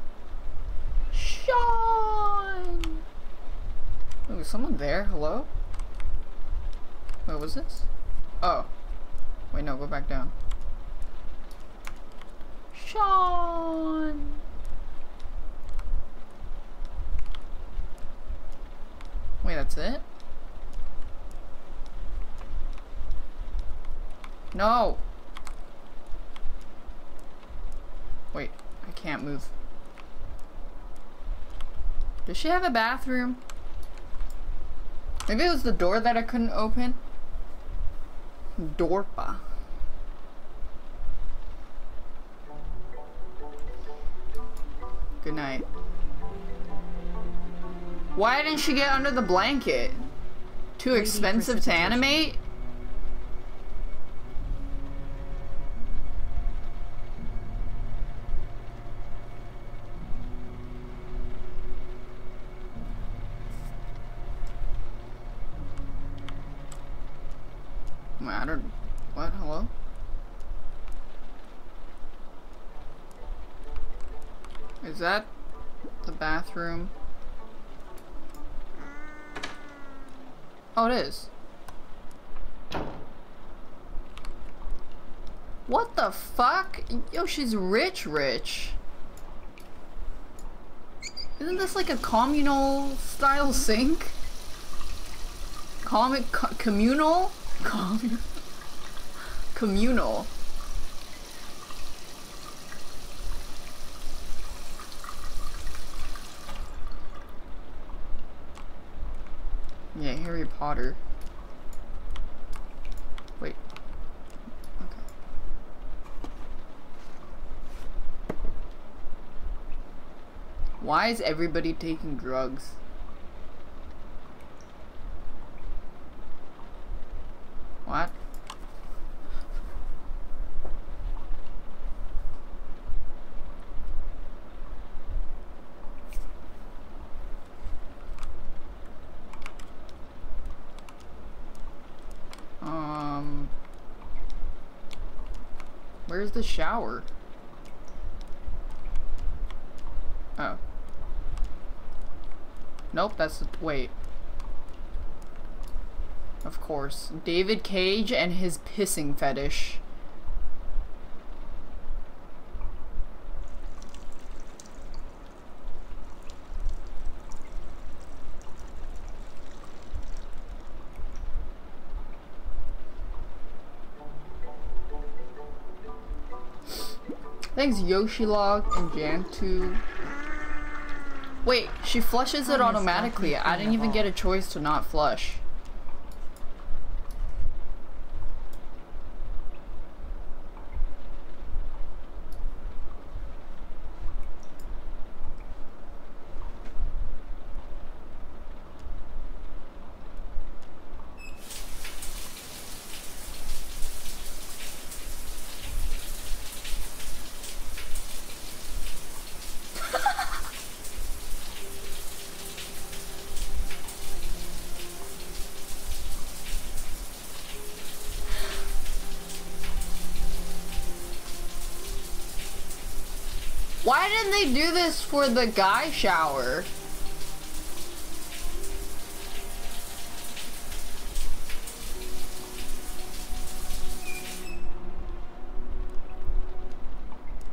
Shaun. Oh, is someone there? Hello? What was this? Oh. Wait, no, go back down. Shaun! Wait, that's it? No! Wait, I can't move. Does she have a bathroom? Maybe it was the door that I couldn't open? Dorpa. Good night. Why didn't she get under the blanket? Too expensive to animate? Wait, I don't. What? Hello? Is that the bathroom? Oh, it is. What the fuck? Yo, she's rich, rich. Isn't this like a communal style sink? Comic co communal? Com [LAUGHS] communal. Yeah, Harry Potter. Wait. Okay. Why is everybody taking drugs? What? Um, where's the shower? Oh. Nope, that's the, wait. Of course. David Cage and his pissing fetish. Thanks Yoshilog and Jantu. Wait, she flushes it automatically. I didn't even get a choice to not flush. Why didn't they do this for the guy shower?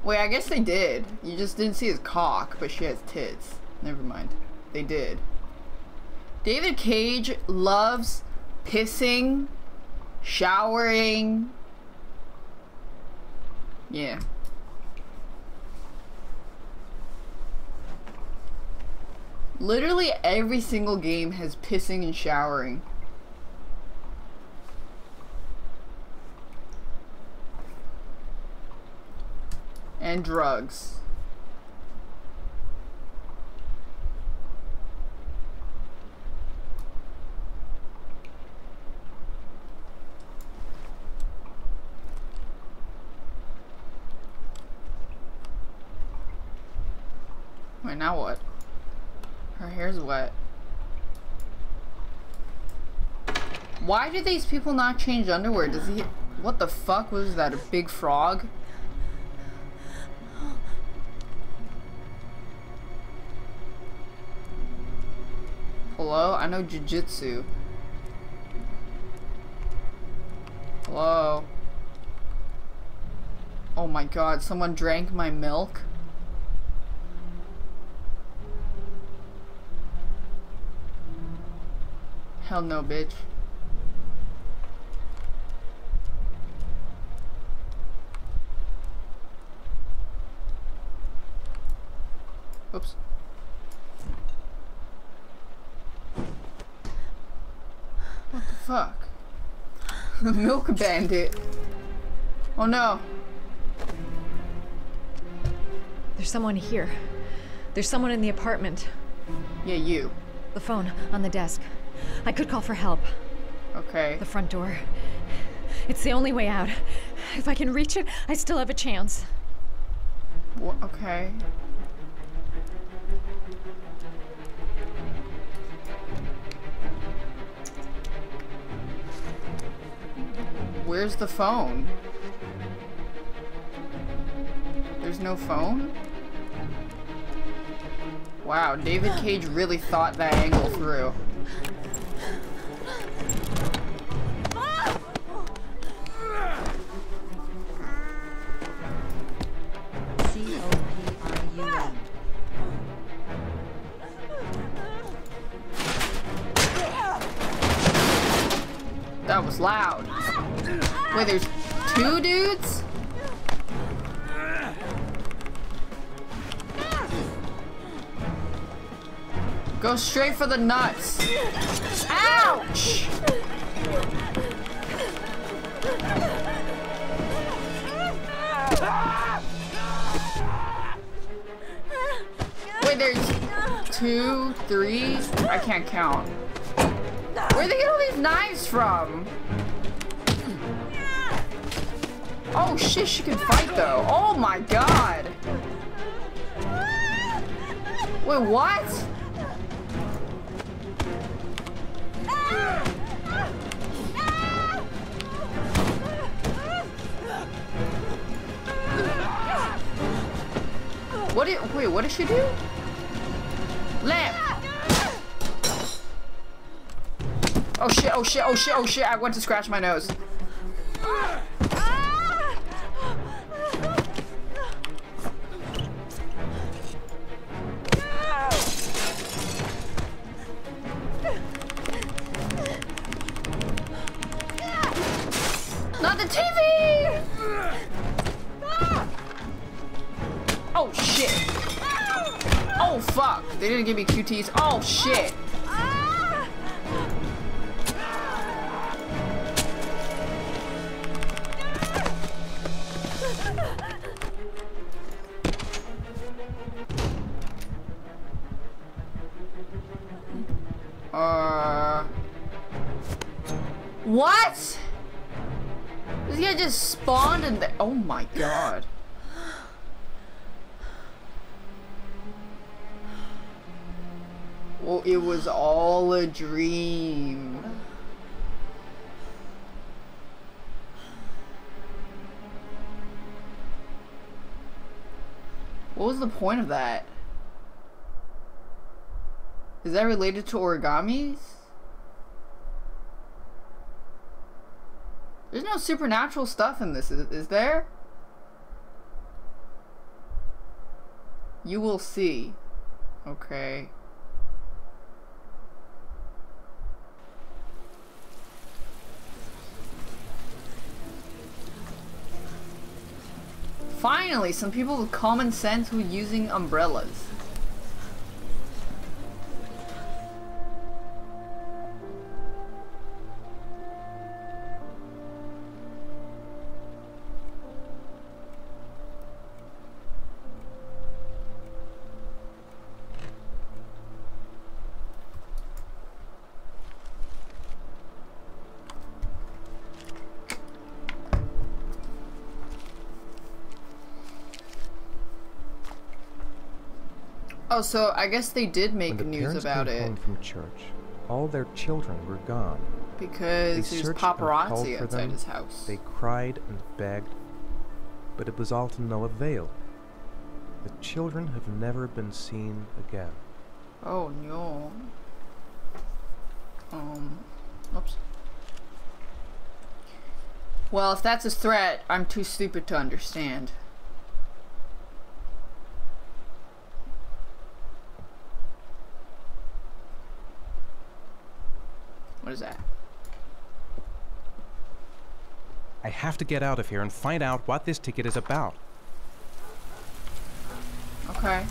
Wait, I guess they did. You just didn't see his cock, but she has tits. Never mind. They did. David Cage loves pissing, showering. Yeah. Literally every single game has pissing and showering. And drugs. Wait, now what? Wet. Why do these people not change underwear? Does he... What the fuck was that? A big frog? Hello? I know jujitsu. Hello? Oh my god, someone drank my milk? Hell no, bitch. Oops. What the fuck? [LAUGHS] the milk bandit. Oh no. There's someone here. There's someone in the apartment. Yeah, you. The phone on the desk. I could call for help. Okay. The front door. It's the only way out. If I can reach it, I still have a chance. Okay. Where's the phone? There's no phone? Wow, David Cage really thought that angle through. There's two dudes? Go straight for the nuts. Ouch! Wait, there's two, three? I can't count. Where do they get all these knives from? Oh shit, she can fight though. Oh my god. Wait, what? What did, wait, what did she do? Lamp! Oh shit, oh shit, oh shit, oh shit, I went to scratch my nose. Shit. Point of that? Is that related to origamis? There's no supernatural stuff in this, is, is there? You will see. Okay. Finally, some people with common sense who are using umbrellas. Oh, so I guess they did make When the news parents about came it home from church, all their children were gone. because They there's searched and called paparazzi outside them. his house. They cried and begged, but it was all to no avail. The children have never been seen again. Oh no. Um. Oops. Well, if that's a threat, I'm too stupid to understand. What is that? I have to get out of here and find out what this ticket is about. Okay.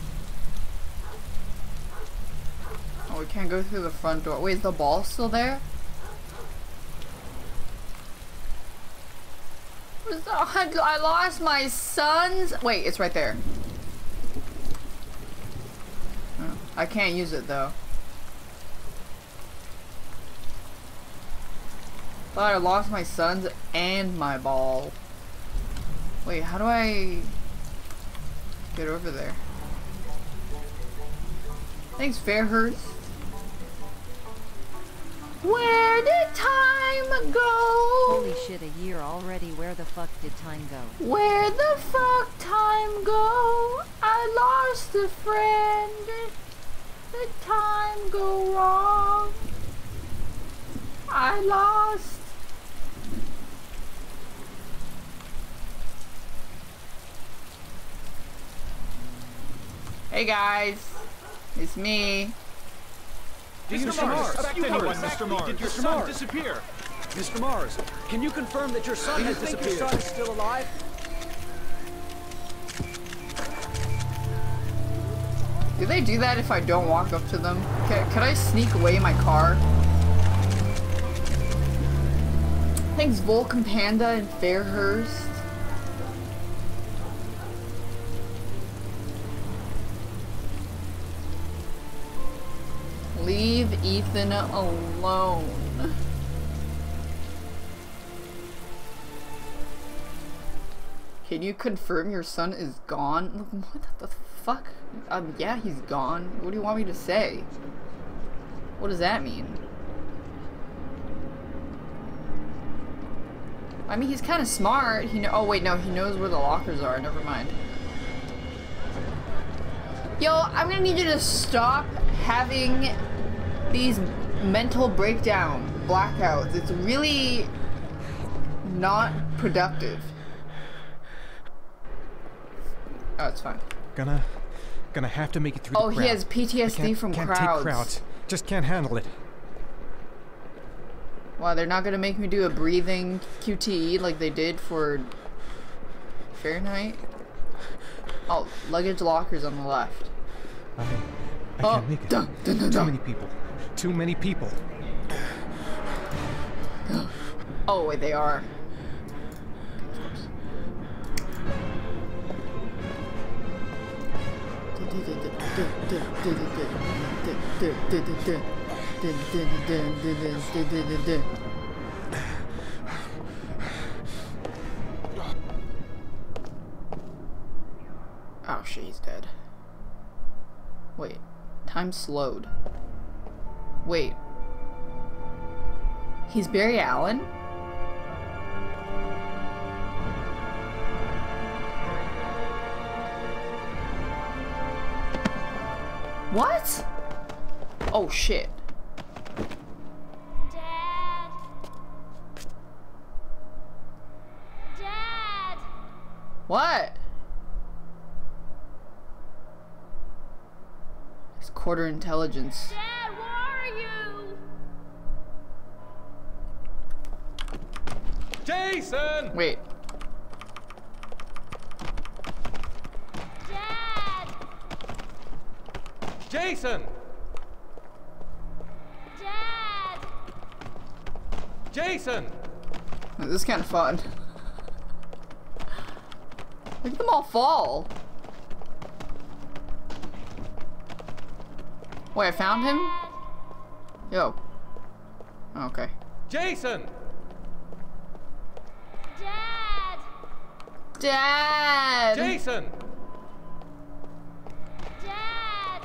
Oh, we can't go through the front door. Wait, is the ball still there? I lost my son's. Wait, it's right there. Oh, I can't use it though. Thought I lost my sons and my ball. Wait, how do I get over there? Thanks, Fairhurst. Where did time go? Holy shit, a year already. Where the fuck did time go? Where the fuck time go? I lost a friend. Did time go wrong? I lost. Hey guys, it's me. Mr. Mars, you anyone, were Mr. Mars. Did your Mr. son Mars. disappear? Mr. Mars, can you confirm that your son Do you has think your disappeared? son is still alive? Do they do that if I don't walk up to them? Can, can I sneak away in my car? Thanks Vulcan Panda and Fairhurst. Leave Ethan alone. Can you confirm your son is gone? What the fuck? Um, yeah, he's gone. What do you want me to say? What does that mean? I mean, he's kind of smart. He know. Oh wait, no, he knows where the lockers are. Never mind. Yo, I'm gonna need you to stop having these mental breakdown blackouts. It's really not productive. Oh, it's fine. Gonna, gonna have to make it through Oh, he has PTSD can't- from can't crowds. Take crowds. Just can't handle it. Wow, they're not gonna make me do a breathing QTE like they did for Fahrenheit. Oh, luggage lockers on the left. I, I Oh, can't make it. Oh, dun, Too many people. Too many people. Oh wait, they are. Oh she's dead. Wait, time slowed. Wait. He's Barry Allen? What? Oh shit. Quarter intelligence. Dad, where are you? Jason! Wait. Dad. Jason! Dad. Jason! This is kind of fun. Look at them all fall. Wait, I found him? Yo. Okay. Jason! Dad. Dad! Jason! Dad.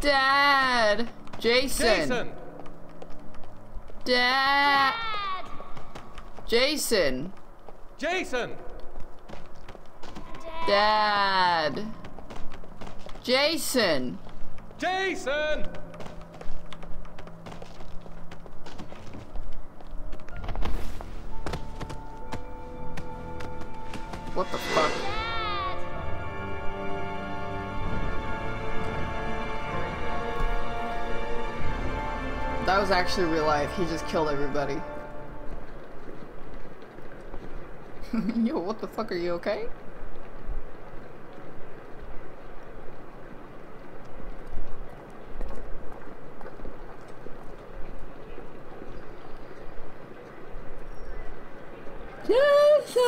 Dad! Jason! Jason! Dad! Jason! Jason! Dad! Jason! Jason! What the fuck? That was actually real life. He just killed everybody. [LAUGHS] Yo, what the fuck? Are you okay? Jason!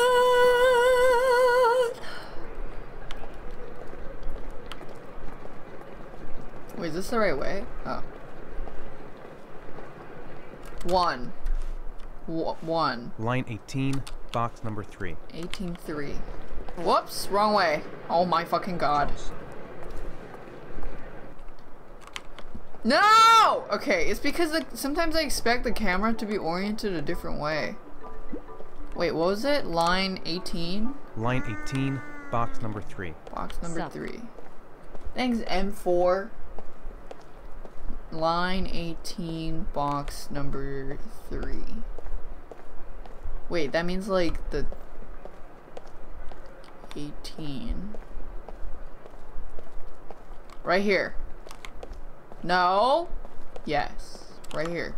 Wait, is this the right way? Oh. One. W one. Line 18, box number 3. 18-3. Whoops, wrong way. Oh my fucking god. No! Okay, it's because the, sometimes I expect the camera to be oriented a different way. Wait, what was it? Line 18? Line 18, box number 3. Box number Sup. 3. Thanks, M4. Line 18, box number 3. Wait, that means like the 18. Right here. No. Yes. Right here.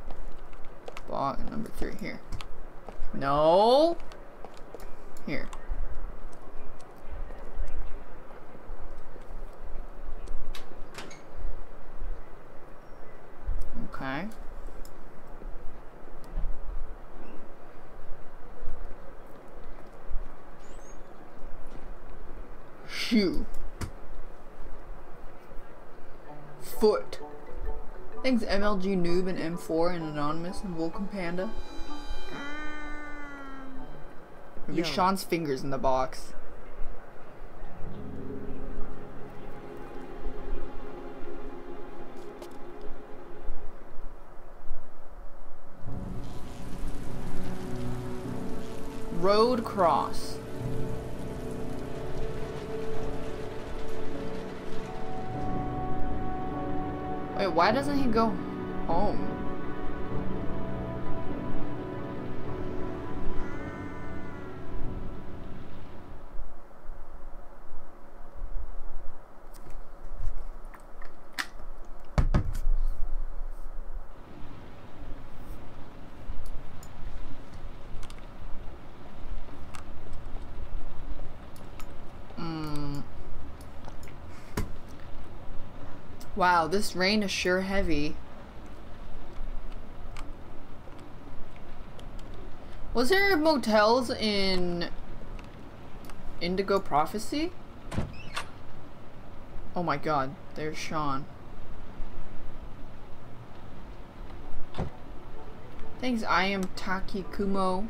Box number 3 here. No. Here. Okay. Shoe. Foot. Thanks MLG Noob and M4 and Anonymous and Vulcan Panda. Maybe Yo. Shaun's fingers in the box. Road cross. Wait, why doesn't he go home? Wow, this rain is sure heavy. Was there motels in Indigo Prophecy? Oh my god, there's Shaun. Thanks, I am Taki Kumo.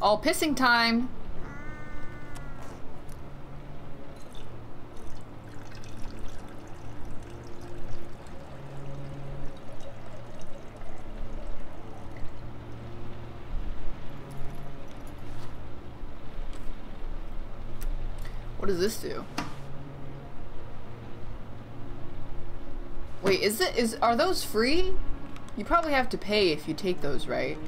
Oh, pissing time! What does this do? Wait, is it is are those free? You probably have to pay if you take those, right?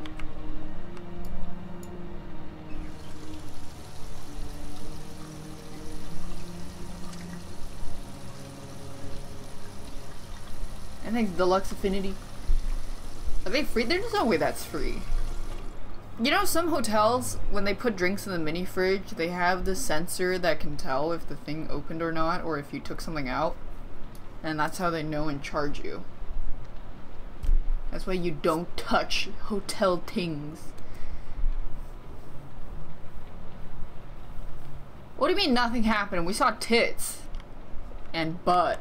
I think Deluxe Affinity. Are they free? There's no way that's free. You know, some hotels, when they put drinks in the mini fridge, they have the sensor that can tell if the thing opened or not, or if you took something out. And that's how they know and charge you. That's why you don't touch hotel things. What do you mean nothing happened? We saw tits. And butt.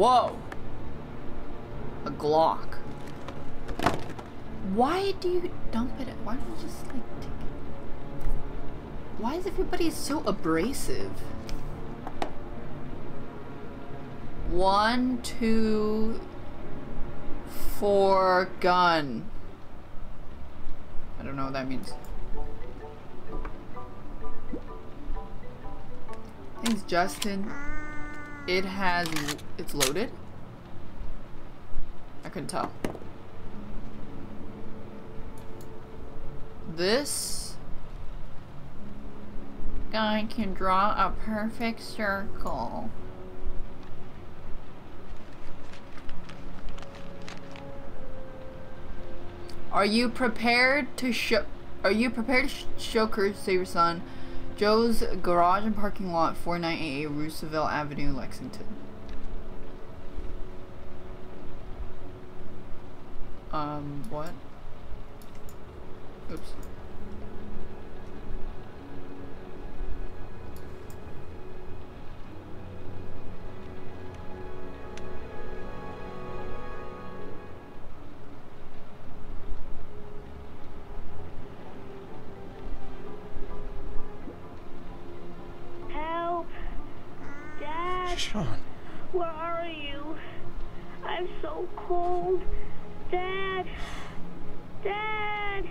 Whoa. A Glock. Why do you dump it? Why don't you just like take it? Why is everybody so abrasive? One, two, four, gun. I don't know what that means. Thanks, Justin. It has. It's loaded? I couldn't tell. This guy can draw a perfect circle. Are you prepared to show? Are you prepared to sh show courage to your son? Joe's garage and parking lot, 498 Roosevelt Avenue, Lexington. Um, what? Oops. I'm so cold. Dad! Dad!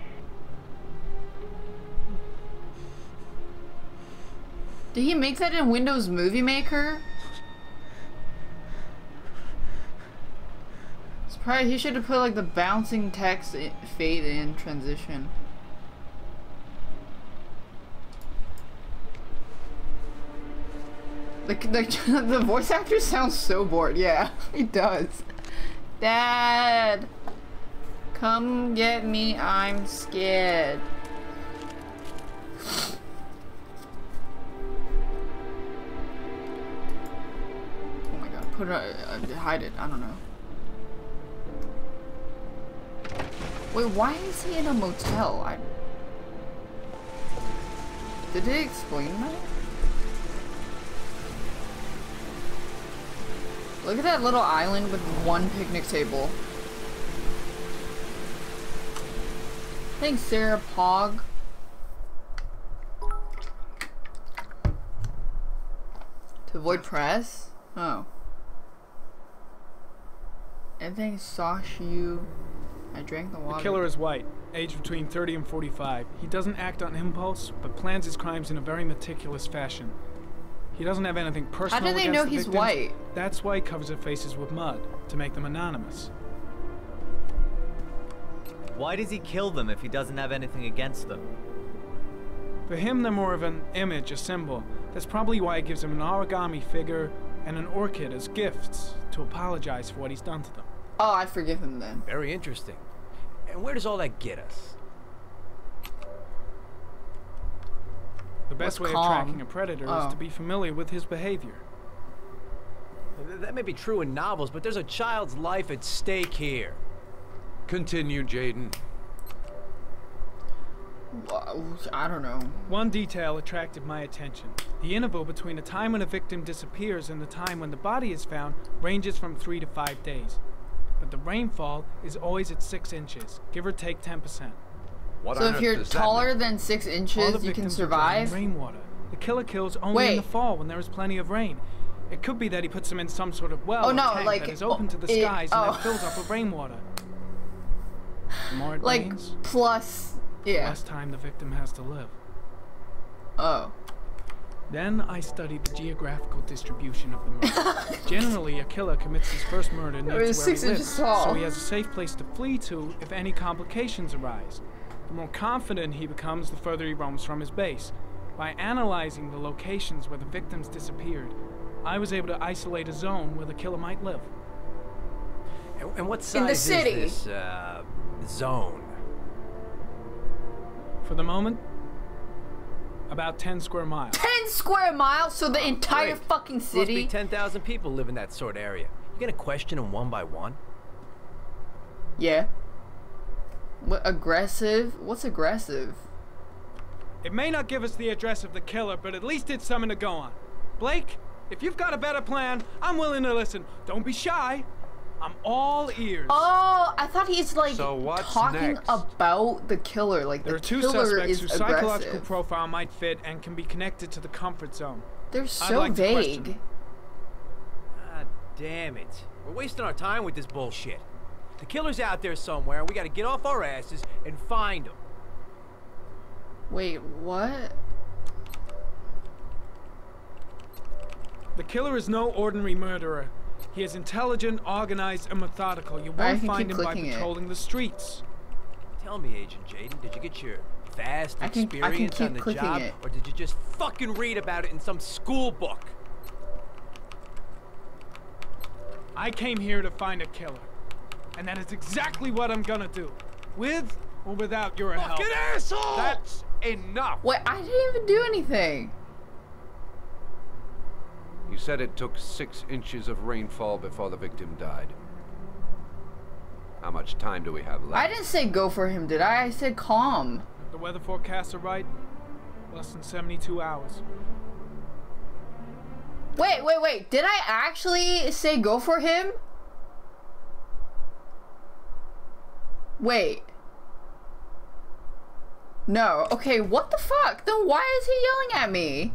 Did he make that in Windows Movie Maker? Probably he should have put like the bouncing text fade in transition. The, the, [LAUGHS] the voice actor sounds so bored. Yeah, [LAUGHS] he does. Dad, come get me. I'm scared. Oh my god, put it, uh, hide it, I don't know. Wait, why is he in a motel? I... Did it explain that? Look at that little island with one picnic table. Thanks, Sarah Pog. To avoid press? Oh. And thanks, Sashu. I drank the water. The water. killer is white, aged between 30 and 45. He doesn't act on impulse, but plans his crimes in a very meticulous fashion. He doesn't have anything personal How do they know the he's victims. white? That's why he covers their faces with mud, to make them anonymous. Why does he kill them if he doesn't have anything against them? For him, they're more of an image, a symbol. That's probably why he gives them an origami figure and an orchid as gifts to apologize for what he's done to them. Oh, I forgive him then. Very interesting. And where does all that get us? The best What's way of tracking a predator Oh. is to oh. be familiar with his behavior. That may be true in novels, but there's a child's life at stake here. Continue, Jayden. I don't know. One detail attracted my attention. The interval between the time when a victim disappears and the time when the body is found ranges from three to five days. But the rainfall is always at six inches, give or take 10%. What so if you're taller mean? than six inches, you can victims are drowned in survive. rainwater. The killer kills only in the fall when there is plenty of rain. It could be that he puts them in some sort of well Oh, or no, tank like, that is open to the it- skies and oh. that fills up with rainwater. The [SIGHS] more it Like rains, plus, the yeah. less time the victim has to live. Oh. Then I studied the geographical distribution of the murder. [LAUGHS] Generally, a killer commits his first murder near to where was he lives, tall. so he has a safe place to flee to if any complications arise. The more confident he becomes, the further he roams from his base. By analyzing the locations where the victims disappeared, I was able to isolate a zone where the killer might live. And, and what In the size city. is this uh, zone? For the moment, about 10 square miles. 10 square miles, so the entire Great. fucking Must be 10,000 people live in that sort of area. You gonna question them one by one? Yeah. What aggressive? What's aggressive? It may not give us the address of the killer, but at least it's something to go on. Blake, If you've got a better plan, I'm willing to listen. Don't be shy. I'm all ears. Oh, I thought he's like So what's talking next? about the killer. Like There the are two killer suspects is whose psychological aggressive. profile might fit and can be connected to the comfort zone. They're so like vague. God damn it. We're wasting our time with this bullshit. The killer's out there somewhere, we gotta get off our asses and find him. Wait, what? The killer is no ordinary murderer. He is intelligent, organized, and methodical. You won't find him by clicking it. patrolling the streets. Tell me, Agent Jayden, did you get your vast I can- I can experience keep on the job, it. or did you just fucking read about it in some school book? I came here to find a killer. And that is exactly what I'm gonna do. With or without your help. Fucking asshole! That's enough. Wait, I didn't even do anything. You said it took six inches of rainfall before the victim died. How much time do we have left? I didn't say go for him, did I? I said calm. The weather forecasts are right. Less than 72 hours. Wait, wait, wait. Did I actually say go for him? Wait. No. Okay, what the fuck? Then why is he yelling at me?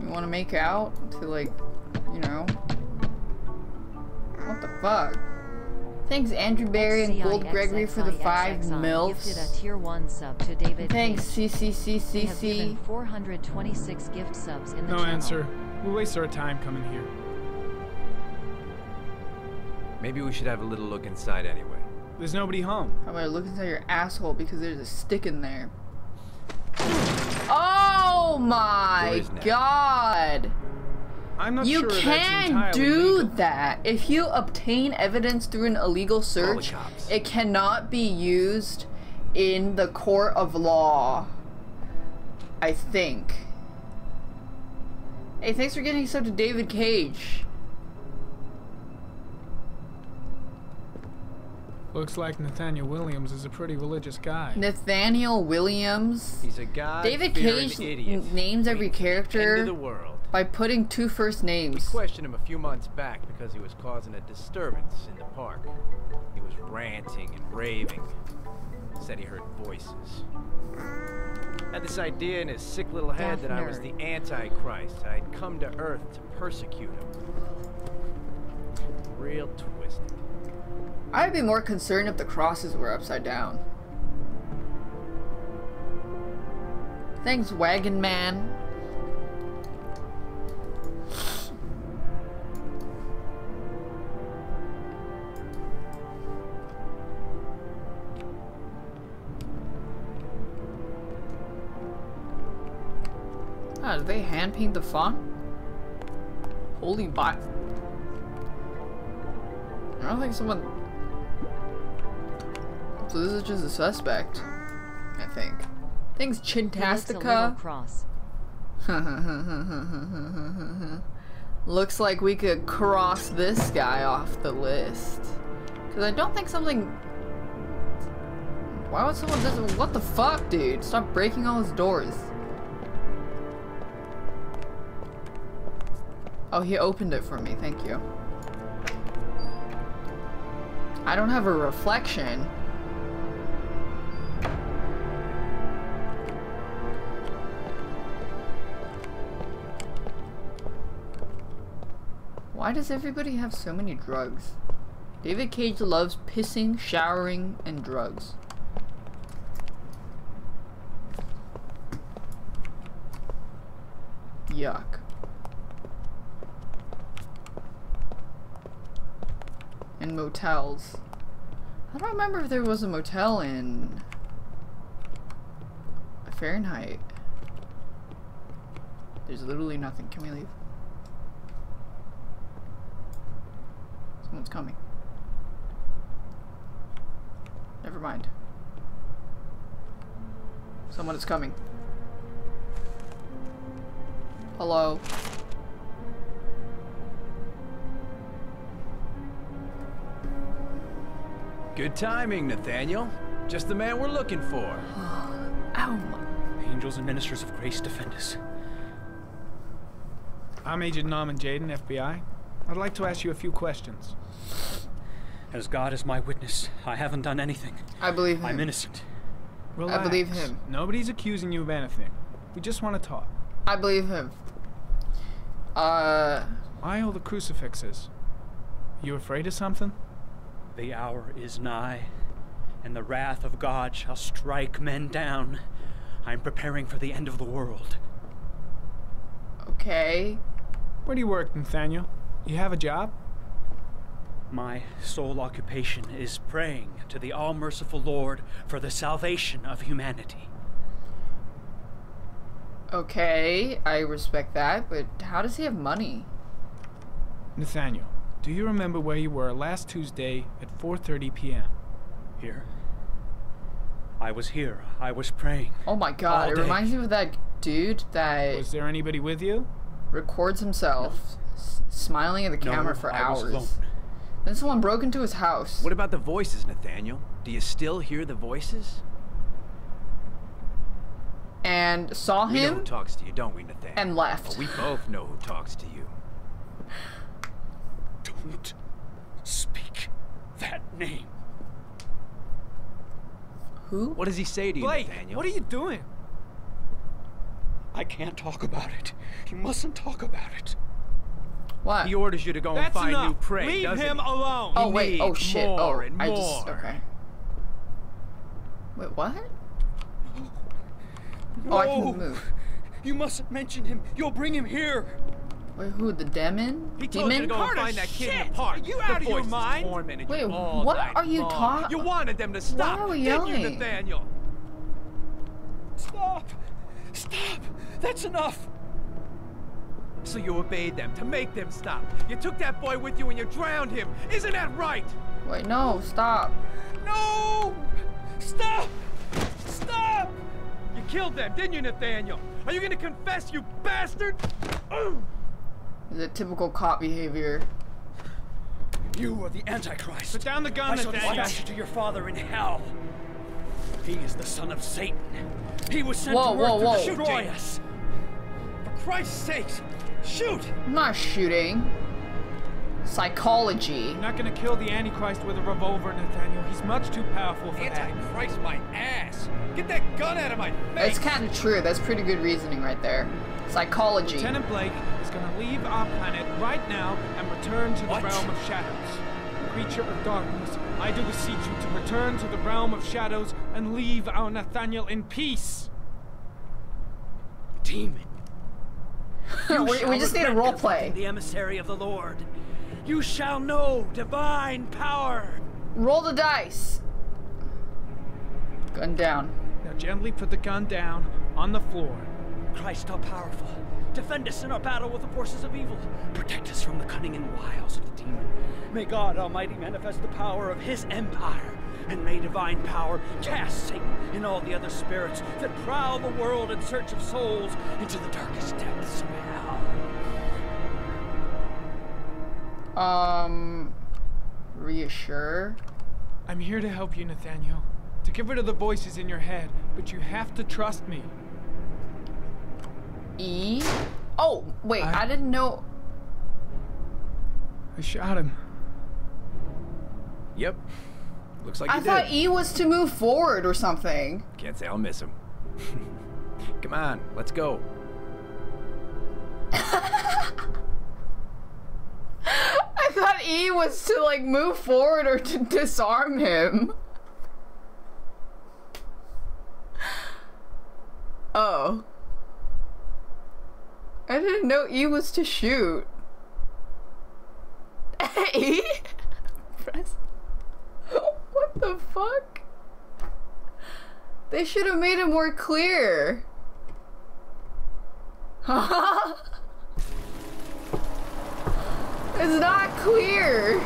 You want to make out to like, you know? What the fuck? Thanks Andrew Barry and Gold Gregory for the five Gifted milfs. tier 1 sub to David Thanks Page. They have given CCCCC. 426 gift subs in the No answer. We waste our time coming here. Maybe we should have a little look inside anyway. There's nobody home. How about I look inside your asshole because there's a stick in there? Oh my There is now. god! I'm not you sure can entirely do legal. that. If you obtain evidence through an illegal search, cops. it cannot be used in the court of law. I think. Hey, thanks for getting sub to David Cage. Looks like Nathaniel Williams is a pretty religious guy. Nathaniel Williams. He's a guy. David Cage n- names every End of character the world. By putting two first names. We Questioned him a few months back because he was causing a disturbance in the park. He was ranting and raving. Said he heard voices. Had this idea in his sick little head Deaf that I was the Antichrist. I'd come to Earth to persecute him. Real twisted. I'd be more concerned if the crosses were upside down. Thanks, Wagon Man. Ah, did they hand paint the font? Holy bot. I don't think someone. So this is just a suspect. I think. Looks Chintastica. Looks like we could cross this guy off the list. Because I don't think something. Why would someone just. What the fuck, dude? Stop breaking all his doors. Oh, he opened it for me. Thank you. I don't have a reflection. Why does everybody have so many drugs? David Cage loves pissing, showering, and drugs. Yuck. And motels. I don't remember if there was a motel in Fahrenheit. There's literally nothing. Can we leave? Coming. Never mind. Someone is coming. Hello. Good timing, Nathaniel. Just the man we're looking for. [SIGHS] Ow. Angels and ministers of grace defend us. I'm Agent Norman Jayden, FBI. I'd like to ask you a few questions. As God is my witness, I haven't done anything. I believe him. I'm innocent. Relax. believe him. Nobody's accusing you of anything. We just want to talk. I believe him. Uh. Why all the crucifixes? You afraid of something? The hour is nigh, and the wrath of God shall strike men down. I'm preparing for the end of the world. Okay. Where do you work, Nathaniel? You have a job? My sole occupation is praying to the all merciful Lord for the salvation of humanity. Okay, I respect that, but how does he have money? Nathaniel, do you remember where you were last Tuesday at 4:30 p.m.? Here. I was here. I was praying. Oh my god, All it day. reminds me of that dude that Was there anybody with you? records himself s- smiling at the No, camera for I was hours. alone. Then someone broke into his house. What about the voices, Nathaniel? Do you still hear the voices? and saw him. We know him who talks to you, don't we, Nathaniel? and left. Well, we both know who talks to you. [LAUGHS] Don't speak that name. Who? What does he say to you, Blake, Nathaniel? what are you doing? I can't talk about it. You mustn't talk about it. What? He orders you to go and That's find new prey, Leave doesn't him he? alone. Oh You wait, oh need shit. More oh, and I more. just okay. Wait, what? Oh, I No. can move. You mustn't mention him. You'll bring him here. Wait, who? The demon? He told you demon? to go and find that kid in the park. Are you The out of your voices mind? tormented Wait, you all what night are you long. talk- You wanted them to stop, are we didn't you, yelling? Nathaniel? Stop. Stop. That's enough. So you obeyed them to make them stop. You took that boy with you and you drowned him. Isn't that right? Wait, no, stop. No! Stop! Stop! You killed them, didn't you, Nathaniel? Are you gonna confess, you bastard? The typical cop behavior. You are the Antichrist. Put down the gun, I shall Nathaniel. dispatch you to your father in hell. He is the son of Satan. He was sent Whoa, to whoa, earth whoa. to destroy us. For Christ's sake, shoot! I'm not shooting. Psychology. You're not gonna kill the Antichrist with a revolver, Nathaniel. He's much too powerful for that. Antichrist, my ass! Get that gun out of my face! It's kind of true. That's pretty good reasoning right there. Psychology. Lieutenant Blake is gonna leave our planet right now and return to the realm of shadows. Creature of darkness, I do beseech you to return to the realm of shadows and leave our Nathaniel in peace. Demon. [LAUGHS] we, we just need a role play. The emissary of the Lord. You shall know divine power. Roll the dice. Gun down. Now gently put the gun down on the floor. Christ all powerful, defend us in our battle with the forces of evil. Protect us from the cunning and wiles of the demon. May God Almighty manifest the power of his empire. And may divine power cast Satan and all the other spirits that prowl the world in search of souls into the darkest depths of hell. Um. Reassure. I'm here to help you, Nathaniel. To get rid of the voices in your head, but you have to trust me. E. Oh wait, I, I- didn't know. I shot him. Yep. Looks like I thought did. E was to move forward or something. Can't say I'll miss him. [LAUGHS] Come on, let's go. [LAUGHS] I thought E was to like move forward or to disarm him. [LAUGHS] Oh. I didn't know E was to shoot. E? Press. What the fuck? They should have made it more clear. [LAUGHS] It's not clear.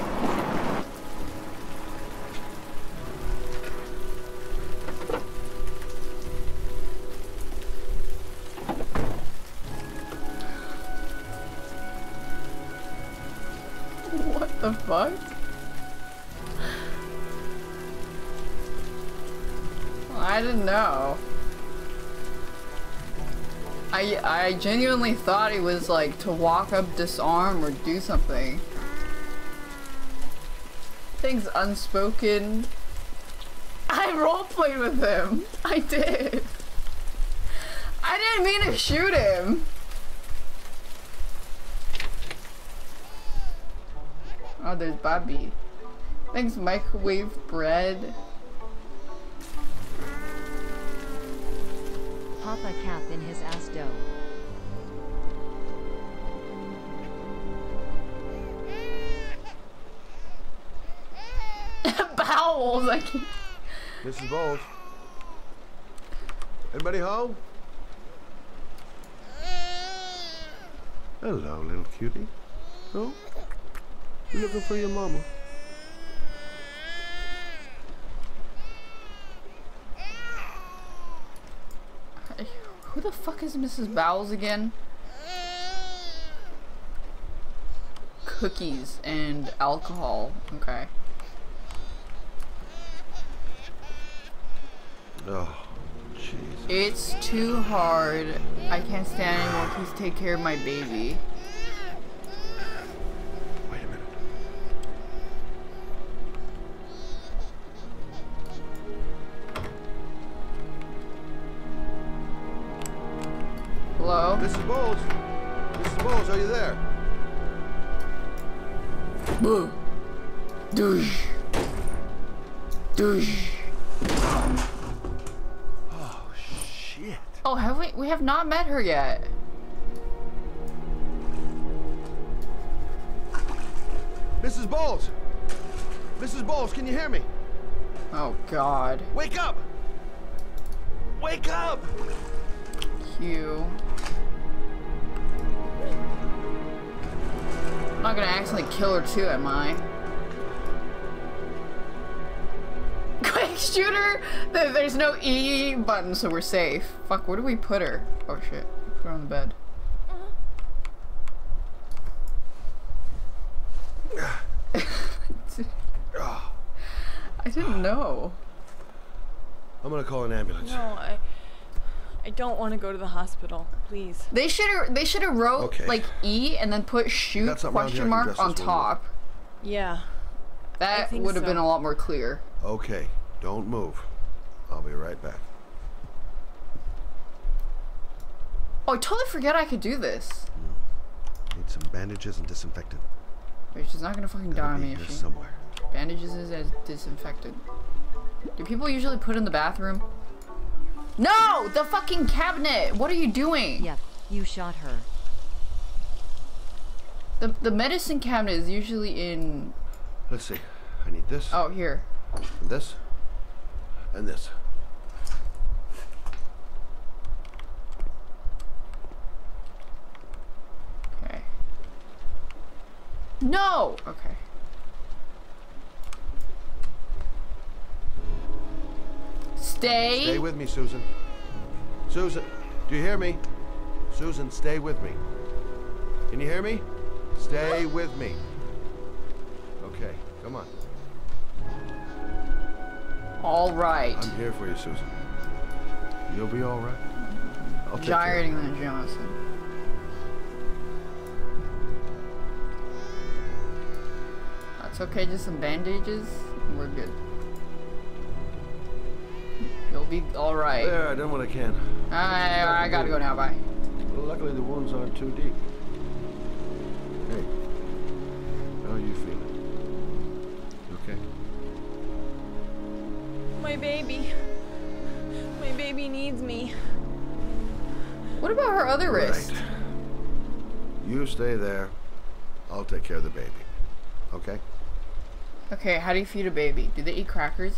What the fuck? I didn't know. I I genuinely thought it was like to walk up, disarm, or do something. Things unspoken. I roleplayed with him. I did. I didn't mean to shoot him. Oh, there's Bobby. Thanks, microwave bread. Papa Cap in his ass dough. [LAUGHS] Bowels. I can't. Mrs. Bowles. Anybody home? Hello, little cutie. Oh, you looking for your mama? Who the fuck is Mrs. Bowles again? Cookies and alcohol. Okay. Oh, jeez. It's too hard. I can't stand anymore. Please take care of my baby. Hello? Mrs. Bowles. Mrs. Bowles, are you there? Boo. Douche. Douche. Oh, shit. Oh, have we? We have not met her yet. Mrs. Bowles. Mrs. Bowles, can you hear me? Oh, God. Wake up! Wake up! Q. not gonna accidentally kill her too, am I? [LAUGHS] Quick shooter! There's no E button, so we're safe. Fuck, where do we put her? Oh shit. Put her on the bed. Uh-huh. [LAUGHS] I didn't know. I'm gonna call an ambulance. No, I. I don't want to go to the hospital. Please. They should have they should have wrote Okay. like E and then put shoot got something around here question mark on this wound top. Yeah. That would have so. been a lot more clear. Okay, don't move. I'll be right back. Oh, I totally forget I could do this. Hmm. Need some bandages and disinfectant. Wait, she's not gonna fucking die Gotta on me if she somewhere. bandages is as disinfectant. Do people usually put in the bathroom? No! The fucking cabinet! What are you doing? Yep, you shot her. The the medicine cabinet is usually in Let's see. I need this. Oh here. And this. And this. Okay. No! Okay. Stay. Stay with me, Susan. Susan, do you hear me? Susan, stay with me. Can you hear me? Stay with me. Okay, come on. All right. I'm here for you, Susan. You'll be all right. I'll take. Gyrating the Johnson. That's okay, just some bandages. We're good. You'll be alright. Yeah, I done what I can. I, I gotta go now, bye. Well, luckily the wounds aren't too deep. Hey, how are you feeling? You okay? My baby. My baby needs me. What about her other wrist? Right. You stay there. I'll take care of the baby. Okay? Okay, how do you feed a baby? Do they eat crackers?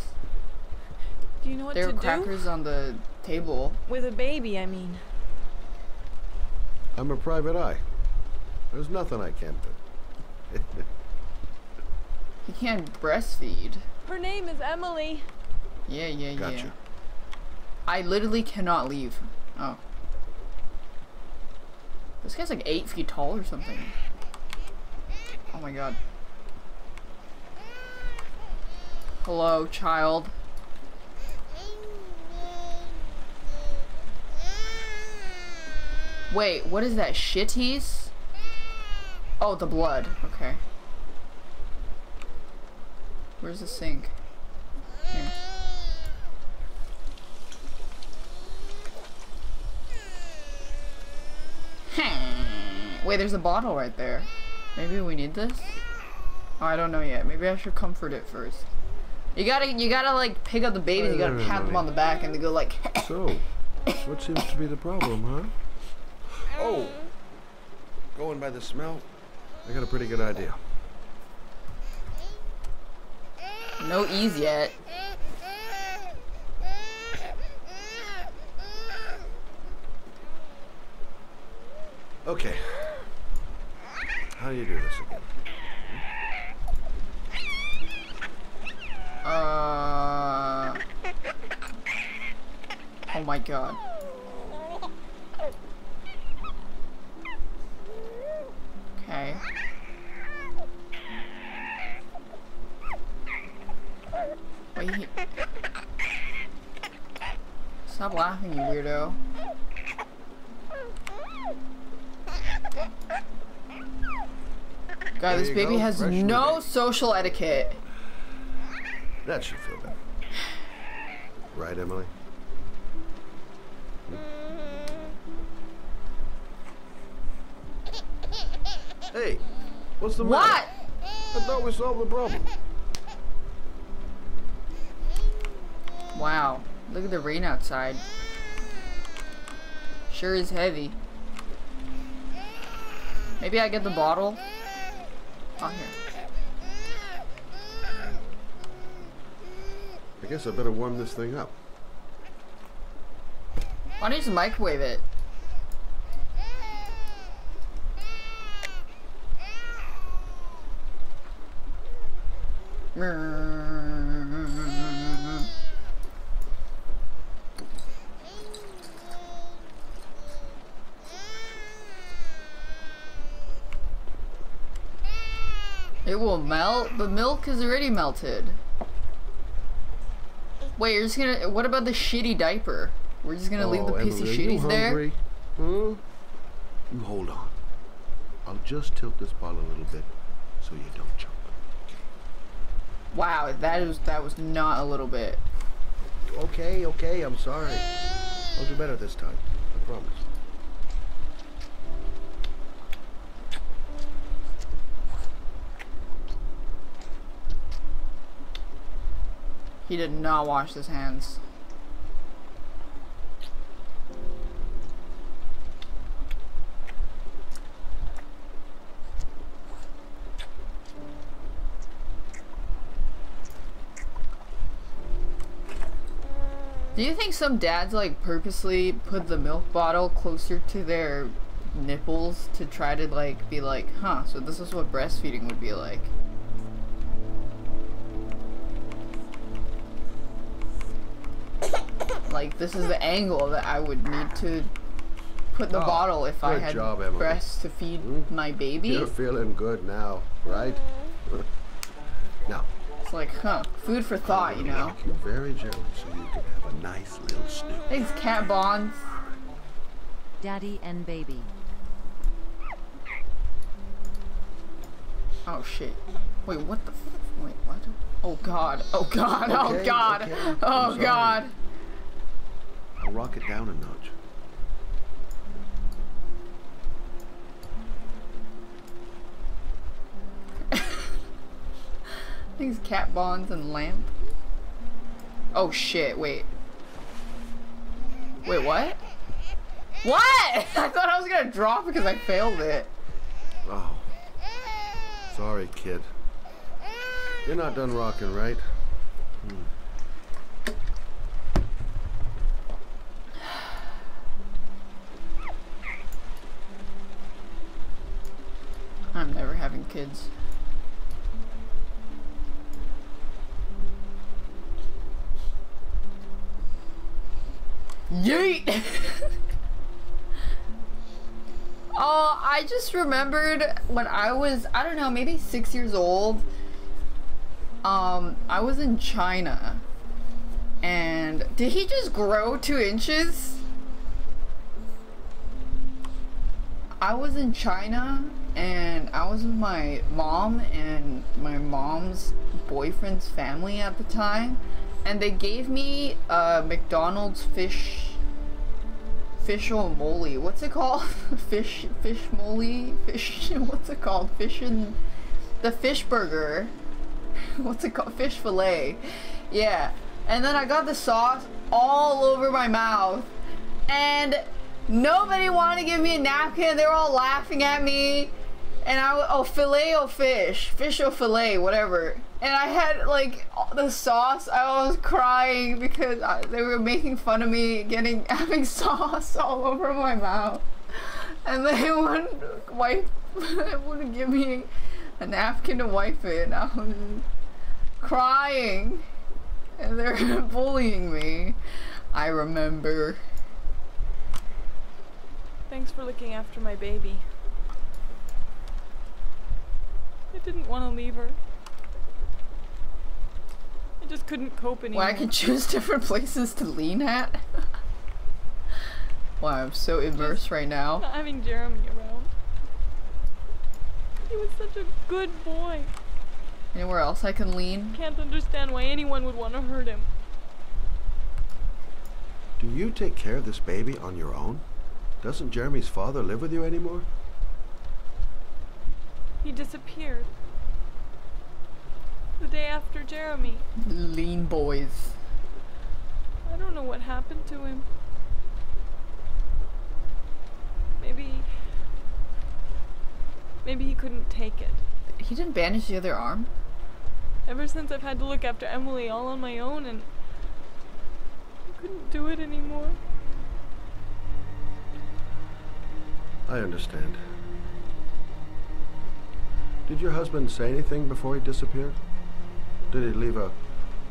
Do you know what there to are crackers on the table. With a baby, I mean. I'm a private eye. There's nothing I can't do. [LAUGHS] he can't breastfeed. Her name is Emily. Yeah, yeah, yeah. Gotcha. I literally cannot leave. Oh. This guy's like eight feet tall or something. Oh my god. Hello, child. Wait, what is that? Shitties? Oh, the blood. Okay. Where's the sink? Here. [LAUGHS] Wait, there's a bottle right there. Maybe we need this? Oh, I don't know yet. Maybe I should comfort it first. You gotta, you gotta like pick up the babies. You gotta pat them on the back, and they go like. So, [LAUGHS] what seems to be the problem, huh? Oh, going by the smell, I got a pretty good idea. no ease yet. Okay. How do you do this again? Uh. Oh my god. Okay. Wait. Stop laughing, you weirdo. God, There this baby go, has fresh no baby. social etiquette. That should feel better. Right, Emily? Hey, what's the What? matter? I thought we solved the problem. Wow, look at the rain outside. Sure is heavy. Maybe I get the bottle. Oh, here. I guess I better warm this thing up. Why don't you just microwave it? It will melt? The milk is already melted. Wait, you're just gonna. What about the shitty diaper? We're just gonna leave the Oh, piece of Emily, are shitties there? Huh? Hmm? You hold on. I'll just tilt this bottle a little bit so you don't choke. Wow, that is that was not a little bit. Okay, okay, I'm sorry. I'll do better this time. I promise. He did not wash his hands. Do you think some dads like purposely put the milk bottle closer to their nipples to try to like be like, huh, so this is what breastfeeding would be like? Like this is the angle that I would need to put the Oh, bottle if I had job, Emily. breasts to feed hmm? my baby. You're feeling good now, right? Mm-hmm. Now, It's like, huh, food for thought, you know. rock you very gently so you can have a nice little snoop. Thanks, cat bonds. Daddy and baby. Oh shit. Wait, what the? F wait, what? Oh god. Oh god. oh god. okay, Oh god. I'll rock it down a notch. These cat bonds and lamp. Oh shit, wait. Wait, what? What? [LAUGHS] I thought I was gonna drop because I failed it. Oh. Sorry, kid. You're not done rocking, right? Hmm. [SIGHS] I'm never having kids. Yeet! [LAUGHS] oh, I just remembered when I was, I don't know, maybe six years old. Um, I was in China. And did he just grow two inches? I was in China and I was with my mom and my mom's boyfriend's family at the time and they gave me a McDonald's fish fish moly. What's it called? [LAUGHS] fish fish moly? Fish [LAUGHS] what's it called? Fish and the fish burger. [LAUGHS] what's it called? Fish fillet. Yeah. And then I got the sauce all over my mouth and nobody wanted to give me a napkin. They were all laughing at me. And I, oh, filet o fish, fish o filet, whatever. And I had like the sauce. I was crying because I, they were making fun of me getting [LAUGHS] having sauce all over my mouth. And they [LAUGHS] wouldn't wipe, they wouldn't give me a napkin to wipe it. And I was crying. And they're [LAUGHS] bullying me. I remember. Thanks for looking after my baby. I didn't want to leave her. I just couldn't cope anymore. Well, I can choose different places to lean at. [LAUGHS] wow, I'm so immersed right now. Not having Jeremy around. He was such a good boy. Anywhere else I can lean? Can't understand why anyone would want to hurt him. Do you take care of this baby on your own? Doesn't Jeremy's father live with you anymore? He disappeared. The day after Jeremy. Lean boys. I don't know what happened to him. Maybe. Maybe he couldn't take it. He didn't bandage the other arm? Ever since I've had to look after Emily all on my own and. I couldn't do it anymore. I understand. Did your husband say anything before he disappeared? Did he leave a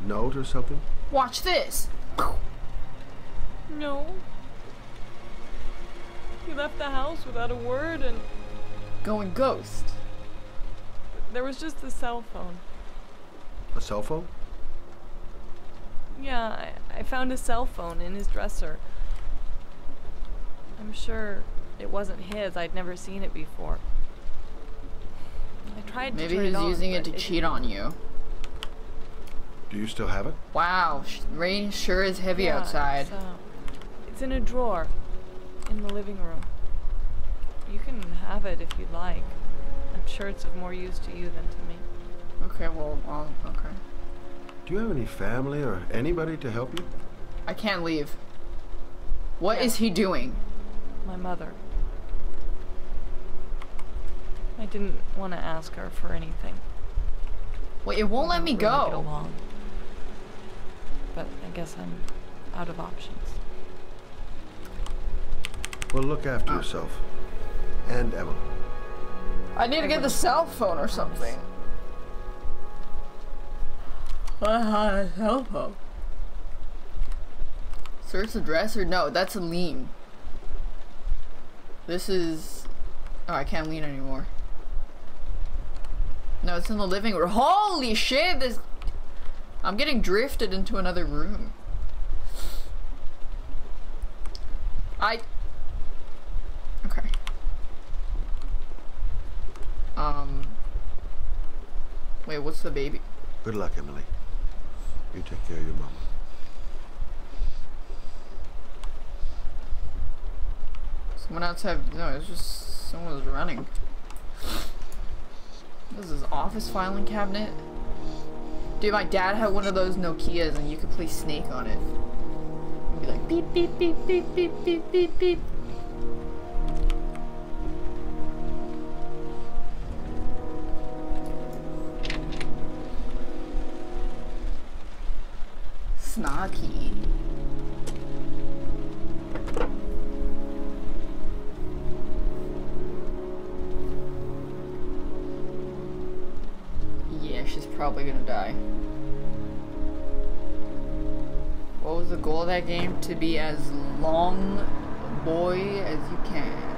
note or something? Watch this! No. He left the house without a word and. Going ghost. There was just a cell phone. A cell phone? Yeah, I, I found a cell phone in his dresser. I'm sure it wasn't his. I'd never seen it before. I tried Maybe to he turn was it on, using it but to cheat on you. Do you still have it? Wow, rain sure is heavy Yeah, outside. It's, uh, it's in a drawer in the living room. You can have it if you'd like. I'm sure it's of more use to you than to me. Okay, well, well, okay. Do you have any family or anybody to help you? I can't leave. What is he doing? My mother. I didn't want to ask her for anything. Wait, it won't let me Really get go. Along. But I guess I'm out of options. Well, look after yourself. And Emma. I need to get the cell phone or something. Uh, cell phone. Search the dresser? No, that's a lean. This is... Oh, I can't lean anymore. No, it's in the living room. Holy shit! This... I'm getting drifted into another room. I... Okay. Um... Wait, what's the baby? Good luck, Emily. You take care of your mama. Someone outside. No, it's just someone was running. This is office filing cabinet. Dude, my dad had one of those Nokias and you could play Snake on it. It'd be like beep beep beep beep beep beep beep beep. Snarky. She's probably gonna die. What was the goal of that game? To be as long boy as you can.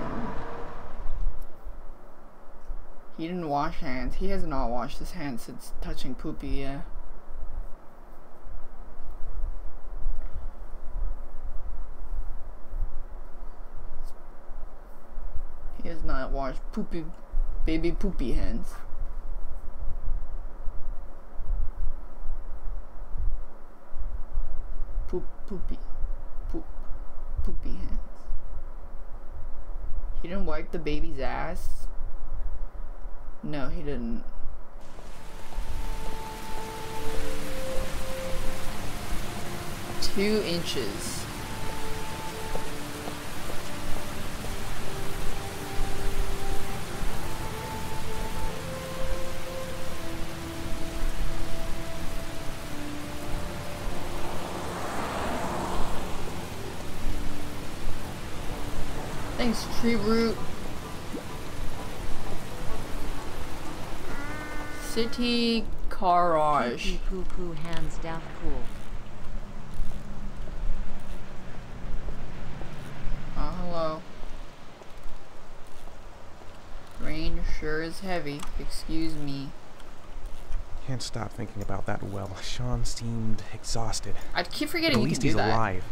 He didn't wash hands. He has not washed his hands since touching Poopy, yeah. He has not washed poopy, baby poopy hens. Poop, poopy, poop, poopy hens. He didn't wipe the baby's ass. No, he didn't. Two inches. Thanks, Tree Root. City Garage. Poo poo hands daft cool. Oh, hello. Rain sure is heavy. Excuse me. Can't stop thinking about that well. [LAUGHS] Shaun seemed exhausted. I keep But forgetting at you least can do he's that. alive.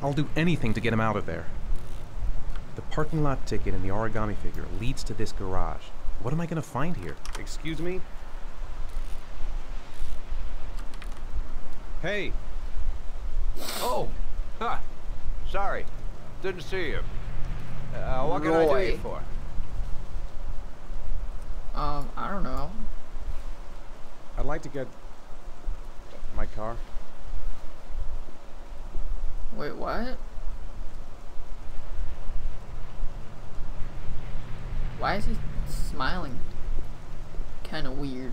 I'll do anything to get him out of there. The parking lot ticket and the origami figure leads to this garage. What am I gonna find here? Excuse me? Hey, Oh, huh. Sorry, didn't see you. Uh, what can I do you for? Um, I don't know. I'd like to get my car. Wait, what? Why is he smiling? Kind of weird.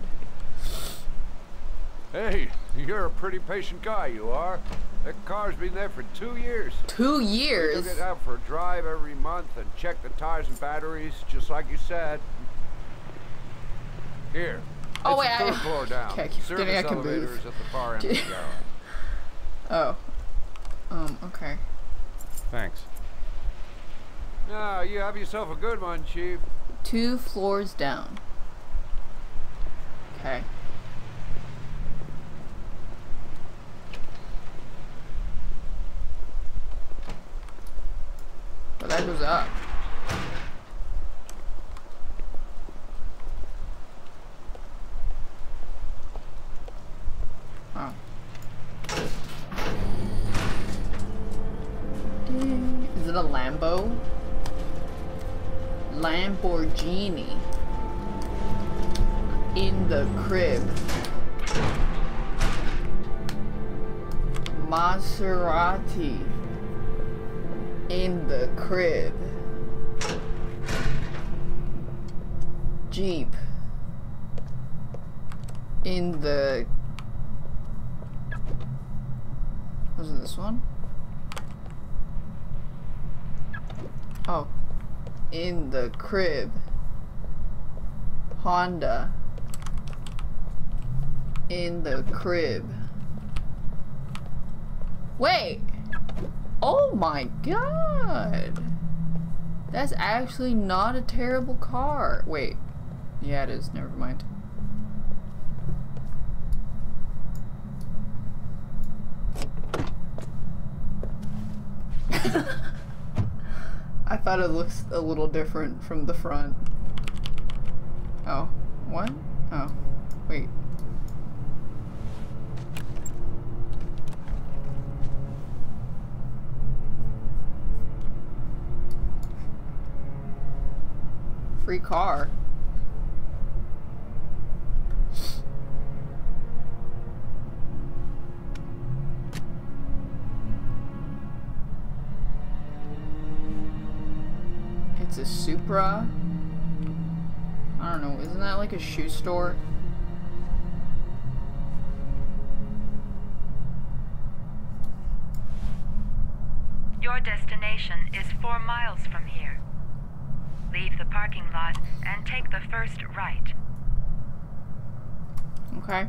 Hey, you're a pretty patient guy, you are. That car's been there for two years. Two years? You years? get out for a drive every month and check the tires and batteries, just like you said. Here. Oh, it's wait, the I- third floor down. [LAUGHS] Okay, I keep forgetting Service I can elevator move. is at the far end of the [LAUGHS] garage. Oh. Um, okay. thanks. Now, you have yourself a good one, Chief. Two floors down. Okay. Crib. Honda in the crib. Wait. Oh my god. That's actually not a terrible car. Wait. Yeah, it is. Never mind. I thought it looks a little different from the front. Oh, what? Oh, wait. Free car. It's a Supra. I don't know, isn't that like a shoe store? Your destination is four miles from here. Leave the parking lot and take the first right. Okay.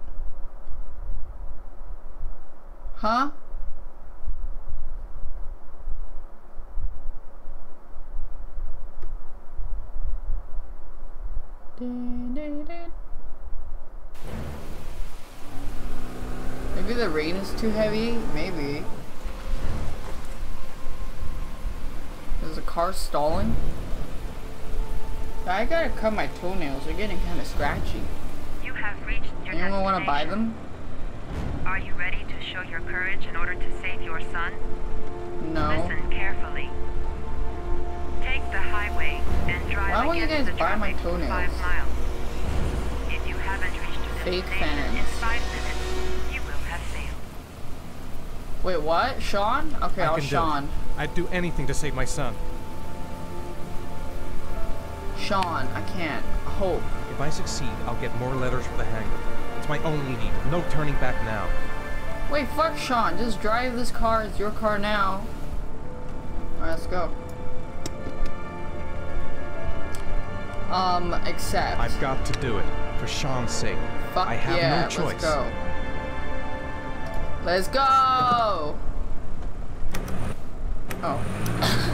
Huh? Maybe the rain is too heavy? Maybe. Is the car stalling? I gotta cut my toenails. They're getting kind of scratchy. You have reached your Anyone want to buy them? Are you ready to show your courage in order to save your son? No. Listen carefully. Take the highway and drive Why won't you guys the buy my traffic for toenails? five miles. If you haven't reached your Fake destination in five minutes, you will have failed. Wait, what? Shaun? Okay, I I'll can do. Shaun. I'd do anything to save my son. Shaun, I can't. Hope. If I succeed, I'll get more letters for the hangar. My only need. No turning back now. Wait, fuck Shaun. Just drive this car. It's your car now. Alright, let's go. Um, accept. I've got to do it. For Shaun's sake. Fuck I have yeah, no choice. let's go. Let's go! [COUGHS] Oh.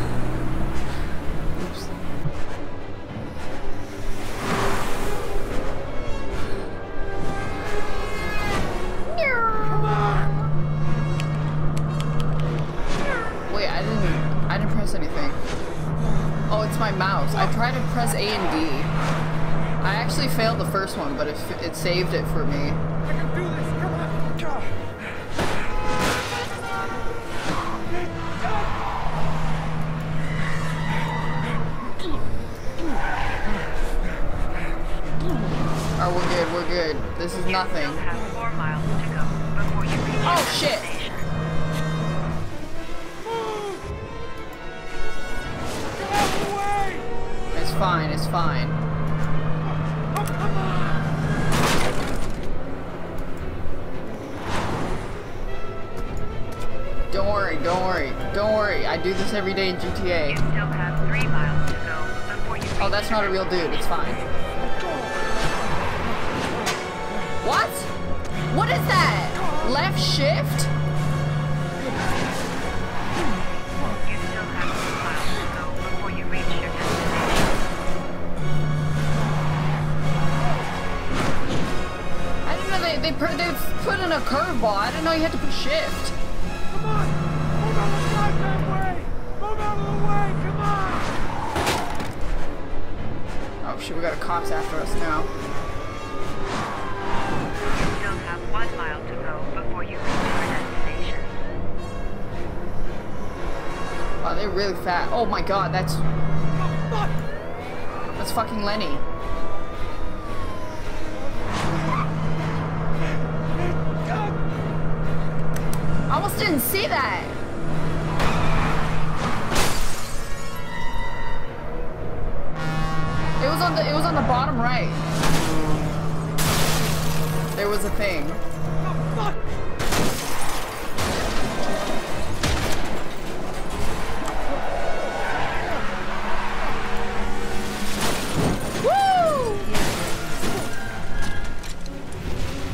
Oh, it's my mouse. I tried to press A and D. I actually failed the first one, but it, it saved it for me. Oh, we're good. We're good. This is nothing. Have four fine. It's fine. Don't worry. Don't worry. Don't worry. I do this every day in GTA. You still have three miles to go before you reach Oh, that's not a real dude. It's fine. What? What is that? Left shift? They they put they put in a curveball. I didn't know you had to put shift. Oh shit, we got a cops after us now. You still have one mile to go before you reach your destination. Wow, they're really fat. Oh my god, that's that's fucking Lenny. I almost didn't see that. It was on the it was on the bottom right. There was a thing. Woo!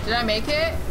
Did I make it?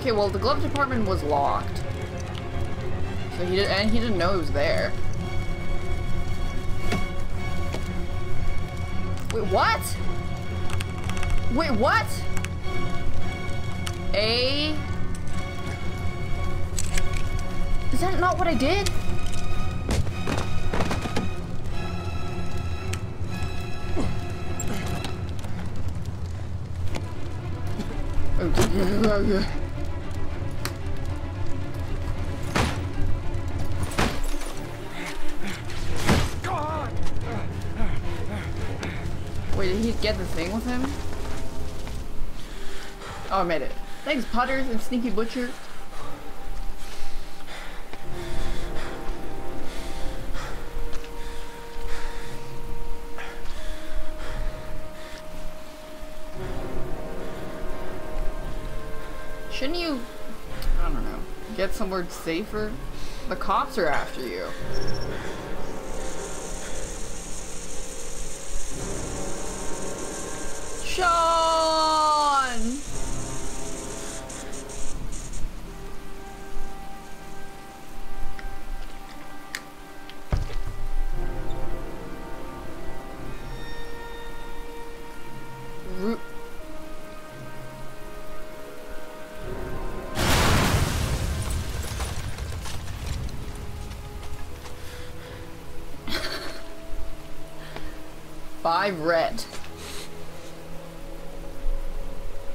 Okay, well, the glove department was locked. So he did, and he didn't know it was there. Wait, what? Wait, what? A. Is that not what I did? Oh, [LAUGHS] get the thing with him? Oh, I made it. Thanks, Potters and Sneaky Butcher. Shouldn't you, I don't know, get somewhere safer? The cops are after you. Five red.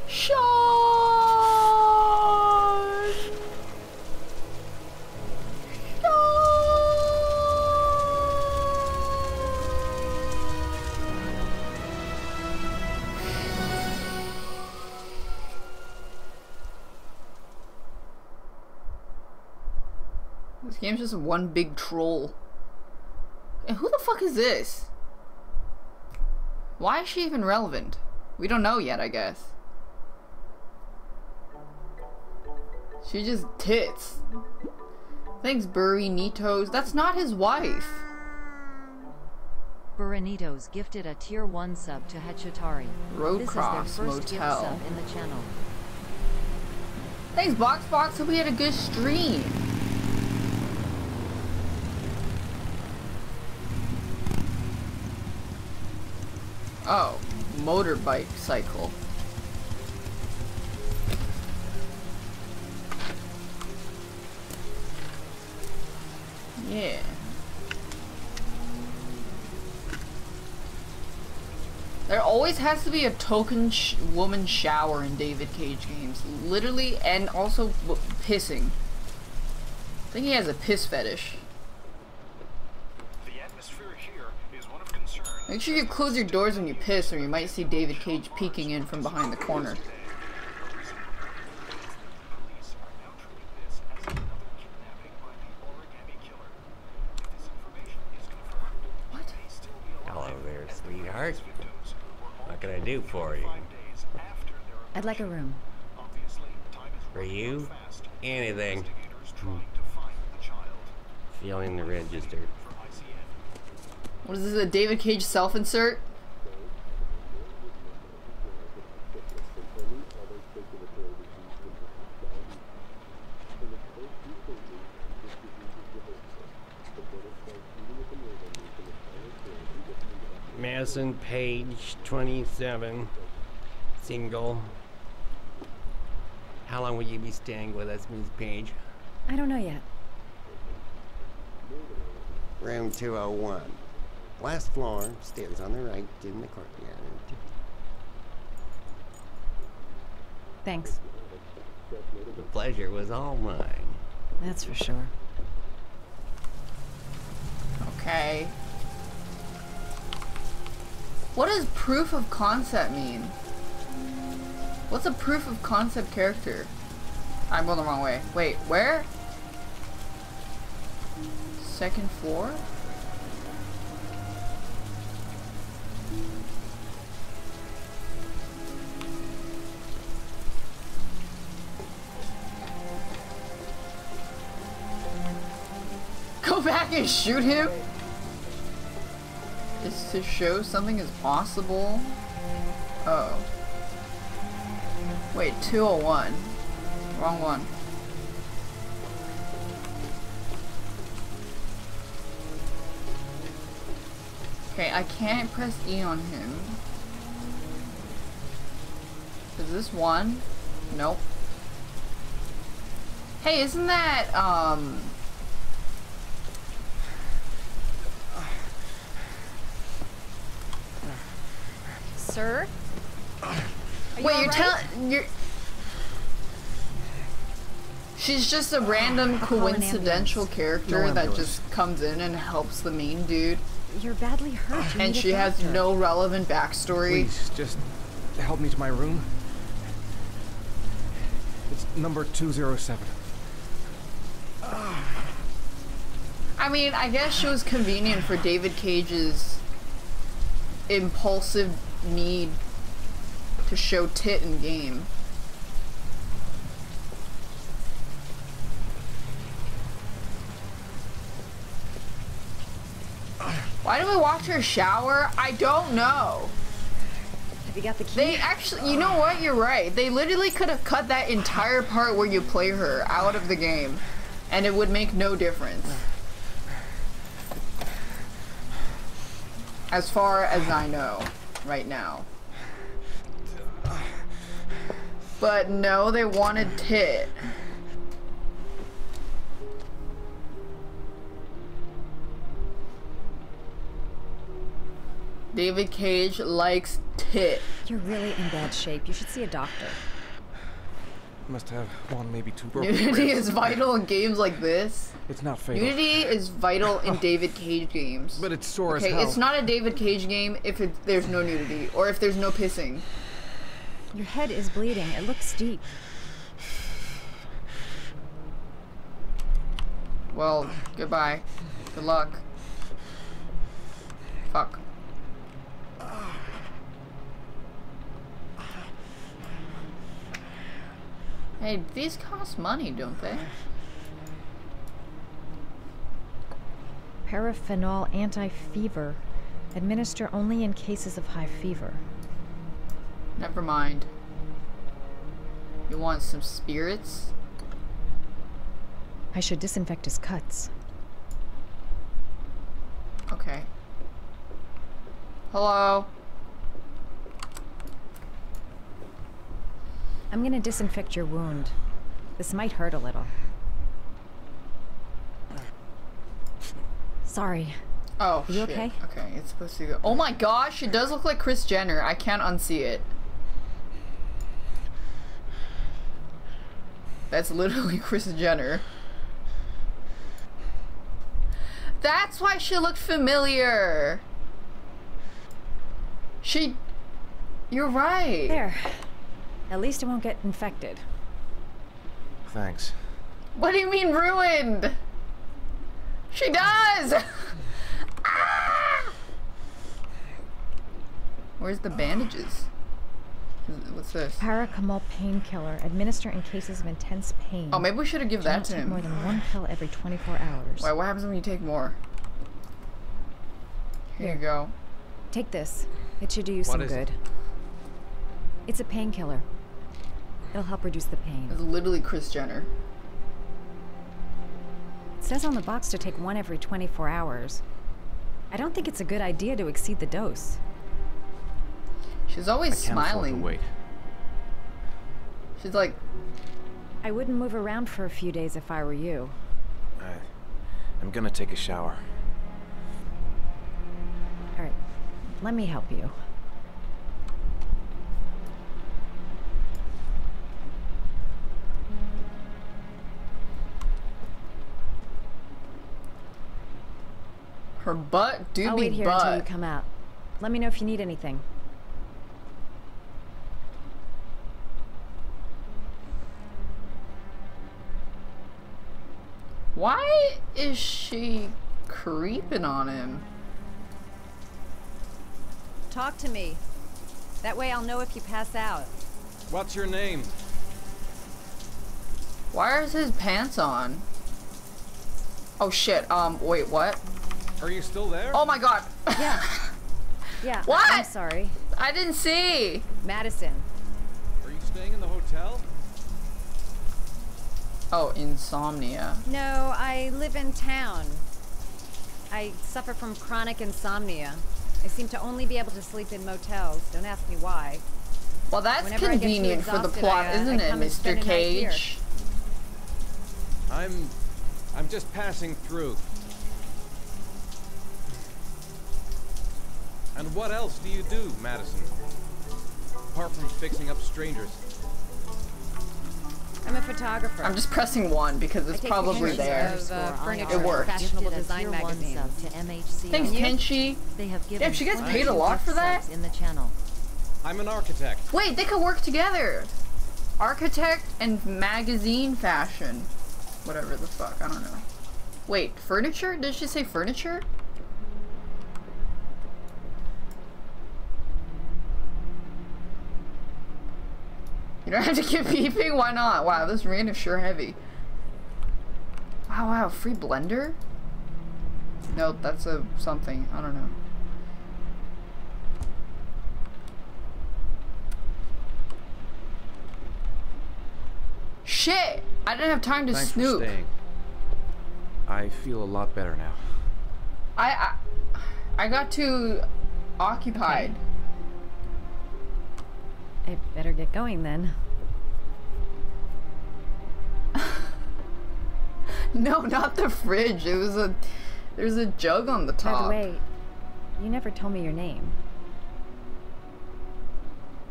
Shaun! This game's just one big troll. And who the fuck is this? Why is she even relevant? We don't know yet, I guess. She just tits. Thanks, Burrinitos. That's not his wife. Burrinitos gifted a tier 1 sub to Hechatari. Roadcross is their first Motel. in the channel. Thanks, BoxBox. Hope we had a good stream. Oh, motorbike cycle. Yeah. There always has to be a token sh woman shower in David Cage games. Literally, and also pissing. I think he has a piss fetish. Make sure you close your doors when you piss or you might see David Cage peeking in from behind the corner. What? Hello there, sweetheart. What can I do for you? I'd like a room. For you? Anything. Hmm. Feeling the register. What is this, a David Cage self-insert? Madison Paige, 27. Single. How long will you be staying with us, Ms. Paige? I don't know yet. Room 201. Last floor, stairs on the right, in the courtyard. Thanks. The pleasure was all mine. That's for sure. Okay. What does proof of concept mean? What's a proof of concept character? I'm going the wrong way. Wait, where? Second floor? can shoot him? is to show something is possible? Oh. Wait, 201. Wrong one. Okay, I can't press E on him. Is this one? Nope. Hey, isn't that, um... Sir? Are you Wait, you're alright? telling... You're... She's just a random call an coincidental character No that just comes in and helps the main dude. You're badly hurt. You And she has no relevant backstory. Please, just help me to my room. It's number 207. I mean, I guess she was convenient for David Cage's impulsive need to show tit in game. Why do we watch her shower? I don't know. Have you got the key? They actually, you know what? You're right. They literally could have cut that entire part where you play her out of the game, and it would make no difference. As far as I know, right now. But no, they wanted tit. David Cage likes tit. You're really in bad shape. You should see a doctor. Must have one, maybe two broken Nudity ribs. is vital in games like this. It's not fatal. Nudity is vital in David Cage games. But it's sore as okay, hell. it's not a David Cage game if it, there's no nudity or if there's no pissing. Your head is bleeding. It looks deep. Well, goodbye. Good luck. Fuck. Hey, these cost money, don't they? Paraphenol anti-fever. Administer only in cases of high fever. Never mind. You want some spirits? I should disinfect his cuts. Okay. Hello? I'm gonna disinfect your wound. This might hurt a little. Sorry. Oh, You shit. okay? Okay, it's supposed to go. Oh my gosh, it does look like Kris Jenner. I can't unsee it. That's literally [LAUGHS] Kris Jenner. That's why she looked familiar. She. You're right. There. At least it won't get infected. Thanks. What do you mean ruined? She does! [LAUGHS] Ah! Where's the bandages? What's this? Paracamol painkiller. Administer in cases of intense pain. Oh, maybe we should have given Do that not to take him. more than one pill every 24 hours. Why? What happens when you take more? Here, you go. Take this. It should do you What some is it? good. It's a painkiller. It'll help reduce the pain. It's literally Kris Jenner. It says on the box to take one every 24 hours. I don't think it's a good idea to exceed the dose. She's always I can't smiling. wait. She's like, I wouldn't move around for a few days if I were you. I, I'm gonna take a shower. All right, let me help you. Her butt do I'll be wait here until you come out. Let me know if you need anything. Why is she creeping on him? Talk to me. That way I'll know if you pass out. What's your name? Why are his pants on? Oh shit, um, wait, what? Are you still there? Oh my god. Yeah. [LAUGHS] Yeah. I- What? I'm sorry. I didn't see. Madison. Are you staying in the hotel? Oh, insomnia. No, I live in town. I suffer from chronic insomnia. I seem to only be able to sleep in motels. Don't ask me why. Well, that's Whenever I get convenient for the plot, I, uh, isn't I it, Mr. spend a night here. Cage? I'm... I'm just passing through. And what else do you do, Madison? Apart from fixing up strangers. I'm a photographer. I'm just pressing one because it's probably there. of, uh, it and worked. fashionable design tier one magazines. sub to MHC. Thanks, Kenshi. They have given Damn, she gets paid a lot for that? in the channel. I'm an architect. Wait, they could work together. Architect and magazine fashion. Whatever the fuck, I don't know. Wait, furniture? Did she say furniture? You don't have to keep [LAUGHS] peeping? Why not? Wow, this rain is sure heavy. Wow, wow, free blender? No, that's a something. I don't know. Shit! I didn't have time to Thanks snoop. for staying. I feel a lot better now. I, I I got too occupied. I better get going then. [LAUGHS] No, not the fridge. It was a there's a jug on the top. By top. the way, you never told me your name.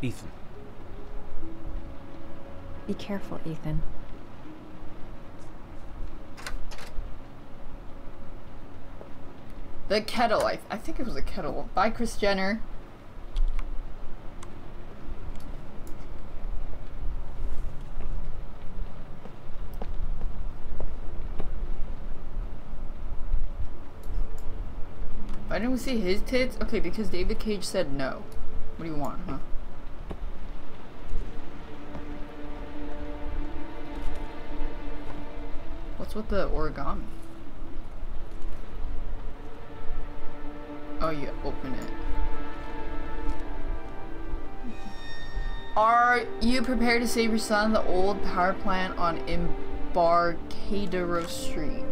Ethan. Be careful, Ethan. The kettle. I, I think it was a kettle. Bye, Kris Jenner. Why didn't we see his tits? Okay, because David Cage said no. What do you want, huh? What's with the origami? Oh, you open it. Are you prepared to save your son? The old power plant on Embarcadero Street.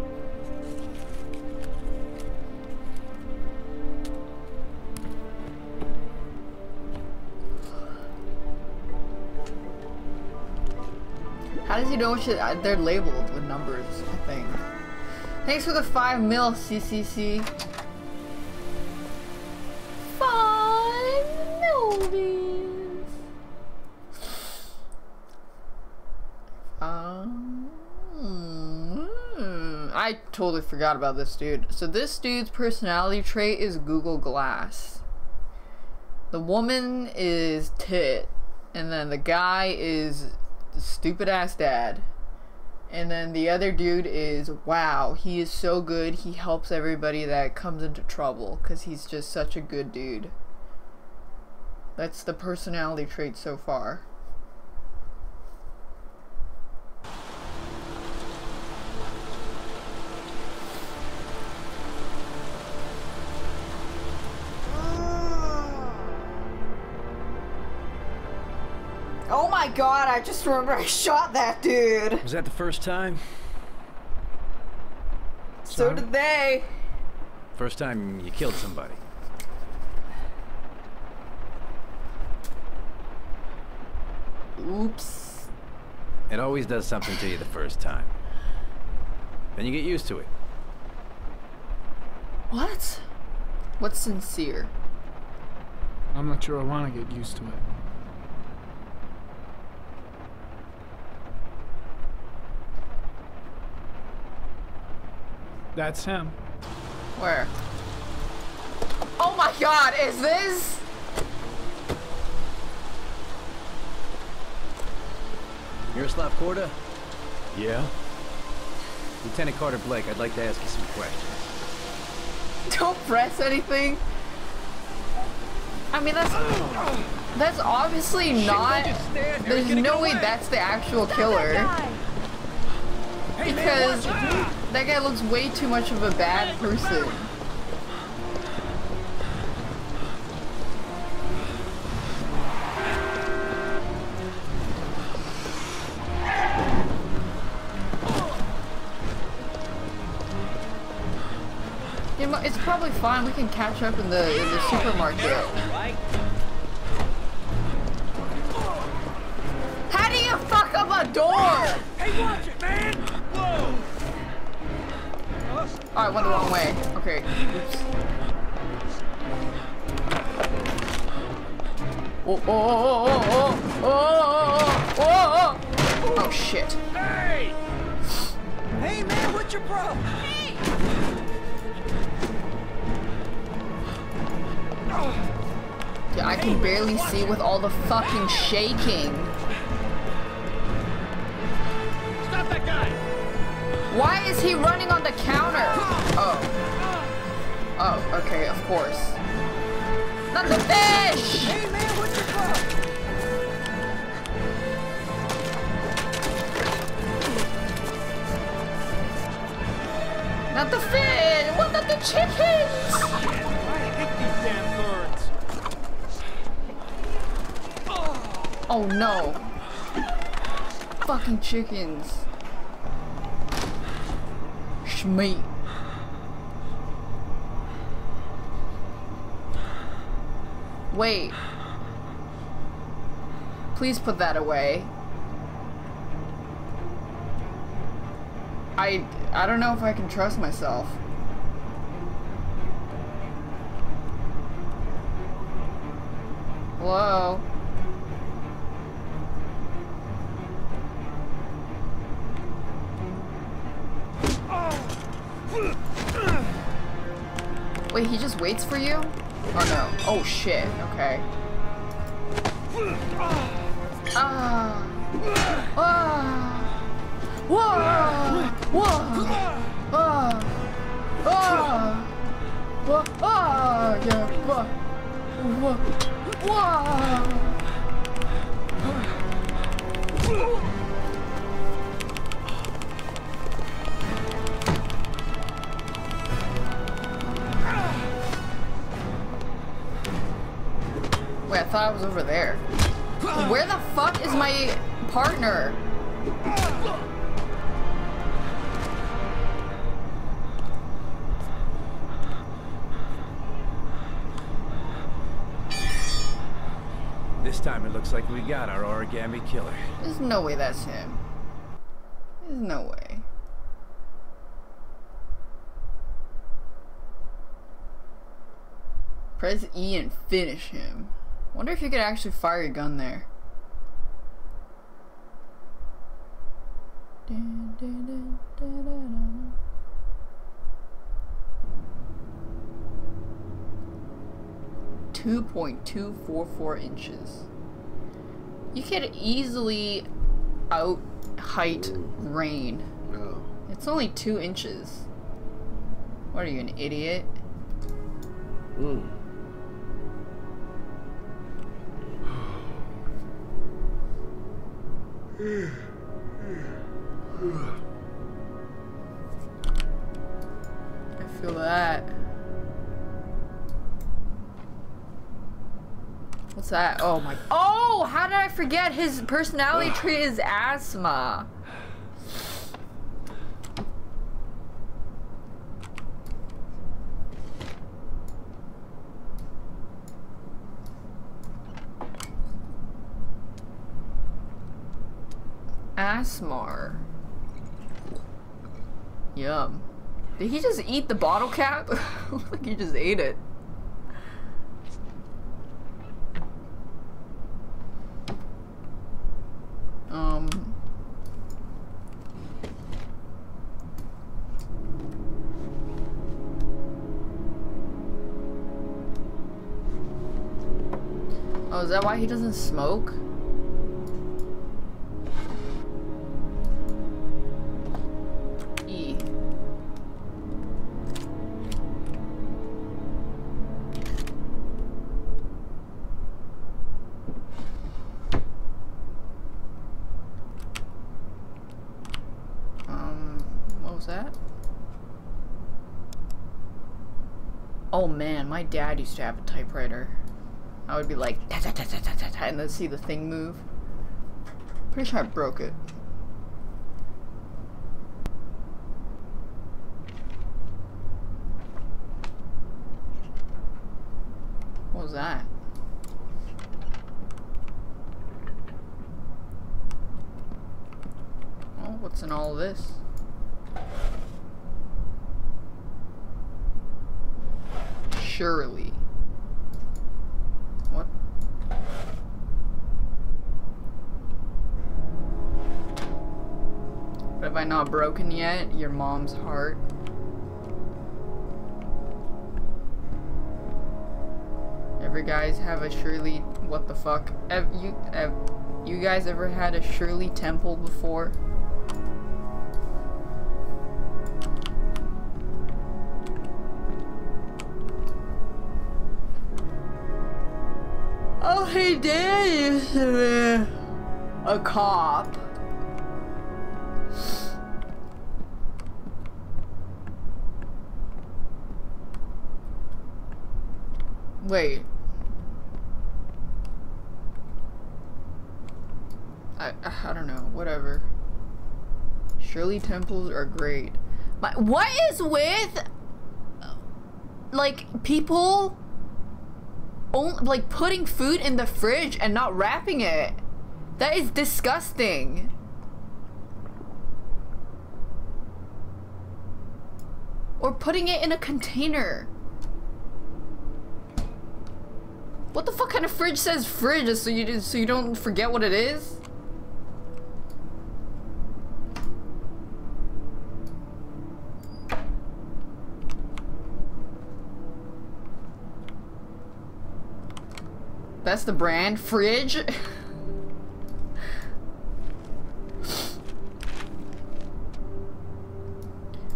How does he know which uh, they're labeled with numbers? I think. Thanks for the five mil, CCC. Five millies. Um, I totally forgot about this dude. So this dude's personality trait is Google Glass. The woman is tit, and then the guy is stupid ass dad. And then the other dude is wow, he is so good. He helps everybody that comes into trouble cuz he's just such a good dude. That's the personality trait so far. Oh my god, I just remember I shot that dude. Was that the first time? So did they. First time you killed somebody. Oops. It always does something to you the first time. Then you get used to it. What? What's sincere? I'm not sure I want to get used to it. That's him. Where? Oh my god, is this? Miroslav Korda? Yeah? Lieutenant Carter Blake, I'd like to ask you some questions. Don't press anything. I mean, that's that's obviously not. don't just stand there, There's no way away. that's the actual killer. Because that guy looks way too much of a bad person. It it's probably fine. We can catch up in the in the supermarket. How do you fuck up a door? Hey, watch it, man! Oh, I went the wrong way. Okay. Oops. Oh oh oh, oh, oh, oh, oh, oh, oh, oh, oh, oh, shit. Hey! Hey, man, what's your problem? Hey! Yeah, I can barely see with all the fucking shaking. Why is he running on the counter? Oh. Oh, okay, of course. Not the fish! Hey, man, what's your problem? Not the fish! What not the chickens? I hate these damn birds. Oh no. Fucking chickens. Schmeat. Wait. Please put that away. I I don't know if I can trust myself. Hello? For you? Oh no. Oh shit, okay. Ah. Ah. Whoa! Whoa! Ah. Ah. Ah. Yeah. Whoa. Whoa. Whoa. Thought I was over there. Where the fuck is my partner? This time it looks like we got our origami killer. There's no way that's him. There's no way. Press E and finish him. Wonder if you could actually fire a gun there. Two point two four four inches. You could easily out height rain. No. It's only two inches. What are you, an idiot? Mm. I feel that. What's that? Oh my. Oh! How did I forget his personality [SIGHS] trait is asthma? Asmar. Yum. Did he just eat the bottle cap? [LAUGHS] Looks like he just ate it. Um. Oh, is that why he doesn't smoke? Oh man, my dad used to have a typewriter. I would be like, ta ta ta ta ta, ta and then see the thing move. Pretty sure I broke it. What was that? Oh, what's in all this? Surely. What? Have I not broken yet? Your mom's heart. Ever guys have a Shirley? What the fuck? Have you have you guys ever had a Shirley Temple before? Dad used to be a cop. Wait. I I don't know. Whatever. Shirley temples are great. My, what is with like people on, like putting food in the fridge and not wrapping it? That is disgusting. Or putting it in a container. What the fuck kind of fridge says fridge so you so you don't forget what it is? That's the brand fridge.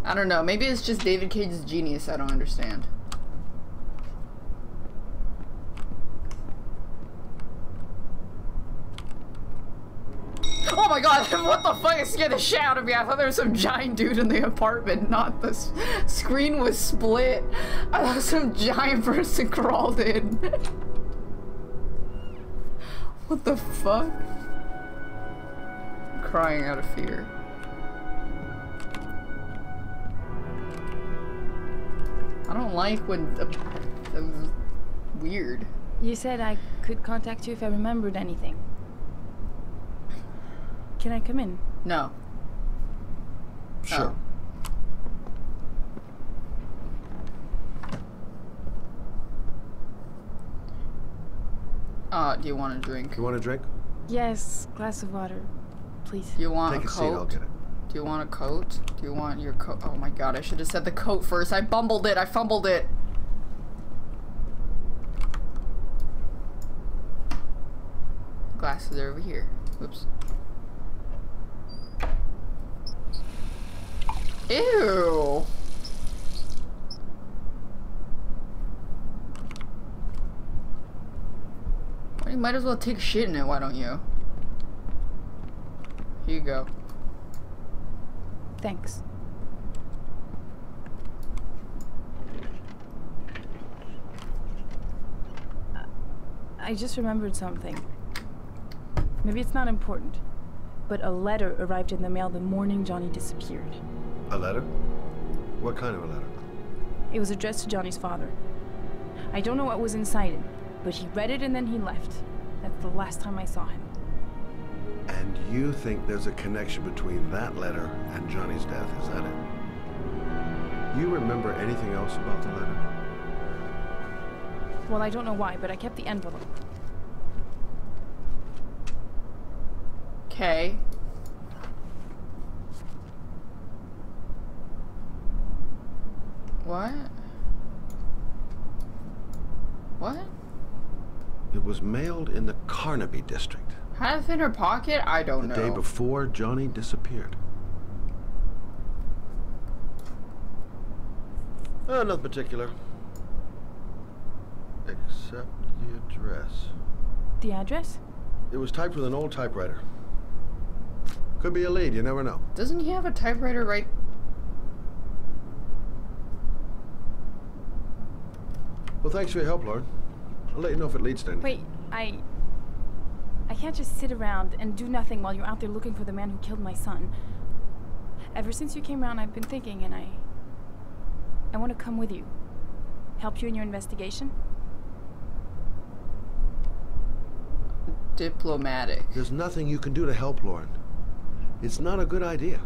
I don't know. Maybe it's just David Cage's genius. I don't understand. Oh my god, [LAUGHS] what the fuck? It scared the shit out of me. I thought there was some giant dude in the apartment, not the screen was split. I thought some giant person [LAUGHS] crawled in. [LAUGHS] what the fuck? I'm crying out of fear. I don't like when that was weird. You said I could contact you if I remembered anything. Can I come in? No. Sure. Oh. Uh, do you want a drink? You want a drink? Yes, glass of water, please. Do you want Take a a seat, coat? I'll get it. Do you want a coat? Do you want your coat? Oh my god, I should have said the coat first. I bumbled it. I fumbled it. Glasses are over here. Whoops. Ew. Well, you might as well take shit in it, why don't you? Here you go. Thanks. I just remembered something. Maybe it's not important, but a letter arrived in the mail the morning Johnny disappeared. A letter? What kind of a letter? It was addressed to Johnny's father. I don't know what was inside it, but he read it and then he left. That's the last time I saw him. And you think there's a connection between that letter and Johnny's death, is that it? You remember anything else about the letter? Well, I don't know why, but I kept the envelope. Okay. What? What? It was mailed in the Carnaby district. Half in her pocket? I don't the know. The day before Johnny disappeared. Uh, nothing particular. Except the address. The address? It was typed with an old typewriter. Could be a lead, you never know. Doesn't he have a typewriter right? Well, thanks for your help, Lauren. I'll let you know if it leads to anything. Wait, I. I can't just sit around and do nothing while you're out there looking for the man who killed my son. Ever since you came around, I've been thinking, and I. I want to come with you. Help you in your investigation. diplomatic. There's nothing you can do to help, Lauren. It's not a good idea.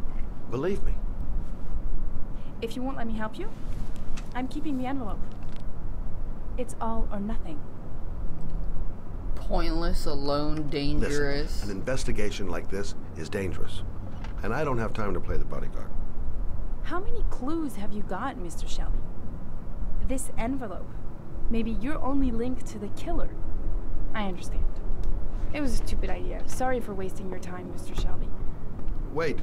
Believe me. If you won't let me help you, I'm keeping the envelope. It's all or nothing. Pointless, alone, dangerous. Listen, an investigation like this is dangerous. And I don't have time to play the bodyguard. How many clues have you got, Mr. Shelby? This envelope. Maybe your only link to the killer. I understand. It was a stupid idea. Sorry for wasting your time, Mr. Shelby. Wait.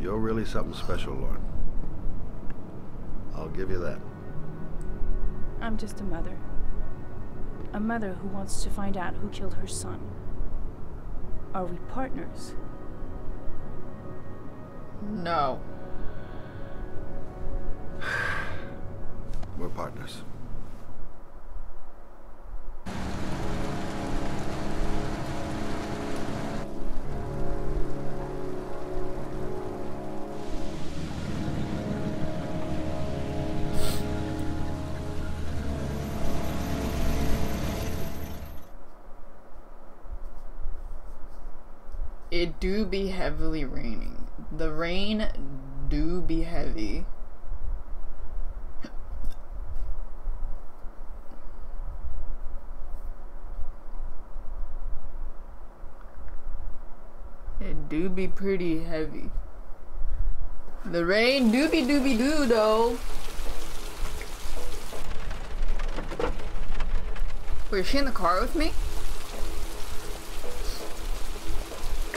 You're really something special, Lauren. I'll give you that. I'm just a mother. A mother who wants to find out who killed her son. Are we partners? No. We're partners. Do be heavily raining. The rain do be heavy. It do be pretty heavy. The rain doobie doobie doo though. Wait, is she in the car with me?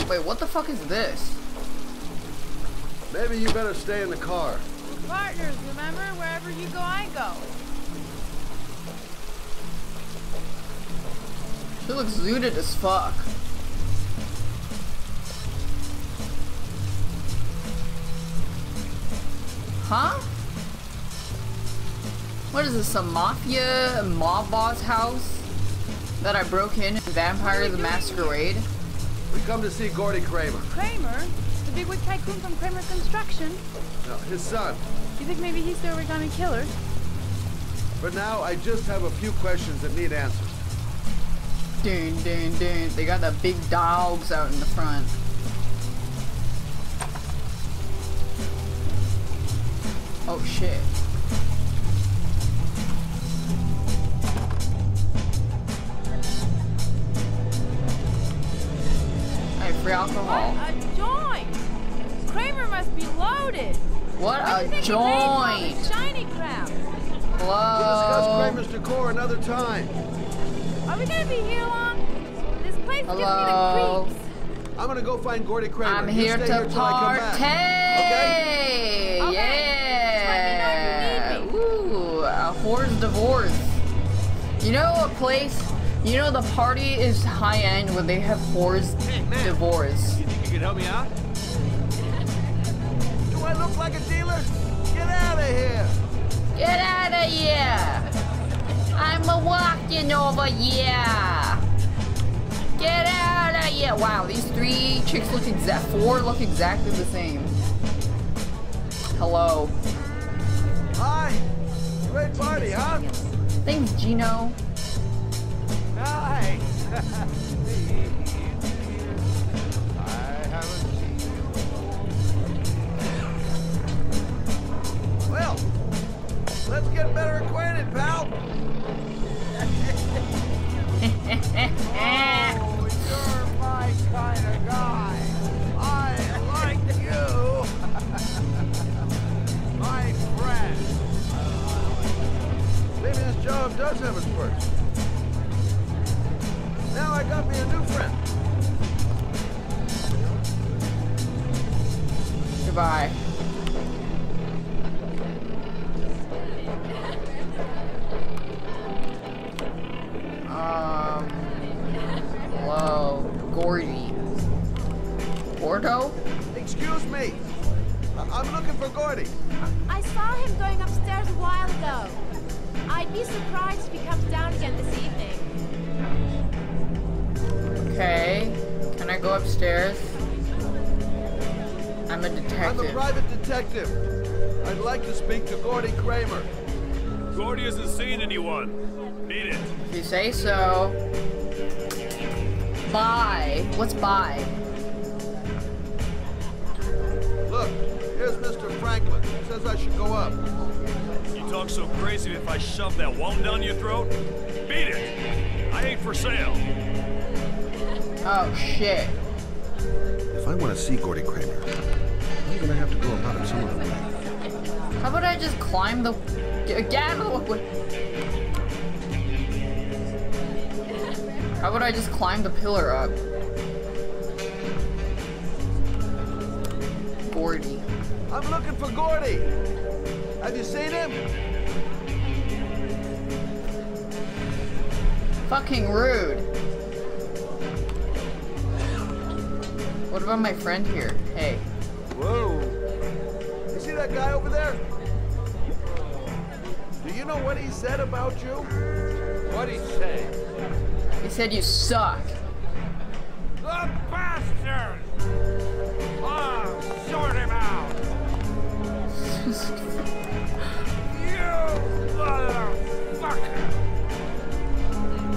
Wait, what the fuck is this? Maybe you better stay in the car. We're partners, remember? Wherever you go, I go. She looks zooted as fuck. Huh? What is this, a mafia mob boss house? That I broke in in Vampire the Masquerade? We come to see Gordy Kramer. Kramer? The big wig tycoon from Kramer Construction? No, his son. You think maybe he's the origami killer? For now, I just have a few questions that need answers. Dun dun dun. They got the big dogs out in the front. Oh shit. Free alcohol. What a joint! Kramer must be loaded. What What a you think he made from all joint. this Shiny crap. We'll discuss Hello. Kramer's decor another time. Are we gonna be here long? This place Hello. gives me the creeps. I'm gonna go find Gordy Kramer. I'm You here stay to here till I come back. partay. Yeah. Ooh, a whore's divorce. You know a place? You know the party is high end when they have whores divorce. You think you could help me out? Do I look like a dealer? Get out of here! Get out of here! I'm a walking over here. Get out of here! Wow, these three chicks look exact. Four look exactly the same. Hello. Hi! Great party, huh? Thanks, Gino. Does have its perks. Now I got me a new friend. Goodbye. Um. Hello, Gordy. Gordo? Excuse me. I- I'm looking for Gordy. I saw him going upstairs a while ago. I'd be surprised if he comes down again this evening. Okay. Can I go upstairs? I'm a I'm a private detective. I'd like to speak to Gordy Kramer. Gordy hasn't seen anyone. Beat it. If you say so. Bye. What's bye? Look, here's Mr. Franklin. He says I should go up. You talk so crazy if I shove that whelm down your throat? Beat it. I ain't for sale. Oh shit. If I want to see Gordy Kramer, I'm gonna have to go about it some other way. How about I just climb the get, get out of the way? How about I just climb the pillar up? Gordy. I'm looking for Gordy. Have you seen him? Fucking rude. What about my friend here? Hey. Whoa. You see that guy over there? Do you know what he said about you? What'd he say? He said you suck. The bastard! Oh, sort him out! you motherfucker!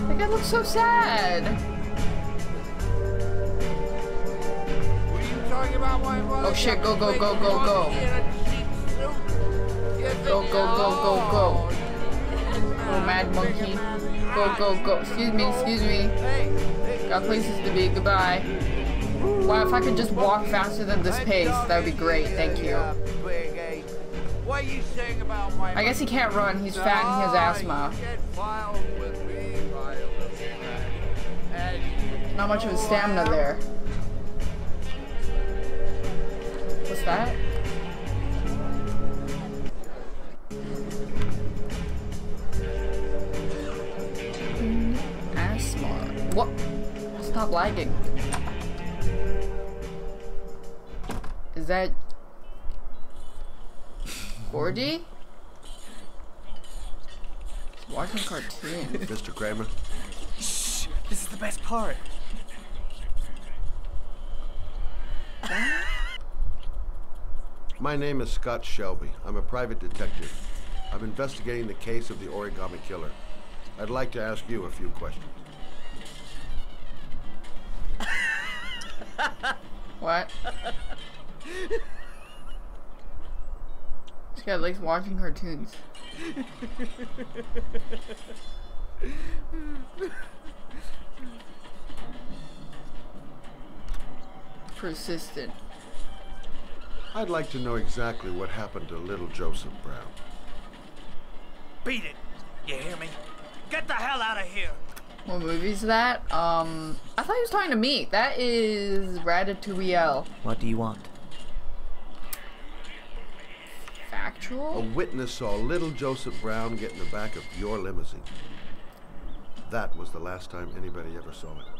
That guy looks so sad. Oh shit, go, go, go, go, go. Go, go, go, go, go. Oh, mad monkey. Go, go, go. Excuse me, excuse me. Got places to be. Goodbye. Wow, if I could just walk faster than this pace, that would be great. Thank you. I guess he can't run. He's fat and he has asthma. Not much of a stamina there. What's that? Mm, Asthma. What? Stop lagging. Is that Gordy? He's watching cartoons. Mr. Kramer? Shh, this is the best part. My name is Scott Shelby. I'm a private detective. I'm investigating the case of the origami killer. I'd like to ask you a few questions. [LAUGHS] What? This guy likes watching cartoons. [LAUGHS] Persistent. I'd like to know exactly what happened to little Joseph Brown. Beat it. You hear me? Get the hell out of here. What movie is that? Um, I thought he was talking to me. That is Ratatouille. What do you want? Factual? A witness saw little Joseph Brown get in the back of your limousine. That was the last time anybody ever saw it.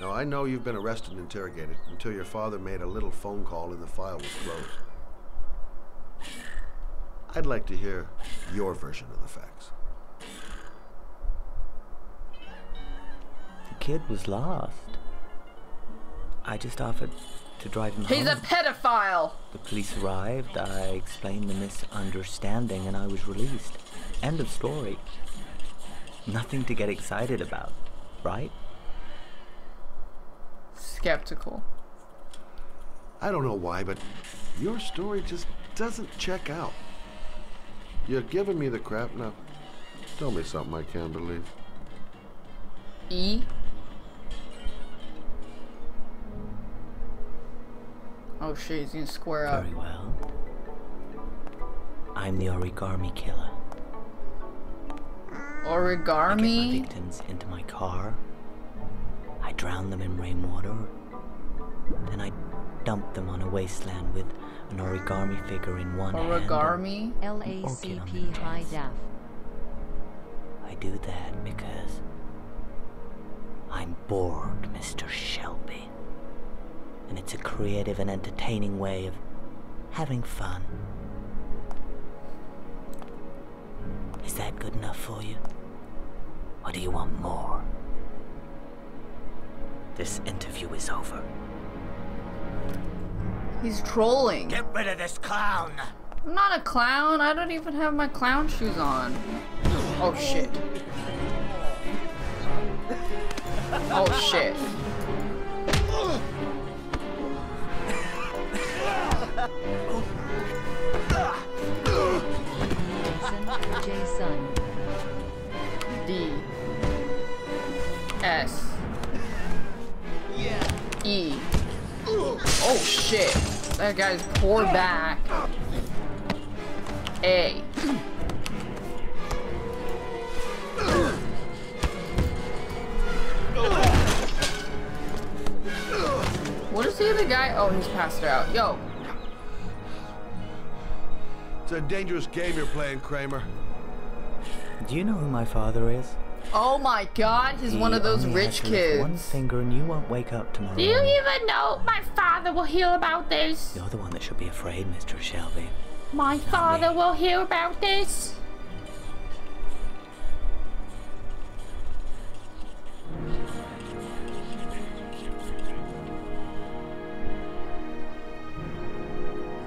Now, I know you've been arrested and interrogated until your father made a little phone call and the file was closed. I'd like to hear your version of the facts. The kid was lost. I just offered to drive him home. He's a pedophile! The police arrived, I explained the misunderstanding, and I was released. End of story. Nothing to get excited about, right? Skeptical. I don't know why, but your story just doesn't check out. You're giving me the crap now. Tell me something I can't believe. E? Oh shit, he's gonna square up. Very well. I'm the origami killer. Origami? I get my Origami? victims into my car. I drown them in rainwater. Then I dump them on a wasteland with an origami figure in one hand. and Origami? LACP High Def. I do that because I'm bored, Mr. Shelby. And it's a creative and entertaining way of having fun. Is that good enough for you? Or do you want more? This interview is over. He's trolling. Get rid of this clown. I'm not a clown. I don't even have my clown shoes on. Oh shit. Oh shit. Vincent J. Sun. D S E. Oh shit. That guy's poor back. A. What is the other guy? Oh, he's passed out. Yo. It's a dangerous game you're playing, Kramer. Do you know who my father is? Oh my god, he's one of those rich kids. One finger and you won't wake up tomorrow. Do you even know my father will hear about this? You're the one that should be afraid, Mr. Shelby. My father will hear about this?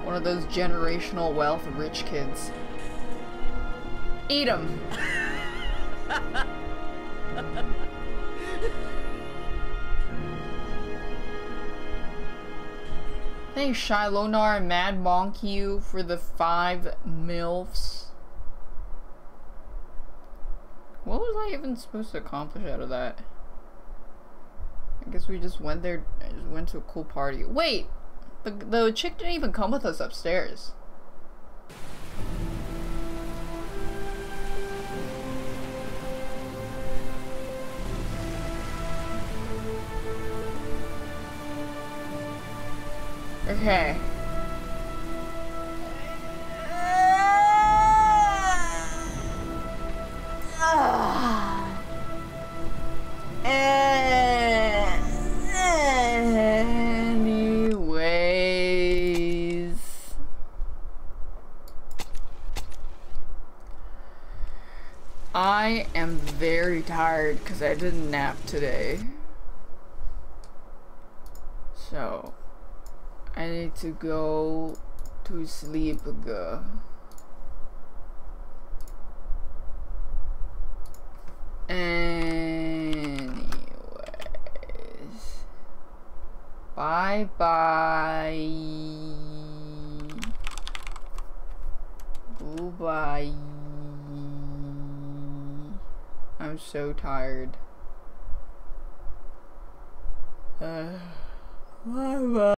One of those generational wealth rich kids. Eat them. [LAUGHS] [LAUGHS] Thanks, Shilonar and Mad Monk for the five MILFs. What was I even supposed to accomplish out of that? I guess we just went there, just went to a cool party. Wait! The, the chick didn't even come with us upstairs. Okay. Anyways. I am very tired because I didn't nap today. So, I need to go to sleep. Girl. Anyways. Bye bye. Goodbye. I'm so tired. [SIGHS] Uh, bye bye.